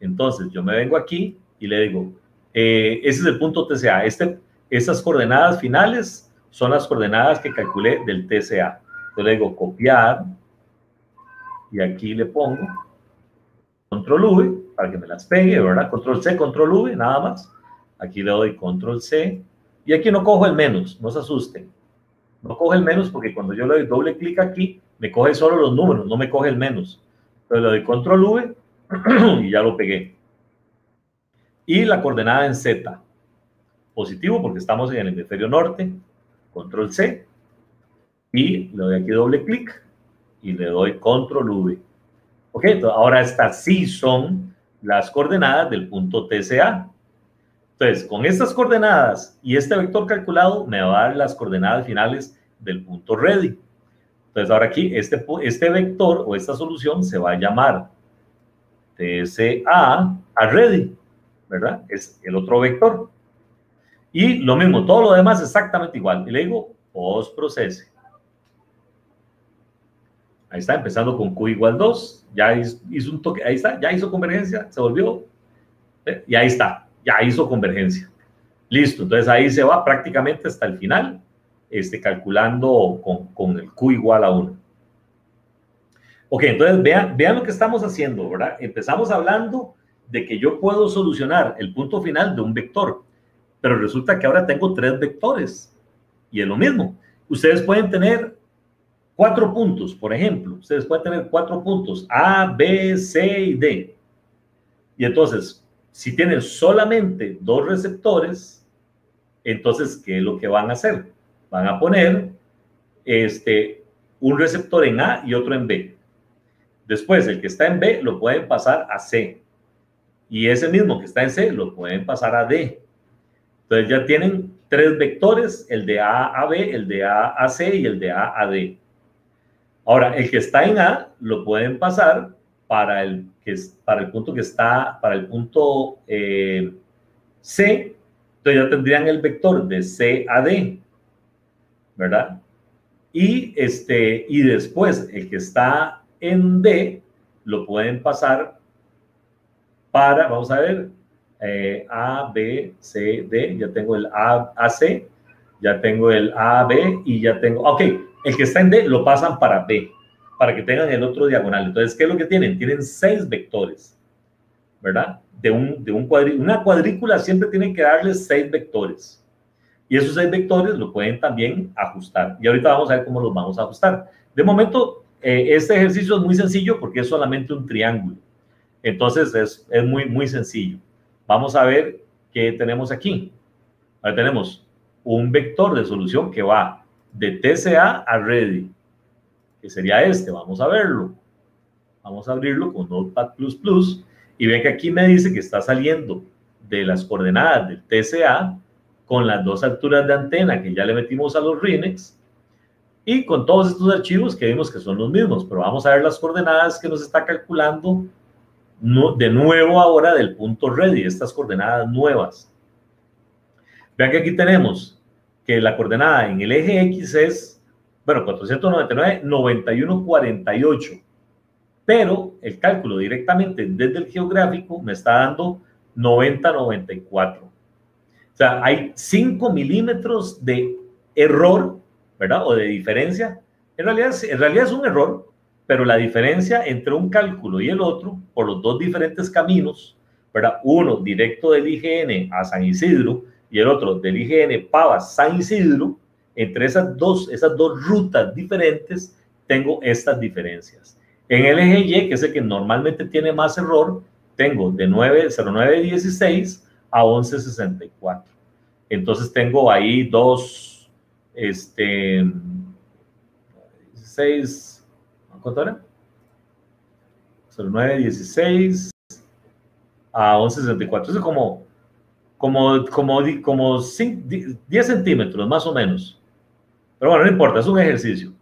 Entonces yo me vengo aquí y le digo, eh, ese es el punto TCA. Este, esas coordenadas finales son las coordenadas que calculé del TCA. Yo le digo copiar y aquí le pongo control V para que me las pegue, ¿verdad? Control C, control V, nada más. Aquí le doy control C y aquí no cojo el menos, no se asusten. No coge el menos porque cuando yo le doy doble clic aquí, me coge solo los números, no me coge el menos. Entonces le doy control V [clears throat] y ya lo pegué. Y la coordenada en Z. Positivo porque estamos en el hemisferio norte. Control C. Y le doy aquí doble clic y le doy control V. Ok, entonces ahora estas sí son las coordenadas del punto TCA. Entonces, con estas coordenadas y este vector calculado me va a dar las coordenadas finales del punto ready. Entonces, ahora aquí, este, este vector o esta solución se va a llamar TSA a ready, ¿verdad? Es el otro vector. Y lo mismo, todo lo demás exactamente igual. Y le digo post procese. Ahí está, empezando con Q igual 2. Ya hizo un toque, ahí está, ya hizo convergencia, se volvió. ¿eh? Y ahí está, ya hizo convergencia. Listo, entonces ahí se va prácticamente hasta el final, este, calculando con, con el Q igual a 1. Ok, entonces vean, vean lo que estamos haciendo, ¿verdad? Empezamos hablando de que yo puedo solucionar el punto final de un vector, pero resulta que ahora tengo tres vectores y es lo mismo. Ustedes pueden tener cuatro puntos, por ejemplo. Ustedes pueden tener cuatro puntos, A, B, C y D. Y entonces, si tienen solamente dos receptores, entonces, ¿qué es lo que van a hacer? Van a poner este, un receptor en A y otro en B. Después, el que está en B lo pueden pasar a C. Y ese mismo que está en C lo pueden pasar a D. Entonces ya tienen tres vectores, el de A a B, el de A a C y el de A a D. Ahora, el que está en A lo pueden pasar para el, que es, para el punto que está, para el punto eh, C, entonces ya tendrían el vector de C a D, ¿verdad? Y, este, y después el que está en D lo pueden pasar para, vamos a ver, eh, A, B, C, D, ya tengo el A, C, ya tengo el A, B y ya tengo, ok, el que está en D lo pasan para B, para que tengan el otro diagonal. Entonces, ¿qué es lo que tienen? Tienen seis vectores, ¿verdad? De, un, de un una cuadrícula siempre tiene que darle seis vectores. Y esos seis vectores lo pueden también ajustar. Y ahorita vamos a ver cómo los vamos a ajustar. De momento, eh, este ejercicio es muy sencillo porque es solamente un triángulo. Entonces, es, es muy, muy sencillo. Vamos a ver qué tenemos aquí. Ahora tenemos un vector de solución que va de TCA a ready, que sería este. Vamos a verlo. Vamos a abrirlo con Notepad++ y ven que aquí me dice que está saliendo de las coordenadas del TCA con las dos alturas de antena que ya le metimos a los RINEX y con todos estos archivos que vimos que son los mismos, pero vamos a ver las coordenadas que nos está calculando de nuevo ahora del punto ready, estas coordenadas nuevas. Vean que aquí tenemos que la coordenada en el eje X es, bueno, 499, 91, 48. Pero el cálculo directamente desde el geográfico me está dando 90, 94. O sea, hay 5 milímetros de error, ¿verdad? O de diferencia. En realidad, en realidad es un error, pero la diferencia entre un cálculo y el otro, por los dos diferentes caminos, ¿verdad? Uno directo del IGN a San Isidro y el otro del IGN Pavas San Isidro, entre esas dos, esas dos rutas diferentes, tengo estas diferencias. En el eje Y, que es el que normalmente tiene más error, tengo de 90916 a 1164. Entonces tengo ahí dos, este, 16, ¿cuánto era? 0916 a 1164. Es como, como, como, como 10 centímetros más o menos. Pero bueno, no importa, es un ejercicio.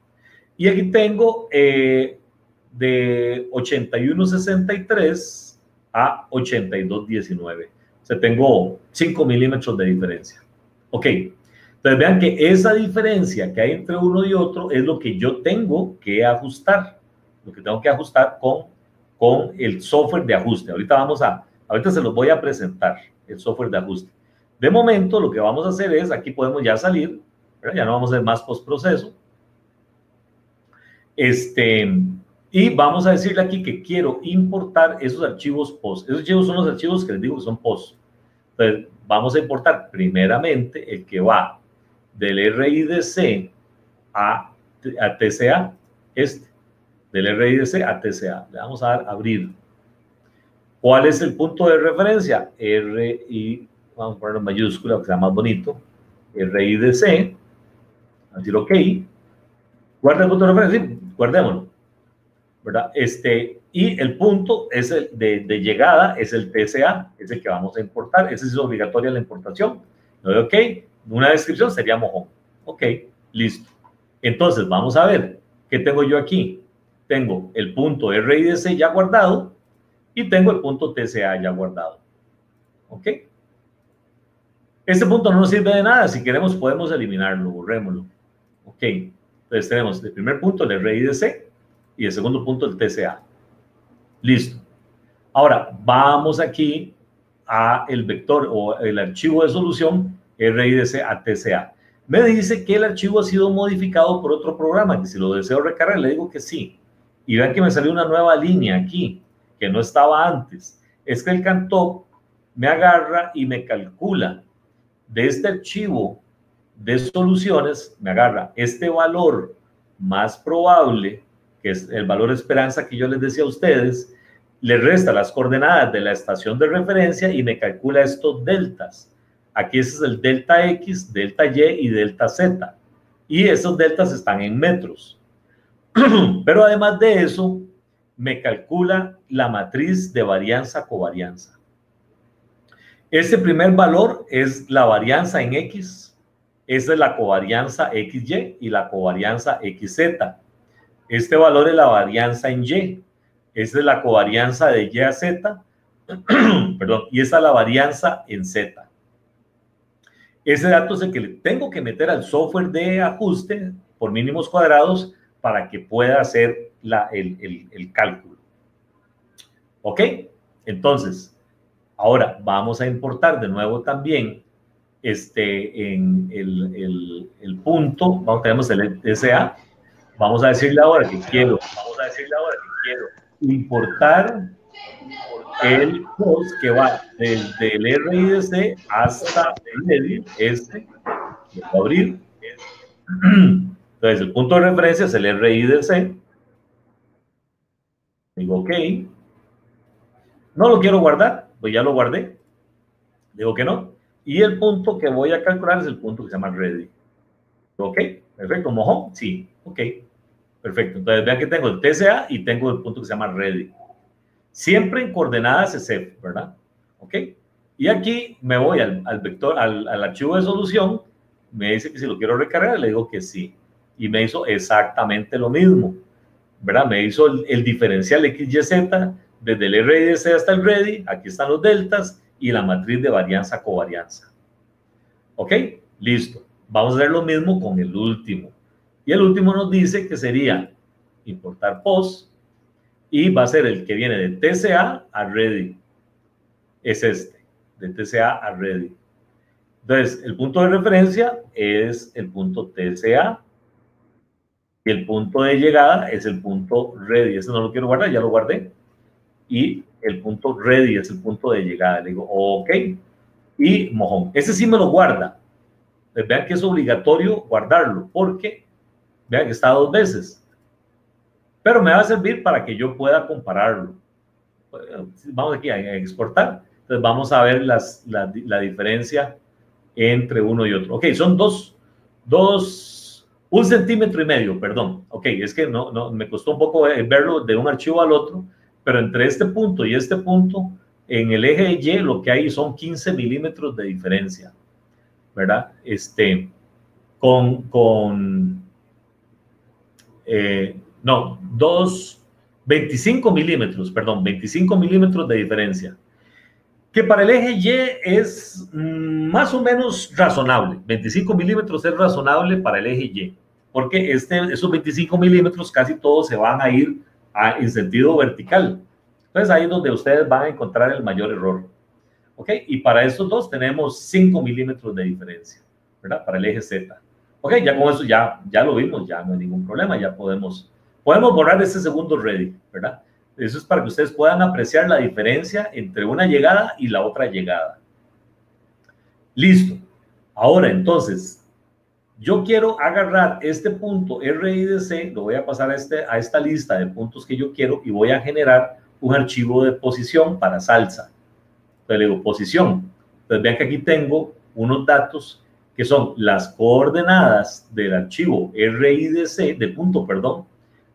Y aquí tengo eh, de 81.63 a 82.19. O sea, tengo 5 milímetros de diferencia. Ok, entonces vean que esa diferencia que hay entre uno y otro es lo que yo tengo que ajustar, lo que tengo que ajustar con, con el software de ajuste. Ahorita vamos a, ahorita se los voy a presentar, el software de ajuste. De momento lo que vamos a hacer es, aquí podemos ya salir, ya no vamos a hacer más postproceso. Este, y vamos a decirle aquí que quiero importar esos archivos POST. Esos archivos son los archivos que les digo que son POST. Entonces, vamos a importar primeramente el que va del RIDC a, a TCA, este, del RIDC a TCA. Le vamos a dar abrir. ¿Cuál es el punto de referencia? RI, vamos a ponerlo en mayúscula, que sea más bonito. RIDC, a decir OK. Guarda el punto de referencia, sí, guardémoslo. ¿verdad? Este, y el punto es el de, de, llegada, es el TCA, es el que vamos a importar, ese es obligatoria la importación. ¿No? Ok, una descripción sería mojón. Ok, listo. Entonces, vamos a ver, ¿qué tengo yo aquí? Tengo el punto RIDC ya guardado y tengo el punto TCA ya guardado. ¿Ok? Este punto no nos sirve de nada. Si queremos, podemos eliminarlo, borrémoslo. Ok, entonces tenemos el primer punto, el RIDC, y el segundo punto, el TCA. Listo. Ahora, vamos aquí a el vector o el archivo de solución RIDC a. Me dice que el archivo ha sido modificado por otro programa, que si lo deseo recargar, le digo que sí. Y vean que me salió una nueva línea aquí, que no estaba antes. Es que el Cantop me agarra y me calcula de este archivo de soluciones, me agarra este valor más probable que es el valor esperanza que yo les decía a ustedes, le resta las coordenadas de la estación de referencia y me calcula estos deltas. Aquí ese es el delta X, delta Y y delta Z. Y esos deltas están en metros. [clears throat] Pero además de eso, me calcula la matriz de varianza-covarianza. Este primer valor es la varianza en X, esa es la covarianza XY y la covarianza XZ. Este valor es la varianza en Y. Esta es la covarianza de Y a Z. [clears throat] Perdón. Y esta es la varianza en Z. Ese dato es el que le tengo que meter al software de ajuste por mínimos cuadrados para que pueda hacer el, cálculo. ¿Ok? Entonces, ahora vamos a importar de nuevo también este, en el, punto, vamos, tenemos el SA, Vamos a decirle vamos a decirle ahora que quiero importar el post que va desde el RIDC hasta el este, lo voy a abrir. Entonces, el punto de referencia es el RIDC. Digo, ok. No lo quiero guardar, pues ya lo guardé. Digo que no. Y el punto que voy a calcular es el punto que se llama ready. Ok, perfecto. Mojón, sí, ok. Perfecto. Entonces vean que tengo el TCA y tengo el punto que se llama ready. Siempre en coordenadas SF, ¿verdad? ¿Ok? Y aquí me voy al, al vector, al, archivo de solución, me dice que si lo quiero recargar, le digo que sí. Y me hizo exactamente lo mismo, ¿verdad? Me hizo el, el diferencial XYZ desde el RDC hasta el ready, aquí están los deltas y la matriz de varianza-covarianza. ¿Ok? Listo. Vamos a hacer lo mismo con el último. Y el último nos dice que sería importar post y va a ser el que viene de TCA a ready. Es este, de TCA a ready. Entonces, el punto de referencia es el punto TCA y el punto de llegada es el punto ready. Ese no lo quiero guardar, ya lo guardé. Y el punto ready es el punto de llegada. Le digo, ok. Y mojón. Ese sí me lo guarda. vean que es obligatorio guardarlo porque Vean que está dos veces. Pero me va a servir para que yo pueda compararlo. Vamos aquí a exportar. Entonces vamos a ver las, la, la, diferencia entre uno y otro. Ok, son dos, dos, un centímetro y medio, perdón. Ok, es que no, no, me costó un poco verlo de un archivo al otro, pero entre este punto y este punto en el eje Y lo que hay son 15 milímetros de diferencia, ¿verdad? Este, con, con eh, no, dos, 25 milímetros, perdón, 25 milímetros de diferencia. Que para el eje Y es mm, más o menos razonable. 25 milímetros es razonable para el eje Y, porque este, esos 25 milímetros casi todos se van a ir en sentido vertical. Entonces ahí es donde ustedes van a encontrar el mayor error. ¿Ok? Y para estos dos tenemos 5 milímetros de diferencia, ¿verdad? Para el eje Z. Ok, ya con eso ya, ya lo vimos, ya no hay ningún problema, ya podemos, podemos borrar ese segundo ready, ¿verdad? Eso es para que ustedes puedan apreciar la diferencia entre una llegada y la otra llegada. Listo. Ahora, entonces, yo quiero agarrar este punto RIDC, lo voy a pasar a, este, a esta lista de puntos que yo quiero y voy a generar un archivo de posición para salsa. Entonces le digo posición. Entonces vean que aquí tengo unos datos que son las coordenadas del archivo RIDC, del punto, perdón,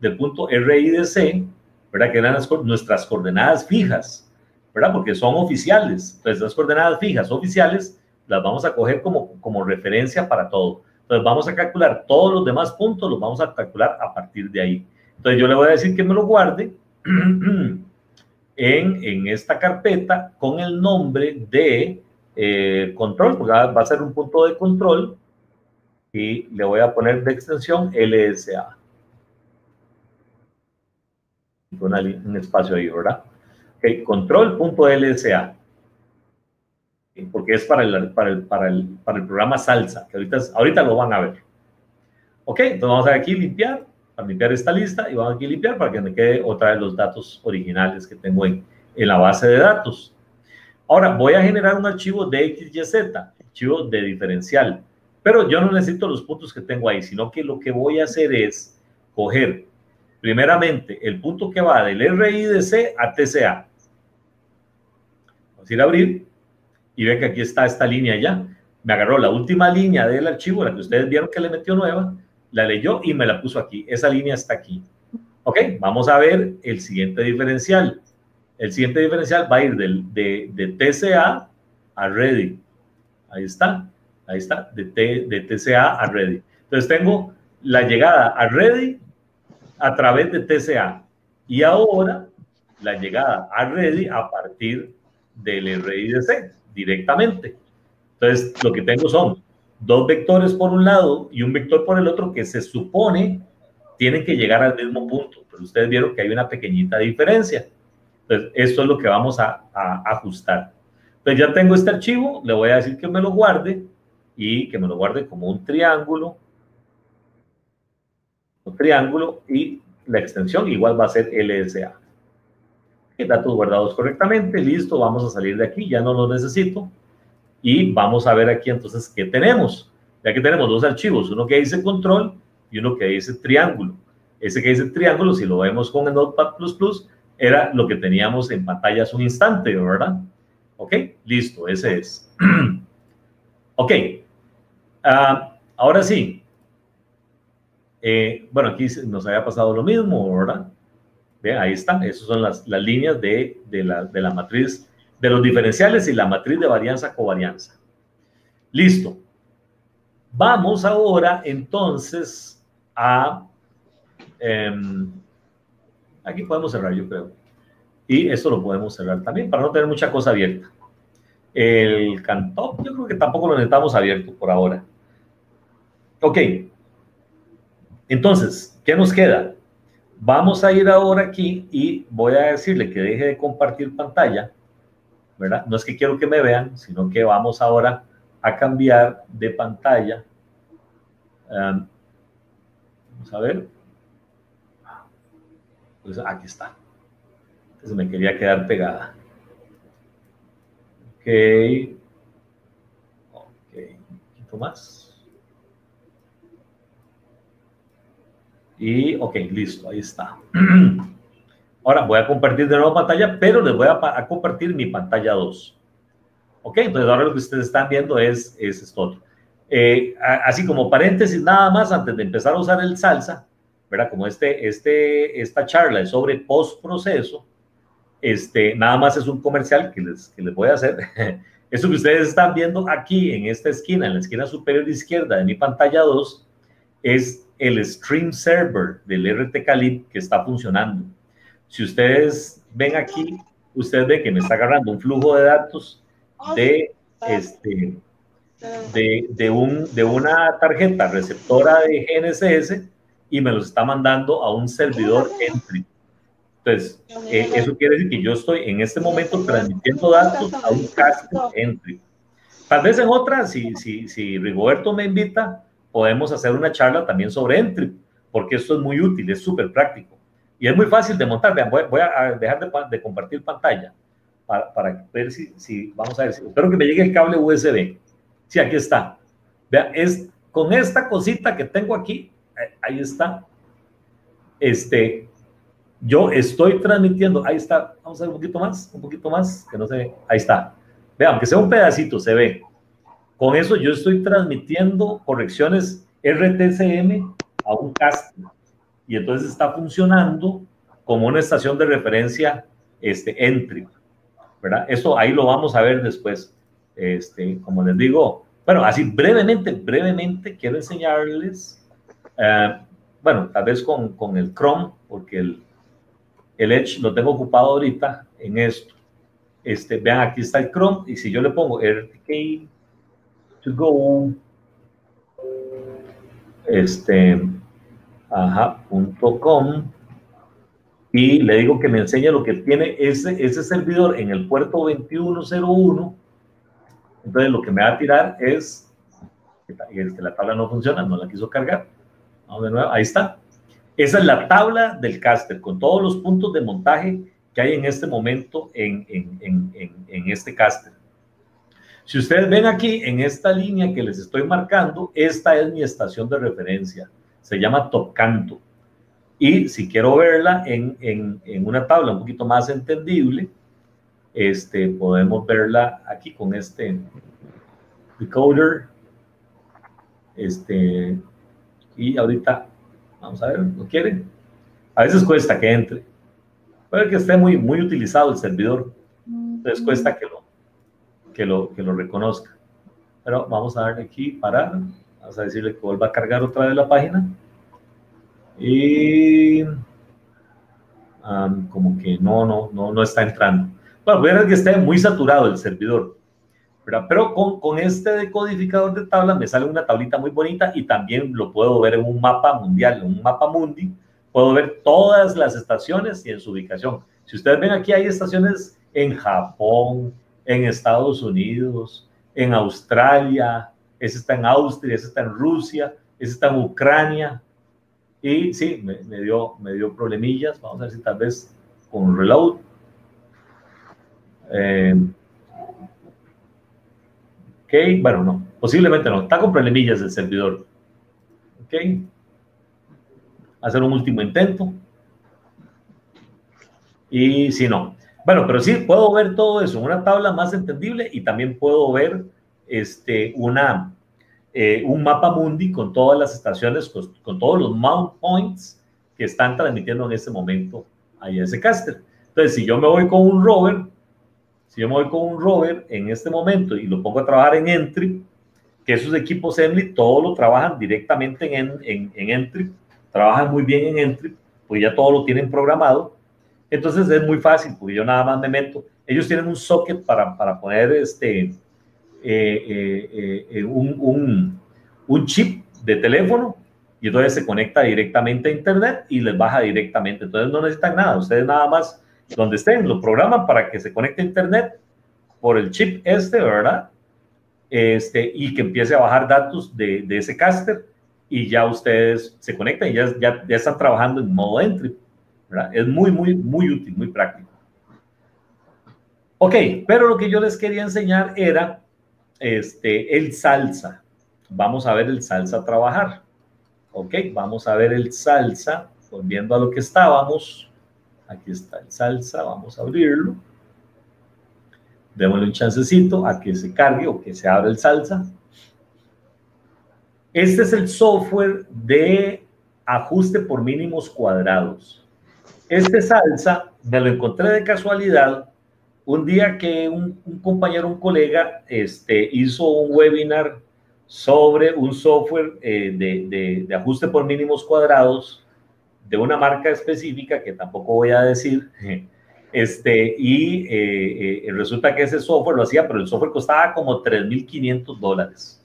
del punto RIDC, ¿verdad? Que eran nuestras coordenadas fijas, ¿verdad? Porque son oficiales. Entonces, las coordenadas fijas oficiales las vamos a coger como, como referencia para todo. Entonces, vamos a calcular todos los demás puntos, los vamos a calcular a partir de ahí. Entonces, yo le voy a decir que me lo guarde [clears throat] en, en esta carpeta con el nombre de eh, control, porque va a ser un punto de control y le voy a poner de extensión LSA. Con un espacio ahí, ¿verdad? Ok, control.lsa. Porque es para el, para, el, para, el, para el programa Salsa, que ahorita, ahorita lo van a ver. Ok, entonces vamos a aquí limpiar, a limpiar esta lista y vamos aquí a limpiar para que me quede otra vez los datos originales que tengo en, en la base de datos. Ahora voy a generar un archivo de XYZ, archivo de diferencial, pero yo no necesito los puntos que tengo ahí, sino que lo que voy a hacer es coger primeramente el punto que va del RIDC a TCA. Vamos a ir a abrir y ven que aquí está esta línea ya. Me agarró la última línea del archivo, la que ustedes vieron que le metió nueva, la leyó y me la puso aquí. Esa línea está aquí. Ok, vamos a ver el siguiente diferencial. El siguiente diferencial va a ir del, de, de TCA a Ready. Ahí está, ahí está, de, T, de TCA a Ready. Entonces tengo la llegada a Ready a través de TCA y ahora la llegada a Ready a partir del RIDC directamente. Entonces lo que tengo son dos vectores por un lado y un vector por el otro que se supone tienen que llegar al mismo punto, pero ustedes vieron que hay una pequeñita diferencia. Entonces, esto es lo que vamos a, ajustar. Entonces, ya tengo este archivo, le voy a decir que me lo guarde y que me lo guarde como un triángulo. Triángulo y la extensión igual va a ser LSA. datos guardados correctamente, listo, vamos a salir de aquí, ya no lo necesito. Y vamos a ver aquí entonces qué tenemos. Ya que tenemos dos archivos, uno que dice control y uno que dice triángulo. Ese que dice triángulo, si lo vemos con el Notepad++, era lo que teníamos en pantalla hace un instante, ¿verdad? Ok, listo, ese es. [clears throat] ok, ah, ahora sí. Eh, bueno, aquí nos había pasado lo mismo, ¿verdad? Vean, ahí están, esas son las, las líneas de, de, la, de la matriz, de los diferenciales y la matriz de varianza-covarianza. Listo. Vamos ahora entonces a... Em, Aquí podemos cerrar, yo creo. Y esto lo podemos cerrar también para no tener mucha cosa abierta. El cantop, yo creo que tampoco lo necesitamos abierto por ahora. Ok. Entonces, ¿qué nos queda? Vamos a ir ahora aquí y voy a decirle que deje de compartir pantalla, ¿verdad? No es que quiero que me vean, sino que vamos ahora a cambiar de pantalla. Vamos a ver. Pues aquí está. Entonces me quería quedar pegada. Ok. Ok. Un poquito más. Y, ok, listo, ahí está. [clears throat] Ahora voy a compartir de nuevo pantalla, pero les voy a, compartir mi pantalla 2. Ok, entonces ahora lo que ustedes están viendo es, es esto. Eh, así como paréntesis, nada más antes de empezar a usar el salsa, ¿verdad? Como este, este, esta charla es sobre postproceso, este, nada más es un comercial que les, que les voy a hacer. [laughs] Eso que ustedes están viendo aquí en esta esquina, en la esquina superior izquierda de mi pantalla 2, es el stream server del RT Calib que está funcionando. Si ustedes ven aquí, ustedes ven que me está agarrando un flujo de datos de, este, de, de, un, de una tarjeta receptora de GNSS y me los está mandando a un servidor entry. Entonces, eh, eso quiere decir que yo estoy en este momento transmitiendo datos a un casting entry. Tal vez en otra, si, si, si Rigoberto me invita, podemos hacer una charla también sobre entry, porque esto es muy útil, es súper práctico. Y es muy fácil de montar. Vean, voy, voy a dejar de, de, compartir pantalla para, para ver si, si, vamos a ver, si, espero que me llegue el cable USB. Sí, aquí está. Vean, es con esta cosita que tengo aquí, ahí está. Este, yo estoy transmitiendo, ahí está, vamos a ver un poquito más, un poquito más, que no se ve, ahí está. Vean, aunque sea un pedacito, se ve. Con eso yo estoy transmitiendo correcciones RTCM a un casting y entonces está funcionando como una estación de referencia este, entry, ¿verdad? Eso ahí lo vamos a ver después. Este, como les digo, bueno, así brevemente, brevemente quiero enseñarles, uh, bueno, tal vez con, con el Chrome, porque el, el Edge lo tengo ocupado ahorita en esto. Este, vean, aquí está el Chrome y si yo le pongo RTK to go, este, ajá, punto com, y le digo que me enseñe lo que tiene ese, ese servidor en el puerto 2101, entonces lo que me va a tirar es, que la tabla no funciona, no la quiso cargar, vamos de nuevo, ahí está, esa es la tabla del caster con todos los puntos de montaje que hay en este momento en, en, en, en, este caster. Si ustedes ven aquí en esta línea que les estoy marcando, esta es mi estación de referencia. Se llama Topcanto. Y si quiero verla en, en, una tabla un poquito más entendible, este, podemos verla aquí con este decoder. Este, y ahorita Vamos a ver, ¿lo quieren? A veces cuesta que entre. Puede que esté muy, muy utilizado el servidor. Entonces cuesta que lo, que lo, que lo reconozca. Pero vamos a darle aquí parar. Vamos a decirle que vuelva a cargar otra vez la página. Y como que no, no, no, no está entrando. Bueno, ver que esté muy saturado el servidor. Pero con, con, este decodificador de tabla me sale una tablita muy bonita y también lo puedo ver en un mapa mundial, en un mapa mundi. Puedo ver todas las estaciones y en su ubicación. Si ustedes ven aquí hay estaciones en Japón, en Estados Unidos, en Australia, ese está en Austria, ese está en Rusia, ese está en Ucrania. Y sí, me, dio, me dio problemillas. Vamos a ver si tal vez con reload. Eh, ¿Ok? Bueno, no, posiblemente no. Está con problemillas el servidor. ¿Ok? Hacer un último intento. Y si no. Bueno, pero sí, puedo ver todo eso una tabla más entendible y también puedo ver este, una, eh, un mapa mundi con todas las estaciones, con, con, todos los mount points que están transmitiendo en este momento ahí ese caster. Entonces, si yo me voy con un rover, si yo me voy con un rover en este momento y lo pongo a trabajar en Entry, que esos equipos Emily todos lo trabajan directamente en, en, en Entry, trabajan muy bien en Entry, pues ya todo lo tienen programado. Entonces es muy fácil, porque yo nada más me meto. Ellos tienen un socket para, para poner este, eh, eh, eh, un, un, un chip de teléfono y entonces se conecta directamente a internet y les baja directamente. Entonces no necesitan nada, ustedes nada más donde estén, lo programan para que se conecte a internet por el chip este, ¿verdad? Este, y que empiece a bajar datos de, de ese caster y ya ustedes se conectan y ya, ya, ya, están trabajando en modo entry, Es muy, muy, muy útil, muy práctico. Ok, pero lo que yo les quería enseñar era este, el salsa. Vamos a ver el salsa trabajar. Ok, vamos a ver el salsa, volviendo a lo que estábamos. Aquí está el salsa, vamos a abrirlo. Démosle un chancecito a que se cargue o que se abra el salsa. Este es el software de ajuste por mínimos cuadrados. Este salsa me lo encontré de casualidad un día que un, compañero, un colega, este, hizo un webinar sobre un software eh, de, de, ajuste por mínimos cuadrados de una marca específica que tampoco voy a decir. [laughs] Este, y eh, eh, resulta que ese software lo hacía, pero el software costaba como 3.500 dólares.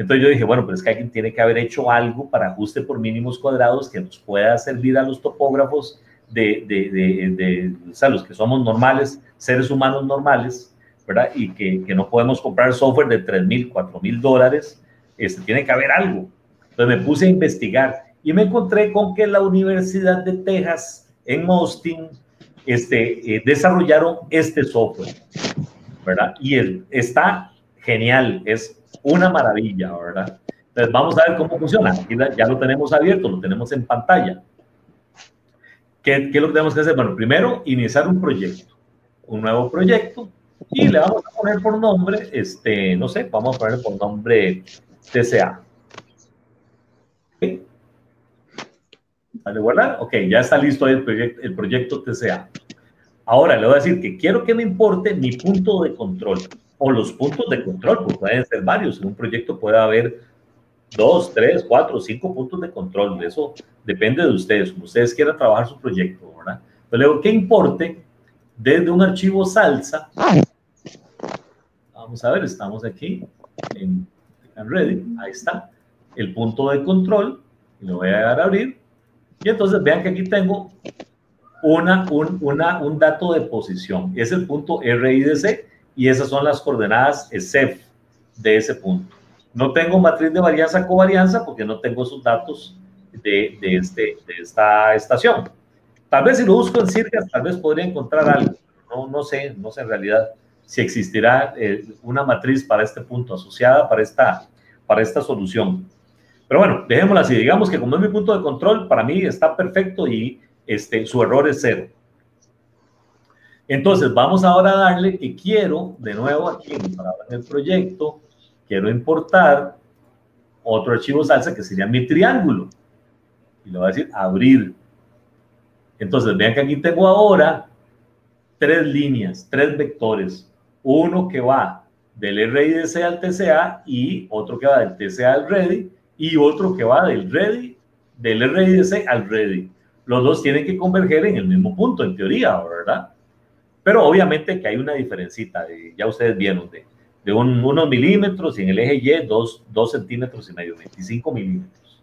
Entonces yo dije, bueno, pero es que alguien tiene que haber hecho algo para ajuste por mínimos cuadrados que nos pueda servir a los topógrafos de, de, de, o sea, los que somos normales, seres humanos normales, ¿verdad? Y que, que no podemos comprar software de 3 mil, 4 mil dólares, este, tiene que haber algo. Entonces me puse a investigar y me encontré con que la Universidad de Texas en Austin este, eh, desarrollaron este software, ¿verdad? Y él está genial, es una maravilla, ¿verdad? Entonces vamos a ver cómo funciona. Aquí ya lo tenemos abierto, lo tenemos en pantalla. ¿Qué, ¿Qué, es lo que tenemos que hacer? Bueno, primero, iniciar un proyecto, un nuevo proyecto, y le vamos a poner por nombre, este, no sé, vamos a poner por nombre TCA. ¿Vale guardar? Ok, ya está listo el proyecto, el proyecto TCA. Ahora le voy a decir que quiero que me importe mi punto de control o los puntos de control, porque pueden ser varios. En un proyecto puede haber dos, tres, cuatro, cinco puntos de control. Eso depende de ustedes, como ustedes quieran trabajar su proyecto, ¿verdad? Pero luego, ¿qué importe desde un archivo salsa? Vamos a ver, estamos aquí en Ready, ahí está, el punto de control, y lo voy a dar a abrir, y entonces vean que aquí tengo una, un, una, un dato de posición, es el punto RIDC, y esas son las coordenadas SEF de ese punto. No tengo matriz de varianza covarianza porque no tengo esos datos de, de, este, de esta estación. Tal vez si lo busco en Circas, tal vez podría encontrar algo. No, no sé, no sé en realidad si existirá eh, una matriz para este punto asociada para esta, para esta solución. Pero bueno, dejémosla así. Digamos que como es mi punto de control, para mí está perfecto y este, su error es cero. Entonces, vamos ahora a darle que quiero, de nuevo aquí para el proyecto, quiero importar otro archivo salsa que sería mi triángulo. Y le voy a decir abrir. Entonces, vean que aquí tengo ahora tres líneas, tres vectores. Uno que va del RIDC al TCA y otro que va del TCA al READY y otro que va del READY, del RIDC al READY. Los dos tienen que converger en el mismo punto, en teoría, ¿verdad? Pero obviamente que hay una diferencita, ya ustedes vieron, de de unos milímetros y en el eje Y dos, centímetros y medio, 25 milímetros.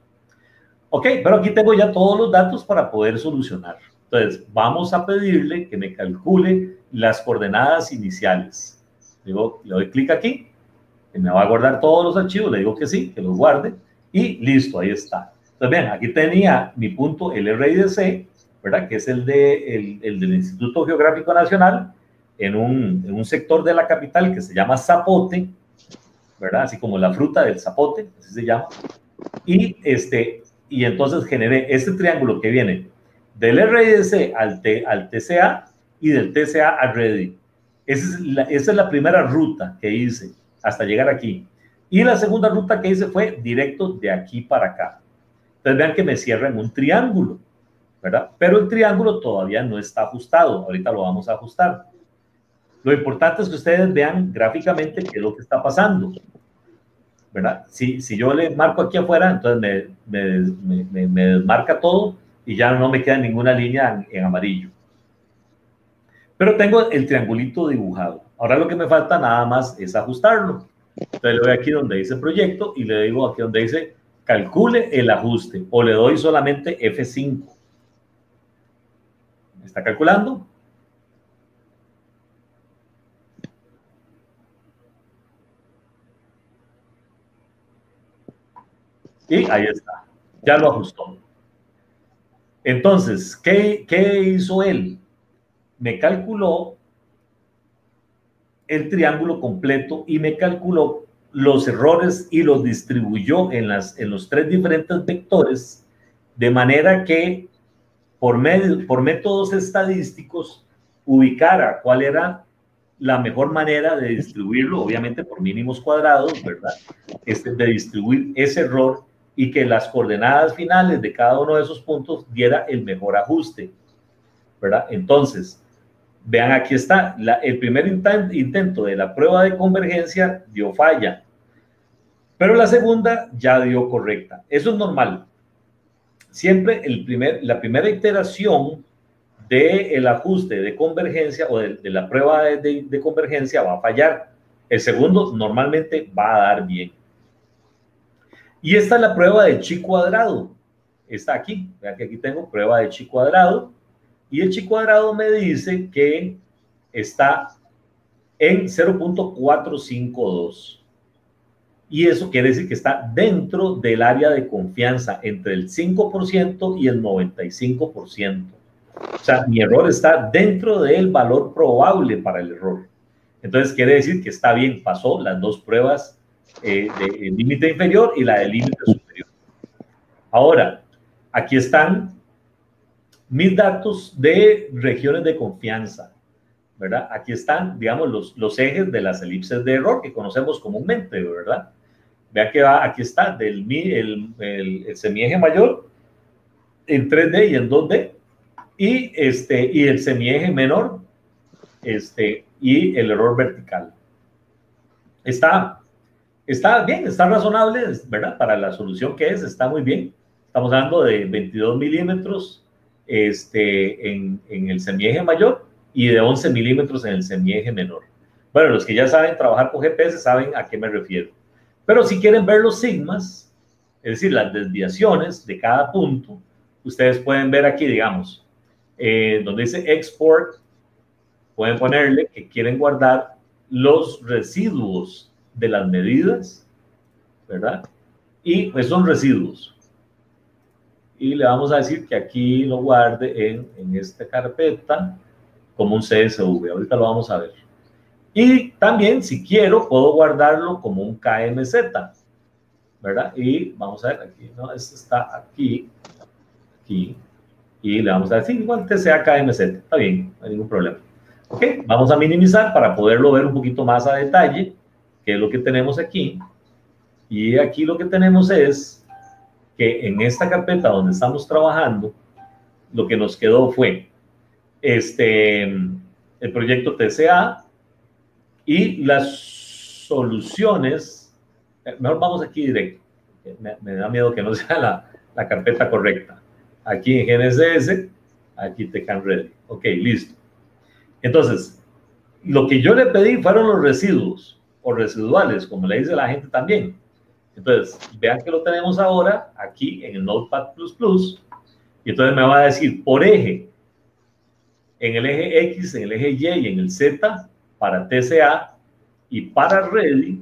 Ok, pero aquí tengo ya todos los datos para poder solucionar. Entonces, vamos a pedirle que me calcule las coordenadas iniciales. Digo, le doy clic aquí, que me va a guardar todos los archivos, le digo que sí, que los guarde, y listo, ahí está. Entonces, vean, aquí tenía mi punto LRIDC, ¿verdad? Que es el, de, el, el del Instituto Geográfico Nacional, en un, en un sector de la capital que se llama Zapote, ¿verdad? Así como la fruta del zapote, así se llama. Y, este, y entonces generé este triángulo que viene del RDC al, T, al TCA y del TCA al REDI. Esa es, la, esa es la primera ruta que hice hasta llegar aquí. Y la segunda ruta que hice fue directo de aquí para acá. Entonces vean que me cierra en un triángulo, ¿verdad? Pero el triángulo todavía no está ajustado. Ahorita lo vamos a ajustar. Lo importante es que ustedes vean gráficamente qué es lo que está pasando. ¿verdad? Si, si yo le marco aquí afuera, entonces me, me, me, desmarca todo y ya no me queda ninguna línea en, en, amarillo. Pero tengo el triangulito dibujado. Ahora lo que me falta nada más es ajustarlo. Entonces le doy aquí donde dice proyecto y le digo aquí donde dice calcule el ajuste o le doy solamente F5. ¿Está calculando? Y ahí está, ya lo ajustó. Entonces, ¿qué, ¿qué hizo él? Me calculó el triángulo completo y me calculó los errores y los distribuyó en, las, en los tres diferentes vectores, de manera que por, medio, por métodos estadísticos ubicara cuál era la mejor manera de distribuirlo, obviamente por mínimos cuadrados, ¿verdad? Este, de distribuir ese error y que las coordenadas finales de cada uno de esos puntos diera el mejor ajuste. ¿verdad? Entonces, vean, aquí está, el primer intento de la prueba de convergencia dio falla, pero la segunda ya dio correcta. Eso es normal. Siempre el primer, la primera iteración del ajuste de convergencia o de, la prueba de convergencia va a fallar. El segundo normalmente va a dar bien. Y esta es la prueba de chi cuadrado. Está aquí. Vean que aquí tengo prueba de chi cuadrado. Y el chi cuadrado me dice que está en 0.452. Y eso quiere decir que está dentro del área de confianza, entre el 5% y el 95%. O sea, mi error está dentro del valor probable para el error. Entonces quiere decir que está bien, pasó las dos pruebas eh, del límite inferior y la del límite superior. Ahora, aquí están mis datos de regiones de confianza, ¿verdad? Aquí están, digamos, los, los ejes de las elipses de error que conocemos comúnmente, ¿verdad? Vea que va, aquí está, del, el, el, el semieje mayor en 3D y en 2D, y, este, y el semieje menor este, y el error vertical. Está, está bien, está razonable, ¿verdad? Para la solución que es, está muy bien. Estamos hablando de 22 milímetros este, en, en el semieje mayor y de 11 milímetros en el semieje menor. Bueno, los que ya saben trabajar con GPS saben a qué me refiero. Pero si quieren ver los sigmas, es decir, las desviaciones de cada punto, ustedes pueden ver aquí, digamos, eh, donde dice export pueden ponerle que quieren guardar los residuos de las medidas, ¿verdad? Y pues son residuos. Y le vamos a decir que aquí lo guarde en, en esta carpeta como un CSV. Ahorita lo vamos a ver. Y también, si quiero, puedo guardarlo como un KMZ, ¿verdad? Y vamos a ver aquí, ¿no? Este está aquí, aquí, y le vamos a decir igual TCA KMZ. Está bien, no hay ningún problema. Ok, vamos a minimizar para poderlo ver un poquito más a detalle, que es lo que tenemos aquí. Y aquí lo que tenemos es que en esta carpeta donde estamos trabajando, lo que nos quedó fue este, el proyecto TCA y las soluciones. Eh, mejor vamos aquí directo. Me, da miedo que no [laughs] sea la, la carpeta correcta. Aquí en GNSS, aquí te can ready. Ok, listo. Entonces, lo que yo le pedí fueron los residuos o residuales, como le dice la gente también. Entonces, vean que lo tenemos ahora aquí en el Notepad++, y entonces me va a decir por eje, en el eje X, en el eje Y y en el Z, para TCA, y para Ready,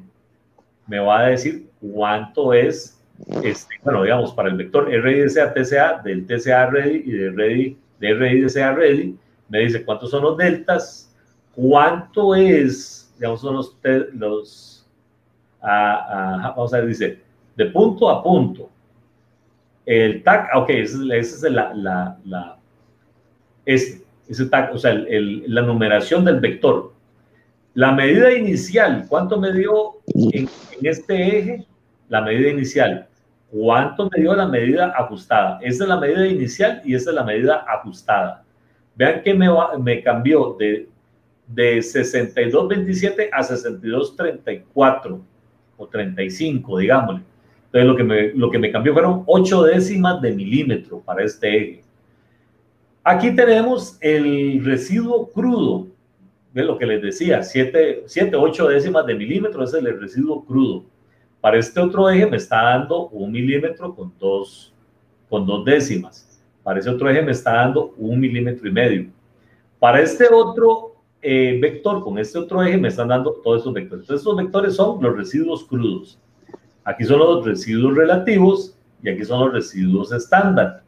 me va a decir cuánto es, este, bueno, digamos, para el vector RDCA TCA, del TCA Ready y de Ready, de RDCA Ready, me dice cuántos son los deltas, cuánto es, digamos, son los, vamos a ver, de punto a punto. El tag, ok, esa es, la, la, la, este, ese tag, o sea, el, la numeración del vector. La medida inicial, ¿cuánto me dio en, en este eje? La medida inicial. ¿Cuánto me dio la medida ajustada? Esa es la medida inicial y esa es la medida ajustada. Vean que me, me cambió de, de 62.27 a 62.34 o 35, digámosle. Entonces lo que, me, lo que me cambió fueron 8 décimas de milímetro para este eje. Aquí tenemos el residuo crudo, de lo que les decía, 7, 7 8 décimas de milímetro es el residuo crudo. Para este otro eje me está dando un milímetro con dos, con dos décimas. Para ese otro eje me está dando un milímetro y medio. Para este otro eh, vector, con este otro eje, me están dando todos estos vectores. Entonces, estos vectores son los residuos crudos. Aquí son los residuos relativos y aquí son los residuos estándar.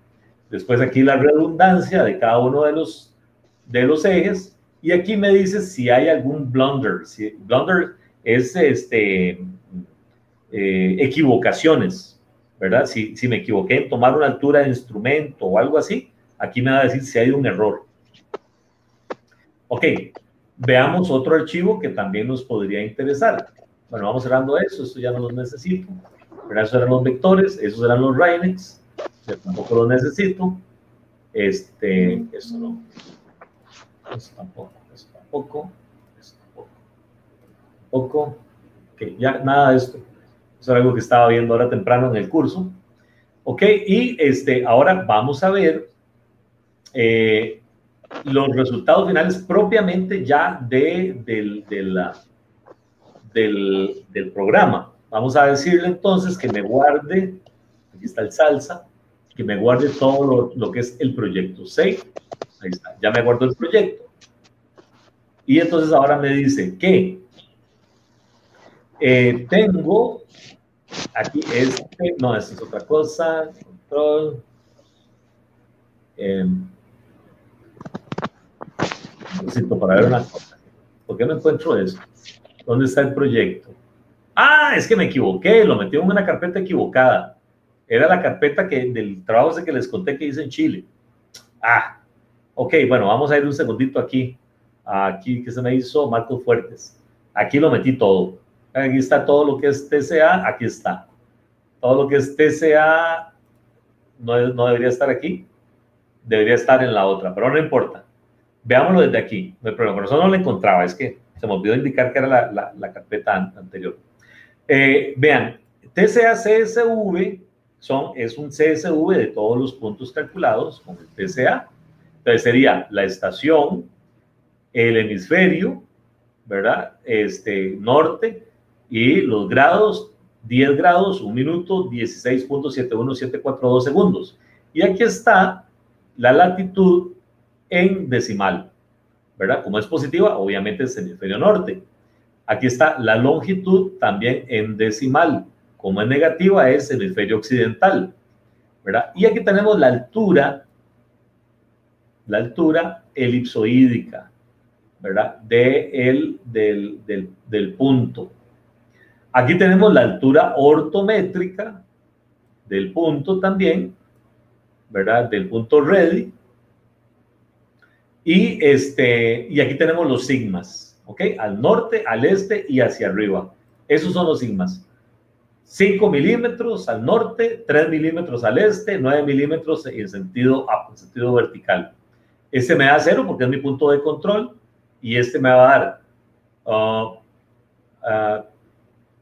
Después aquí la redundancia de cada uno de los, de los ejes. Y aquí me dice si hay algún blunder. Si, blunder es este, eh, equivocaciones. ¿verdad? Si, si me equivoqué en tomar una altura de instrumento o algo así, aquí me va a decir si hay un error. Ok, veamos otro archivo que también nos podría interesar. Bueno, vamos cerrando eso, esto ya no los necesito. Pero esos eran los vectores, esos eran los Reinex, tampoco los necesito. Este, eso no. Eso tampoco, eso tampoco, eso tampoco. Poco. Que ya nada de esto. Eso es algo que estaba viendo ahora temprano en el curso. Ok, y este, ahora vamos a ver eh, los resultados finales propiamente ya de, del, del, programa. Vamos a decirle entonces que me guarde, aquí está el salsa, que me guarde todo lo, que es el proyecto 6. Ahí está, ya me guardo el proyecto. Y entonces ahora me dice que eh, tengo aquí este, no, esta es otra cosa, control. Eh, necesito para ver una cosa. ¿Por qué no encuentro eso? ¿Dónde está el proyecto? Ah, es que me equivoqué, lo metí en una carpeta equivocada. Era la carpeta que, del trabajo ese que les conté que hice en Chile. Ah, ok, bueno, vamos a ir un segundito aquí. Aquí que se me hizo Marcos Fuertes. Aquí lo metí todo. Aquí está todo lo que es TCA, aquí está. Todo lo que es TCA no, no debería estar aquí, debería estar en la otra, pero no importa. Veámoslo desde aquí. Hay problema. Eso no lo encontraba, es que se me olvidó indicar que era la, la, carpeta anterior. Eh, vean, TCA CSV son, es un CSV de todos los puntos calculados con el TCA. Entonces sería la estación, el hemisferio, ¿verdad? Este norte y los grados, 10 grados, 1 minuto, 16.71742 segundos. Y aquí está la latitud en decimal, ¿verdad? Como es positiva, obviamente es el hemisferio norte. Aquí está la longitud también en decimal. Como es negativa, es el hemisferio occidental, ¿verdad? Y aquí tenemos la altura, la altura elipsoídica, ¿verdad? De el, del, del, del punto. Aquí tenemos la altura ortométrica del punto también, ¿verdad? Del punto ready, y, este, y aquí tenemos los sigmas, ¿ok? Al norte, al este y hacia arriba. Esos son los sigmas. 5 milímetros al norte, 3 milímetros al este, 9 milímetros en sentido, en sentido vertical. Este me da 0 porque es mi punto de control y este me va a dar 4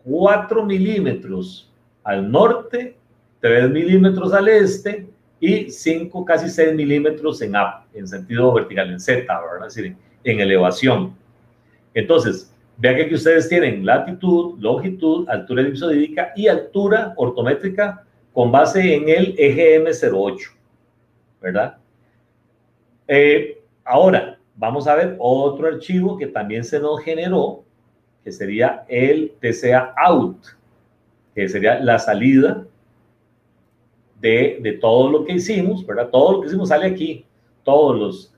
uh, uh, milímetros al norte, 3 milímetros al este y 5, casi 6 milímetros en up, en sentido vertical, en Z, ¿verdad? En elevación. Entonces, vean que aquí ustedes tienen latitud, longitud, altura elipsoidídica y altura ortométrica con base en el eje M08, ¿verdad? Eh, ahora, vamos a ver otro archivo que también se nos generó, que sería el TCA out, que sería la salida de, todo lo que hicimos, ¿verdad? Todo lo que hicimos sale aquí, todos los,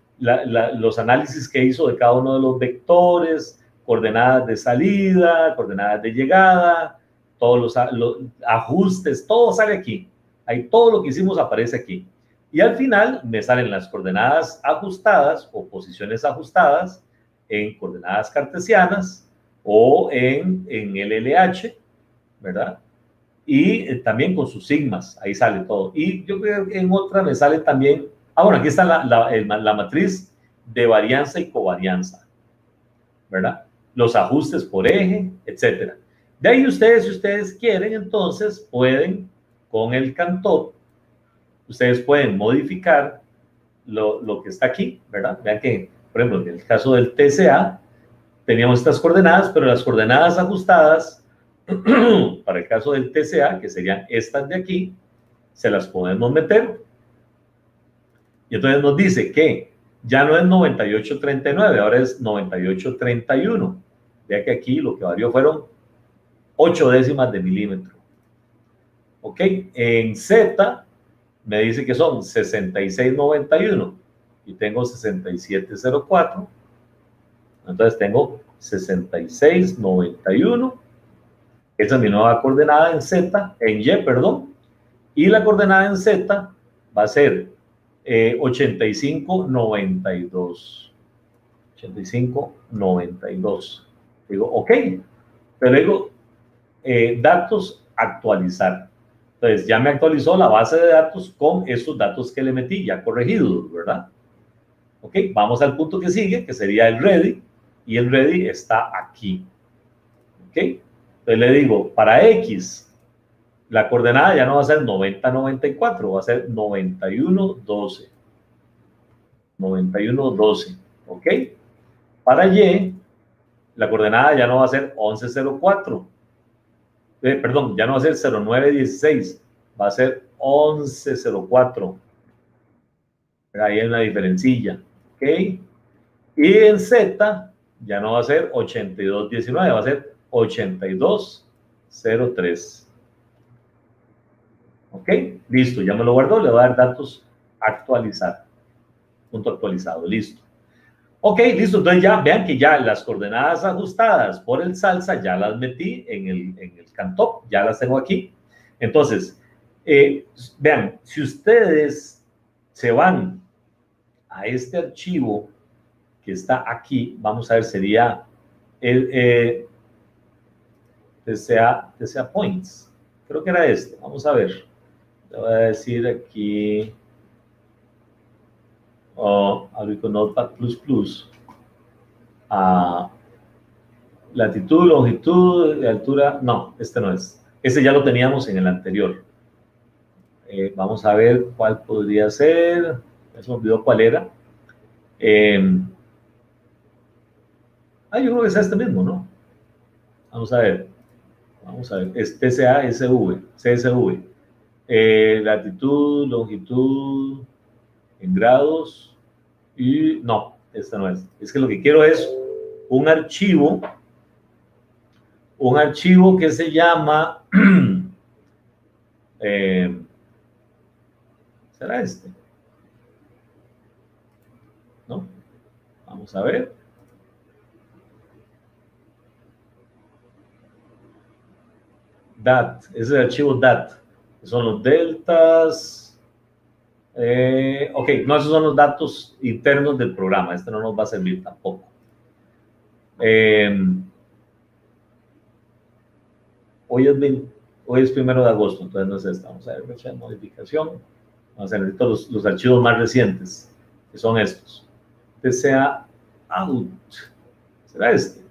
los análisis que hizo de cada uno de los vectores, coordenadas de salida, coordenadas de llegada, todos los, ajustes, todo sale aquí. Ahí todo lo que hicimos aparece aquí. Y al final me salen las coordenadas ajustadas o posiciones ajustadas en coordenadas cartesianas o en, en LLH, ¿verdad? y eh, también con sus sigmas, ahí sale todo. Y yo creo que en otra me sale también, ah, bueno, aquí está la, la, matriz de varianza y covarianza, ¿verdad? Los ajustes por eje, etcétera. De ahí ustedes, si ustedes quieren, entonces pueden, con el cantor, ustedes pueden modificar lo, lo, que está aquí, ¿verdad? Vean que, por ejemplo, en el caso del TCA, teníamos estas coordenadas, pero las coordenadas ajustadas [clears throat] para el caso del TCA, que serían estas de aquí, se las podemos meter. Y entonces nos dice que ya no es 98.39, ahora es 98.31. Vea que aquí lo que varió fueron 8 décimas de milímetro. Ok, en Z me dice que son 66.91 y tengo 67.04. Entonces tengo 66.91 esa es mi nueva coordenada en Z, en Y, perdón. Y la coordenada en Z va a ser eh, 8592. 8592. Digo, ok. Pero digo, eh, datos actualizar. Entonces ya me actualizó la base de datos con esos datos que le metí ya corregidos, ¿verdad? Ok, vamos al punto que sigue, que sería el ready, y el ready está aquí. Ok, entonces le digo, para X, la coordenada ya no va a ser 90-94, va a ser 91-12. 91-12, ¿ok? Para Y, la coordenada ya no va a ser 1104. Eh, perdón, ya no va a ser 0916, va a ser 1104. Ahí hay una diferencilla, ¿ok? Y en Z ya no va a ser 8219, va a ser 8203. ¿Ok? Listo, ya me lo guardó, le voy a dar datos actualizar. Punto actualizado, listo. Ok, listo, entonces ya vean que ya las coordenadas ajustadas por el salsa ya las metí en el, en el cantop, ya las tengo aquí. Entonces, eh, vean, si ustedes se van a este archivo que está aquí, vamos a ver, sería el eh, TCA, TCA Points. Creo que era este, vamos a ver. Le voy a decir aquí o abrir Notepad++. a latitud, longitud, altura. No, este no es. Este ya lo teníamos en el anterior. Eh, vamos a ver cuál podría ser. se me olvidó cuál era. Eh, ah, yo creo que es este mismo, ¿no? Vamos a ver. Vamos a ver. Es TCA-SV, CSV. Eh, latitud, longitud, en grados y no, esta no es. Es que lo que quiero es un archivo, un archivo que se llama, [clears throat] eh, ¿será este? ¿No? Vamos a ver. DAT, es el archivo DAT, son los deltas, eh, ok, no, esos son los datos internos del programa. Este no nos va a servir tampoco. Eh, hoy, es hoy es primero de agosto, entonces no es esta. Vamos a ver fecha de modificación. Vamos a ver los, los archivos más recientes, que son estos. Este sea out. ¿Será este?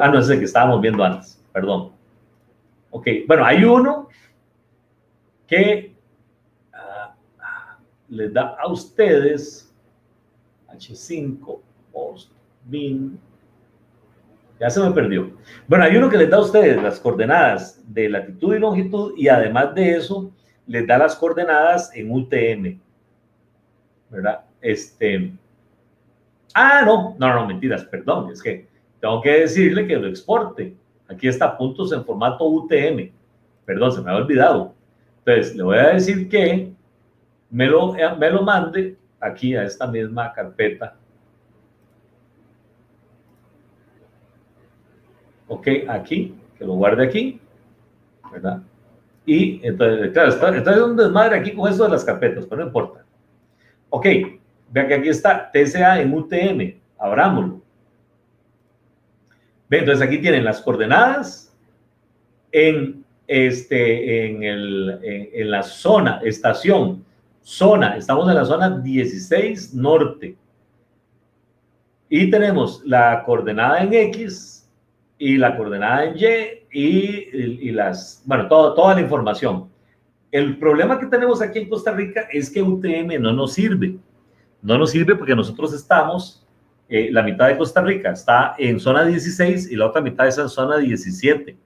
ah, no, es el que estábamos viendo antes. Perdón. Ok, bueno, hay uno que les da a ustedes H5 post bin. Ya se me perdió. Bueno, hay uno que les da a ustedes las coordenadas de latitud y longitud y además de eso les da las coordenadas en UTM. ¿Verdad? Este. Ah, no, no, no, mentiras, perdón, es que tengo que decirle que lo exporte. Aquí está puntos en formato UTM. Perdón, se me ha olvidado. Entonces, le voy a decir que me lo, eh, me lo mande aquí a esta misma carpeta. Ok, aquí, que lo guarde aquí, ¿verdad? Y entonces, claro, está, está un desmadre aquí con esto de las carpetas, pero no importa. Ok, vean que aquí está TCA en UTM, abrámoslo. Ve, entonces aquí tienen las coordenadas en, este, en, el, en la zona, estación zona, estamos en la zona 16 norte. Y tenemos la coordenada en X y la coordenada en Y y, las, bueno, todo, toda la información. El problema que tenemos aquí en Costa Rica es que UTM no nos sirve. No nos sirve porque nosotros estamos, eh, la mitad de Costa Rica está en zona 16 y la otra mitad está en zona 17.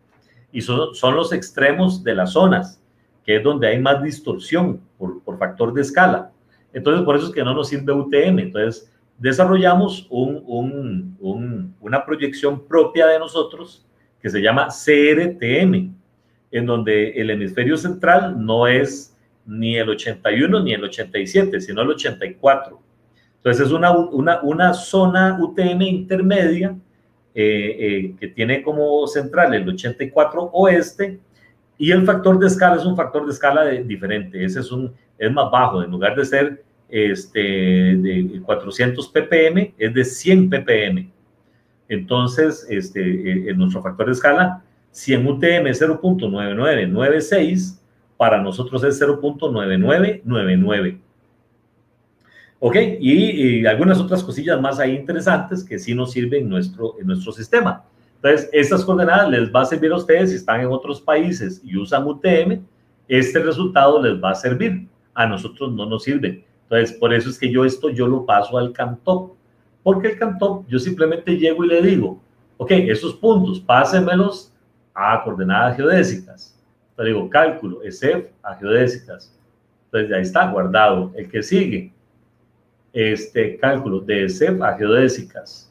Y son, son los extremos de las zonas que es donde hay más distorsión por, por, factor de escala. Entonces, por eso es que no nos sirve UTM. Entonces, desarrollamos un, un, un, una proyección propia de nosotros que se llama CRTM, en donde el hemisferio central no es ni el 81 ni el 87, sino el 84. Entonces, es una, una, una zona UTM intermedia eh, eh, que tiene como central el 84 oeste y el factor de escala es un factor de escala diferente. Ese es, un, es más bajo. En lugar de ser este, de 400 ppm, es de 100 ppm. Entonces, este, en nuestro factor de escala Si en UTM es 0.9996, para nosotros es 0.9999. ¿Ok? Y, algunas otras cosillas más ahí interesantes que sí nos sirven en nuestro, en nuestro sistema. Entonces, estas coordenadas les va a servir a ustedes si están en otros países y usan UTM, este resultado les va a servir. A nosotros no nos sirve. Entonces, por eso es que yo esto yo lo paso al CANTOP. Porque el CANTOP yo simplemente llego y le digo, ok, esos puntos, pásenmelos a coordenadas geodésicas. Entonces digo, cálculo, ESEF a geodésicas. Entonces ahí está guardado. El que sigue, este cálculo de ESEF a geodésicas.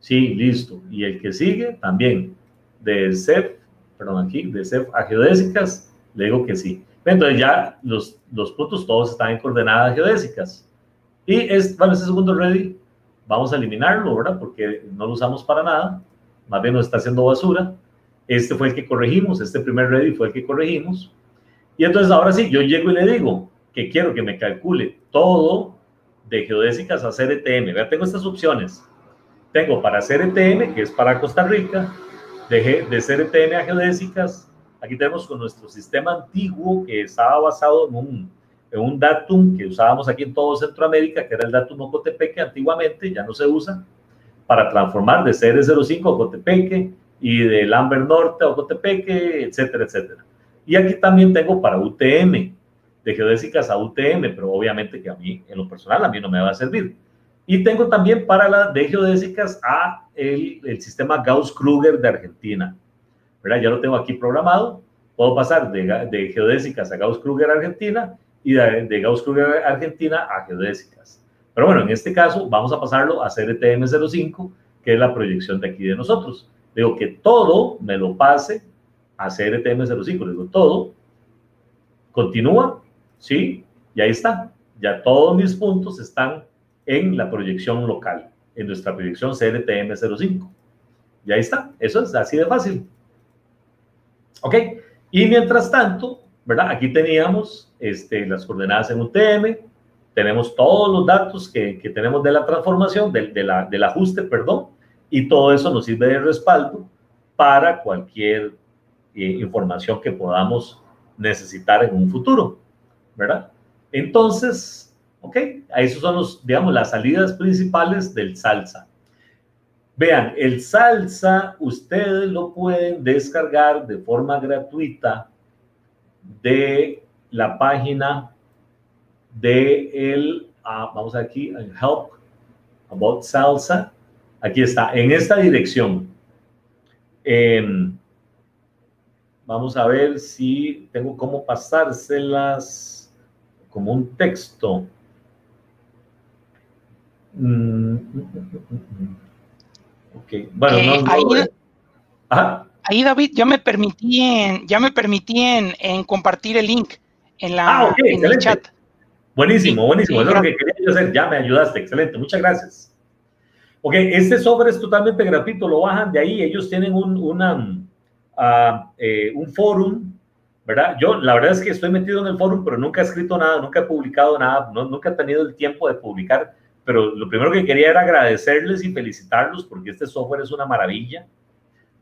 Sí, listo. Y el que sigue también, de ESEF, perdón, aquí, de ESEF a geodésicas, le digo que sí. Entonces ya los, los puntos todos están en coordenadas geodésicas. Y es, bueno, ese segundo ready, vamos a eliminarlo, ¿verdad? Porque no lo usamos para nada, más bien nos está haciendo basura. Este fue el que corregimos, este primer ready fue el que corregimos. Y entonces ahora sí, yo llego y le digo que quiero que me calcule todo de geodésicas a CRTM. Vean, tengo estas opciones. Tengo para CRTM, que es para Costa Rica, de, de CRTM a geodésicas. Aquí tenemos con nuestro sistema antiguo que estaba basado en un, en un datum que usábamos aquí en todo Centroamérica, que era el datum Ocotepeque antiguamente, ya no se usa, para transformar de CR05 a Ocotepeque y de Lambert Norte a Ocotepeque, etcétera, etcétera. Y aquí también tengo para UTM, de geodésicas a UTM, pero obviamente que a mí, en lo personal, a mí no me va a servir. Y tengo también para la de geodésicas a el, el sistema Gauss-Kruger de Argentina. ¿verdad? Ya lo tengo aquí programado. Puedo pasar de, de geodésicas a Gauss-Kruger Argentina y de, de Gauss-Kruger Argentina a geodésicas. Pero bueno, en este caso vamos a pasarlo a CRTM05, que es la proyección de aquí de nosotros. Digo que todo me lo pase a CRTM05. Digo todo. Continúa. Sí. Y ahí está. Ya todos mis puntos están en la proyección local, en nuestra proyección CRTM05. Y ahí está. Eso es así de fácil. Ok. Y mientras tanto, ¿verdad? Aquí teníamos este, las coordenadas en UTM, tenemos todos los datos que, que tenemos de la transformación, de, de la, del ajuste, perdón, y todo eso nos sirve de respaldo para cualquier eh, información que podamos necesitar en un futuro, ¿verdad? Entonces, ok, esos son los, digamos, las salidas principales del salsa. Vean, el salsa ustedes lo pueden descargar de forma gratuita de la página de el, uh, vamos aquí, Help About Salsa, Aquí está, en esta dirección. Eh, vamos a ver si tengo cómo pasárselas como un texto. Mm, ok, bueno, Eh, no, ahí- eh. Ahí, David, ya me permití en, ya me permití en, en compartir el link en, la, Ah, en el chat. Buenísimo, Sí, buenísimo. sí, es lo que quería yo hacer. Ya me ayudaste. Excelente. Muchas gracias. Ok, este sobre es totalmente gratuito. Lo bajan de ahí. Ellos tienen un, una, ah, eh, un forum, ¿verdad? Yo, la verdad es que estoy metido en el forum, pero nunca he escrito nada, nunca he publicado nada, no- nunca he tenido el tiempo de publicar. Pero lo primero que quería era agradecerles y felicitarlos porque este software es una maravilla,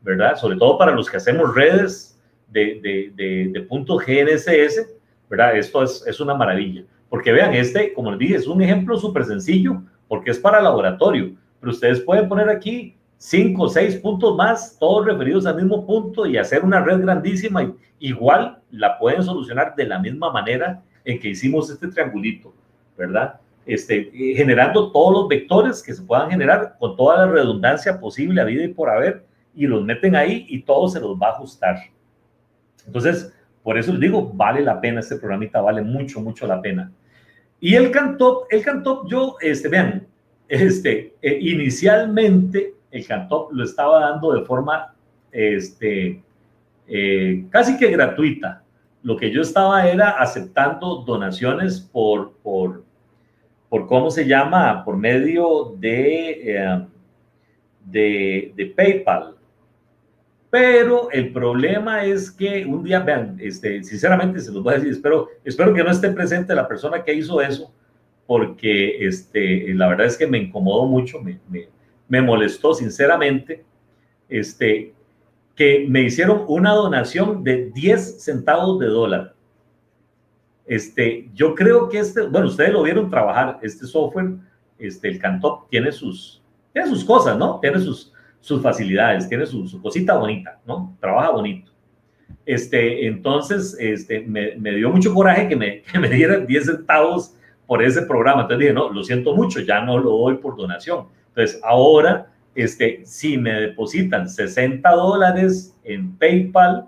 ¿verdad? Sobre todo para los que hacemos redes de, de, de, punto GNSS, ¿verdad? Esto es, es una maravilla. Porque vean, este, como les dije, es un ejemplo súper sencillo porque es para laboratorio. Pero ustedes pueden poner aquí cinco o seis puntos más, todos referidos al mismo punto y hacer una red grandísima. y Igual la pueden solucionar de la misma manera en que hicimos este triangulito, ¿verdad? Este, eh, generando todos los vectores que se puedan generar con toda la redundancia posible, a vida y por haber, y los meten ahí y todo se los va a ajustar. Entonces, por eso les digo, vale la pena este programita, vale mucho, mucho la pena. Y el Cantop, el Cantop, yo, este, vean, este, eh, inicialmente el Cantop lo estaba dando de forma, este, eh, casi que gratuita. Lo que yo estaba era aceptando donaciones por, por, por ¿cómo se llama? Por medio de, eh, de, de PayPal. Pero el problema es que un día, vean, este, sinceramente se los voy a decir, espero, espero que no esté presente la persona que hizo eso, porque este, la verdad es que me incomodó mucho, me, me, me molestó sinceramente. Este, que me hicieron una donación de 10 centavos de dólar. Este, yo creo que este, bueno, ustedes lo vieron trabajar, este software, este, el Cantop tiene sus, tiene sus cosas, ¿no? Tiene sus, sus facilidades, tiene su, su cosita bonita, ¿no? Trabaja bonito. Este, entonces, este, me, me dio mucho coraje que me, que me dieran 10 centavos por ese programa. Entonces dije, no, lo siento mucho, ya no lo doy por donación. Entonces, ahora, este, si me depositan 60 dólares en PayPal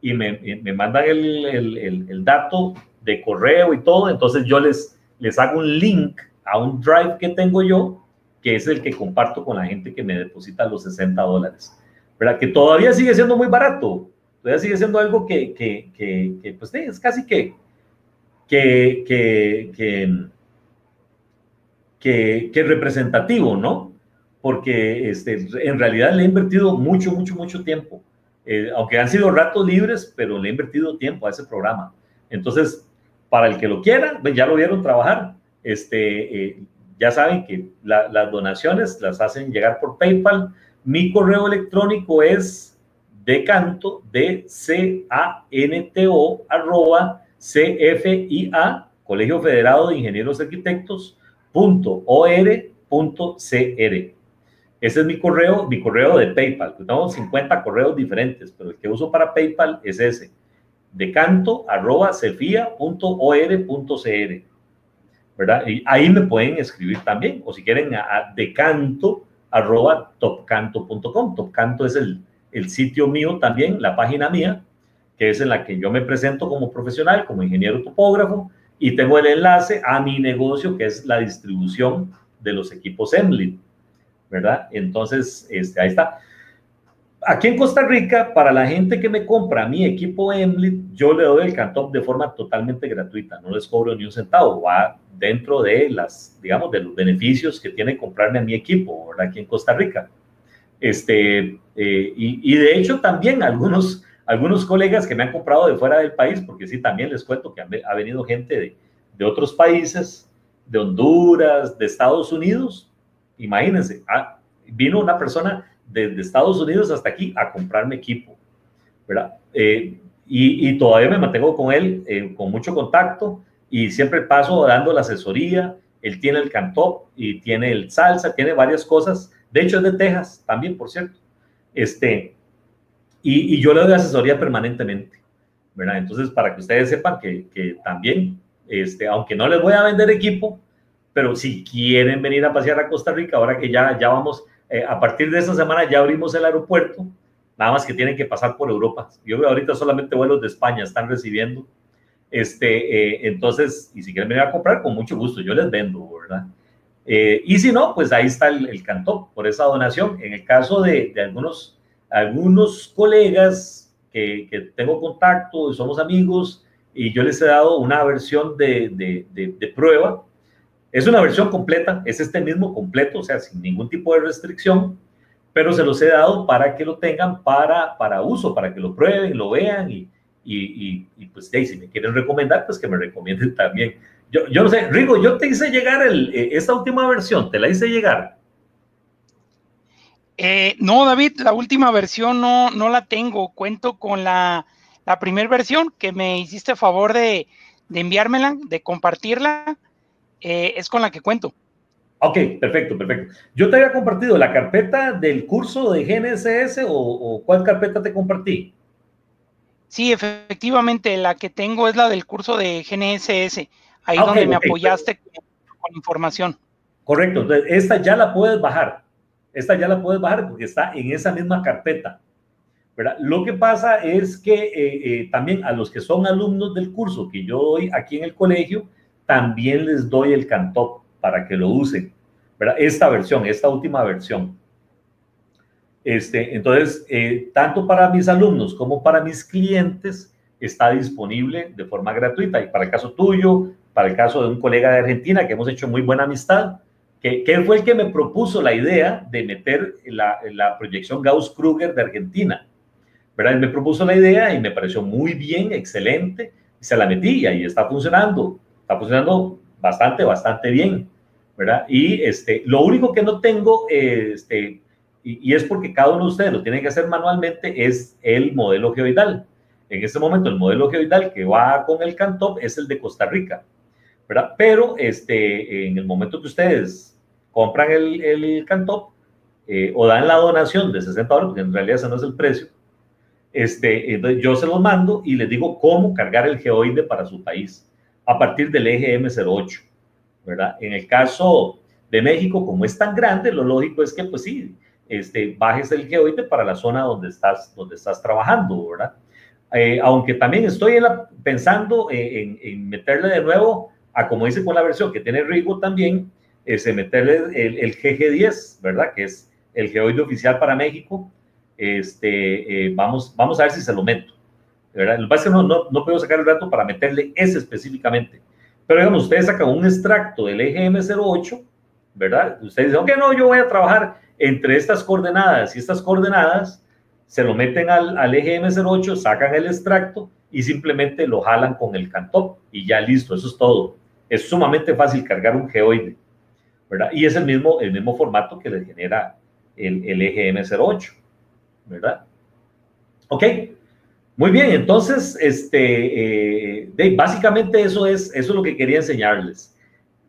y me, me mandan el, el, el, el dato de correo y todo, entonces yo les, les hago un link a un drive que tengo yo, que es el que comparto con la gente que me deposita los 60 dólares. ¿Verdad? Que todavía sigue siendo muy barato, todavía sigue siendo algo que, que, que, pues es casi que, que, que, que, que, representativo, ¿no? Porque este, en realidad le he invertido mucho, mucho, mucho tiempo. Eh, aunque han sido ratos libres, pero le he invertido tiempo a ese programa. Entonces, para el que lo quiera, pues, ya lo vieron trabajar. Este, eh, ya saben que la, las donaciones las hacen llegar por PayPal. Mi correo electrónico es decanto, d c a n t o arroba CFIA, Colegio Federado de Ingenieros Arquitectos, punto .or.cr. Ese es mi correo, mi correo de PayPal. Tengo 50 correos diferentes, pero el que uso para PayPal es ese, decanto arroba cefia.or.cr. ¿verdad? Y ahí me pueden escribir también, o si quieren a, decanto arroba topcanto.com. Topcanto es el, el sitio mío también, la página mía, que es en la que yo me presento como profesional, como ingeniero topógrafo, y tengo el enlace a mi negocio, que es la distribución de los equipos Emlit, ¿verdad? Entonces, este, ahí está. Aquí en Costa Rica, para la gente que me compra mi equipo Emlit, yo le doy el Cantop de forma totalmente gratuita, no les cobro ni un centavo, va dentro de las, digamos, de los beneficios que tiene comprarme a mi equipo, ¿verdad? Aquí en Costa Rica. Este, eh, y, y, de hecho también algunos algunos colegas que me han comprado de fuera del país, porque sí, también les cuento que ha venido gente de, de otros países, de Honduras, de Estados Unidos. Imagínense, ah, vino una persona desde de Estados Unidos hasta aquí a comprarme equipo, ¿verdad? Eh, y, y, todavía me mantengo con él eh, con mucho contacto y siempre paso dando la asesoría. Él tiene el cantop y tiene el salsa, tiene varias cosas. De hecho, es de Texas también, por cierto. Este, y, y, yo le doy asesoría permanentemente, ¿verdad? Entonces, para que ustedes sepan que, que, también, este, aunque no les voy a vender equipo, pero si quieren venir a pasear a Costa Rica, ahora que ya, ya vamos, eh, a partir de esta semana ya abrimos el aeropuerto, nada más que tienen que pasar por Europa. Yo veo ahorita solamente vuelos de España están recibiendo. Este, eh, entonces, y si quieren venir a comprar, con mucho gusto, yo les vendo, ¿verdad? Eh, y si no, pues ahí está el, el cantón por esa donación. En el caso de, algunos algunos colegas que, tengo contacto, somos amigos, y yo les he dado una versión de, prueba. Es una versión completa, es este mismo completo, o sea, sin ningún tipo de restricción, pero se los he dado para que lo tengan para, para uso, para que lo prueben, lo vean y, y, pues hey, si me quieren recomendar, pues que me recomienden [laughs] también. Yo, yo no sé, Rigo, yo te hice llegar el, eh, esta última versión, te la hice llegar. Eh, no, David, la última versión no, no la tengo. Cuento con la, la primera versión que me hiciste favor de, de enviármela, de compartirla. Eh, es con la que cuento. Ok, perfecto, perfecto. Yo te había compartido la carpeta del curso de GNSS o, o cuál carpeta te compartí. Sí, efectivamente, la que tengo es la del curso de GNSS, ahí ah, donde okay, me okay. apoyaste con, con información. Correcto, entonces esta ya la puedes bajar. Esta ya la puedes bajar porque está en esa misma carpeta. ¿verdad? Lo que pasa es que eh, eh, también a los que son alumnos del curso que yo doy aquí en el colegio, también les doy el Cantop para que lo usen. ¿verdad? Esta versión, esta última versión. Este, entonces, eh, tanto para mis alumnos como para mis clientes está disponible de forma gratuita. Y para el caso tuyo, para el caso de un colega de Argentina que hemos hecho muy buena amistad, que, que, fue el que me propuso la idea de meter la, proyección Gauss-Kruger de Argentina. ¿verdad? Él me propuso la idea y me pareció muy bien, excelente, se la metí y ahí está funcionando, está funcionando bastante, bastante bien, ¿verdad? Y este, lo único que no tengo, este, y, es porque cada uno de ustedes lo tiene que hacer manualmente, es el modelo geoidal. En este momento, el modelo geoidal que va con el CANTOP es el de Costa Rica, ¿verdad? Pero este, en el momento que ustedes compran el, el CANTOP eh, o dan la donación de 60 dólares, porque en realidad ese no es el precio, este, yo se los mando y les digo cómo cargar el geoide para su país a partir del eje M08, ¿verdad? En el caso de México, como es tan grande, lo lógico es que, pues sí, este, bajes el geoide para la zona donde estás, donde estás trabajando, ¿verdad? Eh, aunque también estoy pensando en, meterle de nuevo a, como dice con la versión que tiene Rigo también, es meterle el, el, GG10, ¿verdad? Que es el geoide oficial para México. Este, eh, vamos, vamos a ver si se lo meto. ¿Verdad? No puedo sacar el dato para meterle ese específicamente. Pero digamos, ustedes sacan un extracto del EGM08, ¿verdad? Ustedes dicen, ok, no, yo voy a trabajar entre estas coordenadas y estas coordenadas, se lo meten al, al EGM08, sacan el extracto y simplemente lo jalan con el cantop y ya listo, eso es todo. Es sumamente fácil cargar un geoide, ¿verdad? Y es el mismo, el mismo formato que le genera el, el EGM08, ¿verdad? Ok, muy bien, entonces, este, eh, básicamente eso es, eso es lo que quería enseñarles.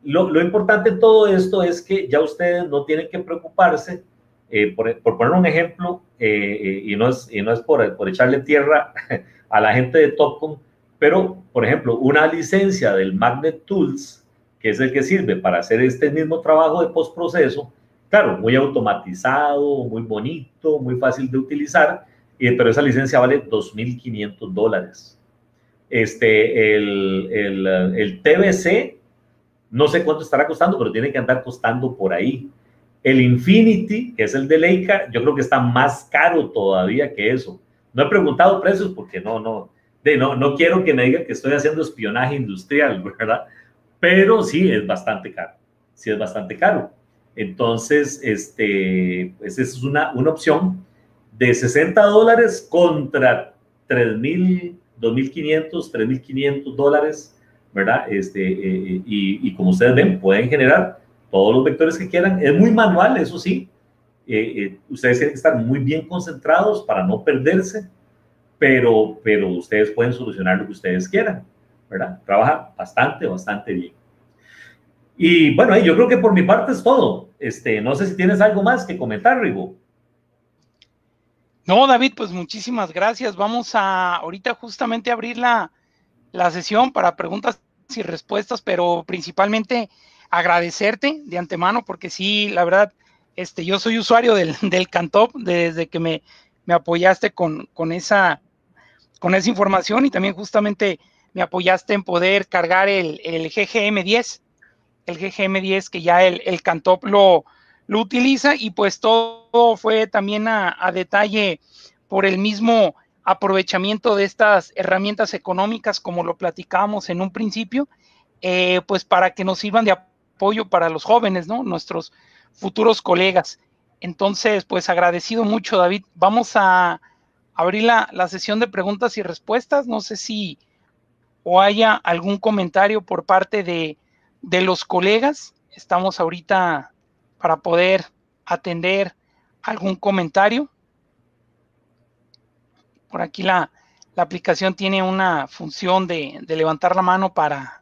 Lo, lo, importante en todo esto es que ya ustedes no tienen que preocuparse, eh, por, por, poner un ejemplo, eh, y no es, y no es por, por, echarle tierra [laughs] a la gente de Topcom, pero, por ejemplo, una licencia del Magnet Tools, que es el que sirve para hacer este mismo trabajo de postproceso, claro, muy automatizado, muy bonito, muy fácil de utilizar, pero esa licencia vale 2.500 dólares. Este, el, el, el, TBC, no sé cuánto estará costando, pero tiene que andar costando por ahí. El Infinity, que es el de Leica, yo creo que está más caro todavía que eso. No he preguntado precios porque no, no, de, no, no quiero que me digan que estoy haciendo espionaje industrial, [laughs] ¿verdad? Pero sí es bastante caro, sí es bastante caro. Entonces, este, pues es una, una opción de 60 dólares contra 3.000, 2.500, 3.500 dólares, ¿verdad? Este, eh, y, y, como ustedes ven, pueden generar todos los vectores que quieran. Es muy manual, eso sí. Eh, eh, ustedes tienen que estar muy bien concentrados para no perderse, pero, pero ustedes pueden solucionar lo que ustedes quieran, ¿verdad? Trabaja bastante, bastante bien. Y bueno, yo creo que por mi parte es todo. Este, no sé si tienes algo más que comentar, Rigo. No, David, pues muchísimas gracias. Vamos a ahorita justamente abrir la, la sesión para preguntas y respuestas, pero principalmente agradecerte de antemano, porque sí, la verdad, este, yo soy usuario del, [laughs] del Cantop desde que me, me apoyaste con, con, esa, con esa información y también justamente me apoyaste en poder cargar el, el GGM10, el GGM10 que ya el, el Cantop lo, lo utiliza y pues todo fue también a, detalle por el mismo aprovechamiento de estas herramientas económicas como lo platicábamos en un principio, eh, pues para que nos sirvan de apoyo para los jóvenes, ¿no? Nuestros futuros colegas. Entonces, pues agradecido mucho, David. Vamos a abrir la, la sesión de preguntas y respuestas. No sé si o haya algún comentario por parte de, de los colegas. Estamos ahorita para poder atender algún comentario. Por aquí la, aplicación tiene una función de, levantar la mano para,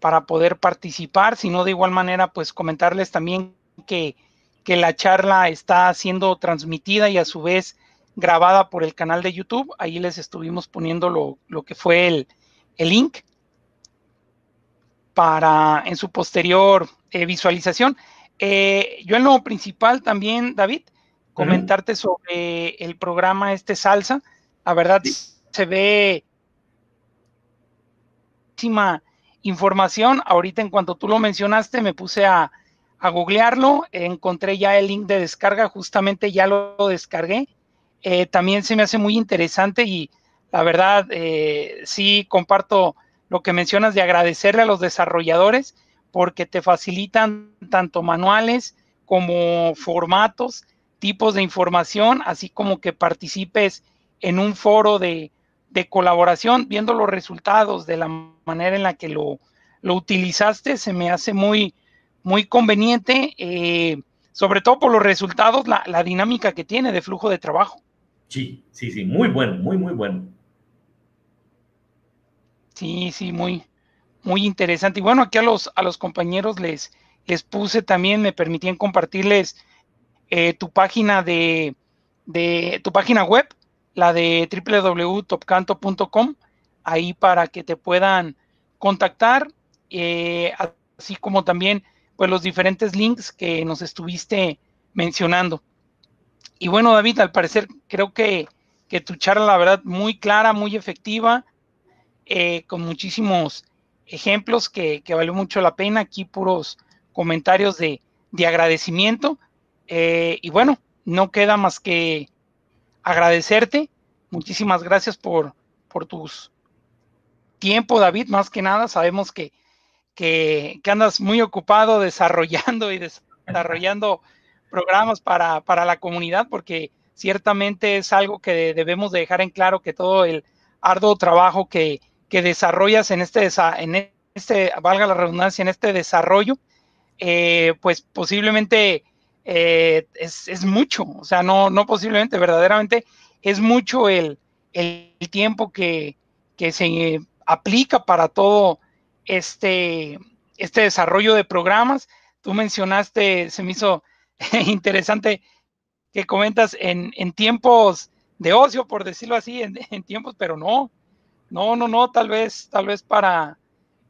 para poder participar, sino de igual manera, pues comentarles también que, que la charla está siendo transmitida y a su vez grabada por el canal de YouTube. Ahí les estuvimos poniendo lo, lo que fue el, el, link para en su posterior eh, visualización. Eh, yo en lo principal también, David, comentarte sobre el programa este Salsa. La verdad se ve muchísima información. Ahorita en cuanto tú lo mencionaste, me puse a, a googlearlo, encontré ya el link de descarga, justamente ya lo, descargué. Eh, también se me hace muy interesante y la verdad eh, sí comparto lo que mencionas de agradecerle a los desarrolladores porque te facilitan tanto manuales como formatos, tipos de información, así como que participes en un foro de, colaboración, viendo los resultados de la manera en la que lo, lo utilizaste, se me hace muy, muy conveniente, eh, sobre todo por los resultados, la, la dinámica que tiene de flujo de trabajo. Sí, sí, sí, muy bueno, muy, muy bueno. Sí, sí, muy, muy interesante. Y bueno, aquí a los, a los compañeros les, les puse también, me permitían compartirles eh, tu página de, de, tu página web, la de www.topcanto.com, ahí para que te puedan contactar, eh, así como también pues los diferentes links que nos estuviste mencionando. Y bueno, David, al parecer creo que, que tu charla, la verdad, muy clara, muy efectiva, eh, con muchísimos ejemplos que, que, valió mucho la pena, aquí puros comentarios de, de agradecimiento. Eh, y bueno, no queda más que agradecerte. Muchísimas gracias por, por tus tiempo, David, más que nada. Sabemos que, que, que andas muy ocupado desarrollando y desarrollando [laughs] programas para, para la comunidad, porque ciertamente es algo que debemos de dejar en claro que todo el arduo trabajo que, que desarrollas en este, en este, valga la redundancia, en este desarrollo, eh, pues posiblemente eh, es, es, mucho, o sea, no, no posiblemente, verdaderamente es mucho el, el tiempo que, que, se aplica para todo este, este desarrollo de programas. Tú mencionaste, se me hizo [laughs] interesante que comentas en, en tiempos de ocio, por decirlo así, en, en tiempos, pero no, no, no, no, tal vez, tal vez para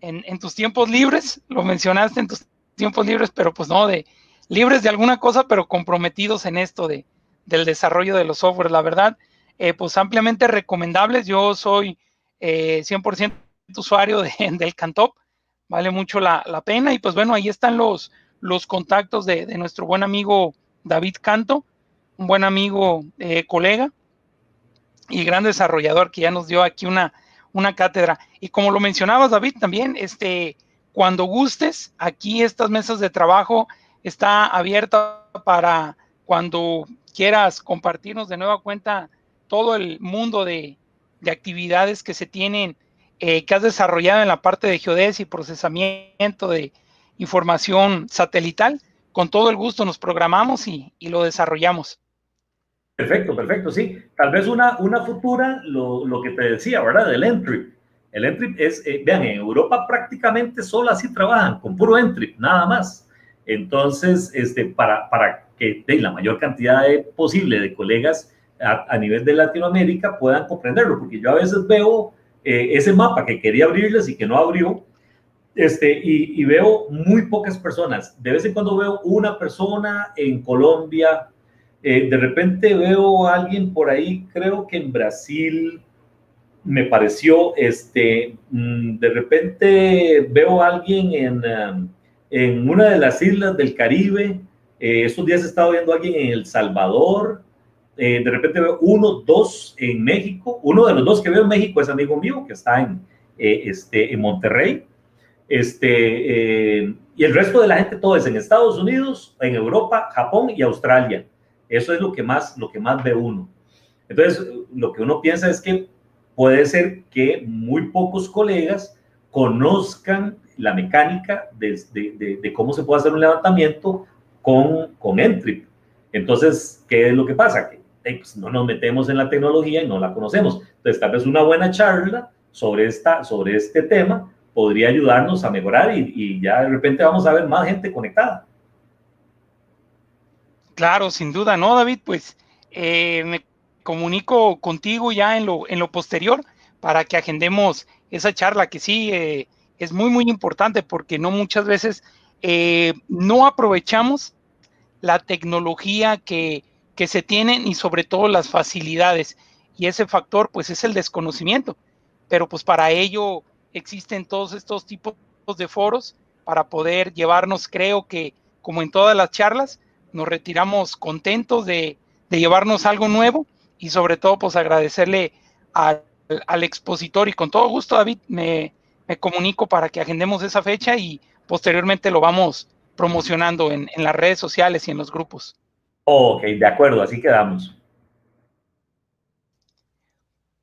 en, en, tus tiempos libres, lo mencionaste en tus tiempos libres, pero pues no, de libres de alguna cosa, pero comprometidos en esto de, del desarrollo de los softwares. La verdad, eh, pues ampliamente recomendables. Yo soy eh, 100% usuario de, [laughs] del Cantop, vale mucho la, la, pena. Y pues bueno, ahí están los, los contactos de, de nuestro buen amigo David Canto, un buen amigo, eh, colega y gran desarrollador que ya nos dio aquí una, una cátedra. Y como lo mencionabas, David, también, este, cuando gustes, aquí estas mesas de trabajo está abierta para cuando quieras compartirnos de nueva cuenta todo el mundo de, de actividades que se tienen, eh, que has desarrollado en la parte de geodesia y procesamiento de información satelital. Con todo el gusto nos programamos y, y lo desarrollamos. Perfecto, perfecto, sí. Tal vez una, una futura, lo, lo que te decía, ¿verdad? Del entry. El entry es, eh, vean, en Europa prácticamente solo así trabajan, con puro entry, nada más. Entonces, este, para, para que de la mayor cantidad posible de colegas a, nivel de Latinoamérica puedan comprenderlo, porque yo a veces veo eh, ese mapa que quería abrirles y que no abrió, este, y veo muy pocas personas. De vez en cuando veo una persona en Colombia, eh, de repente veo a alguien por ahí, creo que en Brasil me pareció, este, mm, de repente veo a alguien en, um, en una de las islas del Caribe. Eh, estos días he estado viendo a alguien en El Salvador. Eh, de repente veo uno, dos en México. Uno de los dos que veo en México es amigo mío que está en, eh, este, en Monterrey. Este, eh, y el resto de la gente, todo es en Estados Unidos, en Europa, Japón y Australia. Eso es lo que más, lo que más ve uno. Entonces, lo que uno piensa es que puede ser que muy pocos colegas conozcan la mecánica de, de, cómo se puede hacer un levantamiento con, con Entry. Entonces, ¿qué es lo que pasa? Que pues no nos metemos en la tecnología y no la conocemos. Entonces, tal vez una buena charla sobre, esta, sobre este tema podría ayudarnos a mejorar y ya de repente vamos a ver más gente conectada. Claro, sin duda, ¿no, David? Pues eh, me comunico contigo ya en lo, en lo posterior para que agendemos esa charla que sí eh, es muy, muy importante porque no muchas veces eh, no aprovechamos la tecnología que, que se tienen y sobre todo las facilidades. Y ese factor pues es el desconocimiento. Pero pues para ello existen todos estos tipos de foros para poder llevarnos, creo que como en todas las charlas, nos retiramos contentos de, de, llevarnos algo nuevo y sobre todo pues agradecerle al, al expositor y con todo gusto David me, me, comunico para que agendemos esa fecha y posteriormente lo vamos promocionando en, en las redes sociales y en los grupos. Ok, de acuerdo, así quedamos.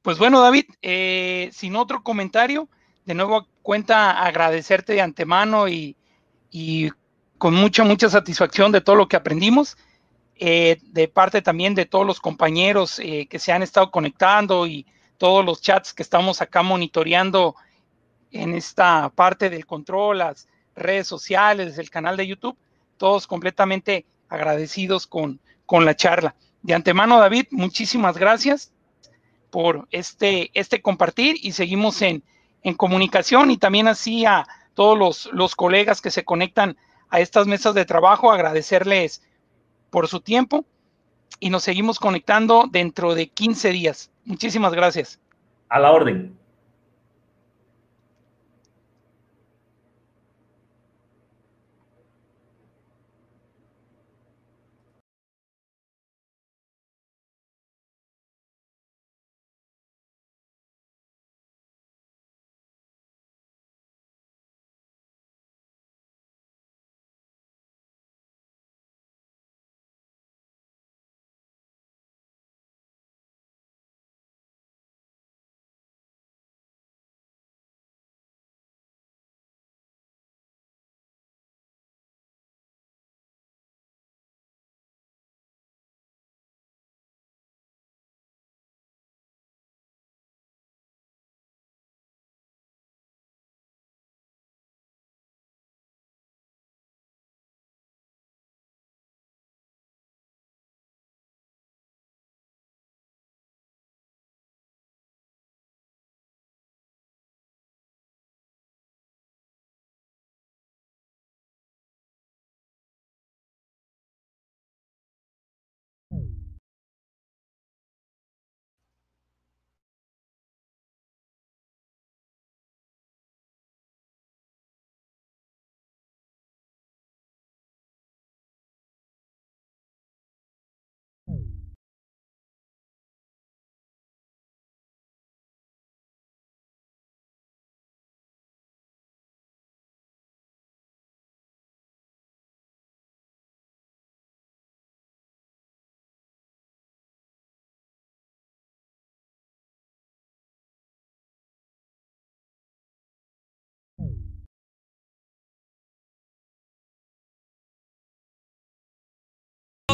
Pues bueno, David, eh, sin otro comentario, de nuevo cuenta agradecerte de antemano y, y con mucha, mucha satisfacción de todo lo que aprendimos, eh, de parte también de todos los compañeros eh, que se han estado conectando y todos los chats que estamos acá monitoreando en esta parte del control, las redes sociales, el canal de YouTube, todos completamente agradecidos con, con la charla. De antemano, David, muchísimas gracias por este, este compartir y seguimos en, en comunicación y también así a todos los, los colegas que se conectan a estas mesas de trabajo, agradecerles por su tiempo y nos seguimos conectando dentro de 15 días. Muchísimas gracias. A la orden.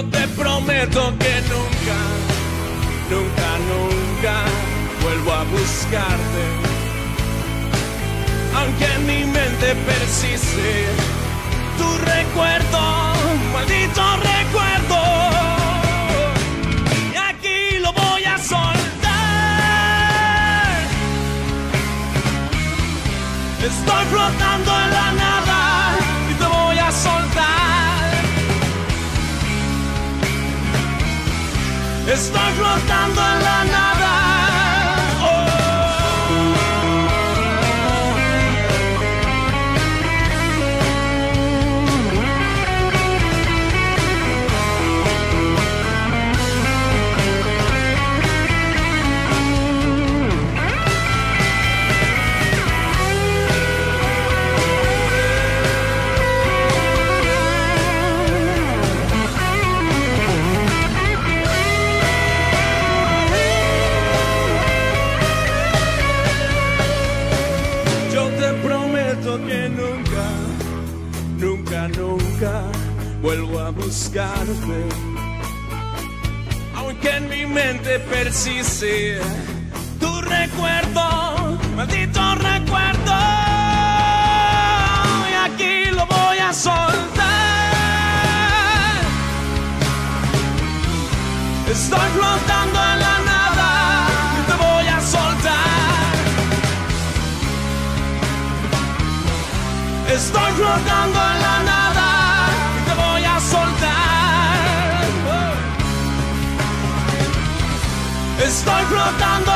Te prometo que nunca, nunca, nunca vuelvo a buscarte. Aunque en mi mente persiste tu recuerdo, Aunque en mi mente persiste tu recuerdo, maldito recuerdo. Y aquí lo voy a soltar. Estoy flotando en la nada y te voy a soltar. Estoy flotando en la Estoy flotando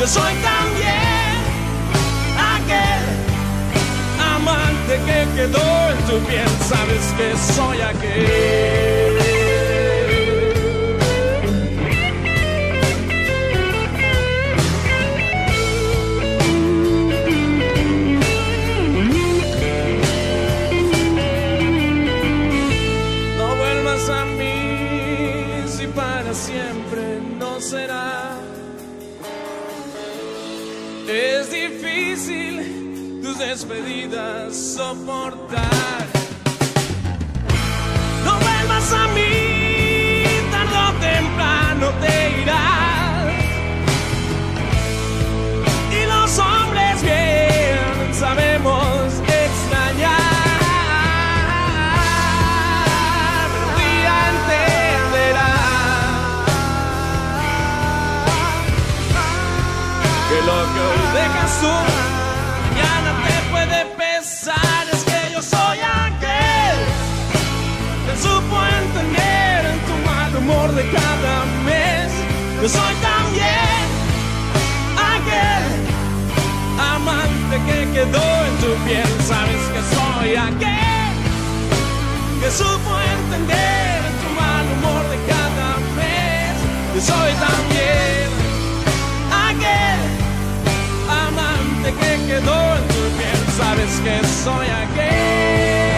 Yo soy también aquel amante que quedó en tu piel. Sabes que soy aquel. Despedidas soportar. No vuelvas a mí, tarde o temprano te irás. Y los hombres bien sabemos extrañar. Un día entenderás que lo que hoy dejas tú, Yo soy también aquel amante que quedó en tu piel. Sabes que soy aquel que supo entender en tu mal humor de cada mes. Yo soy también aquel amante que quedó en tu piel. Sabes que soy aquel.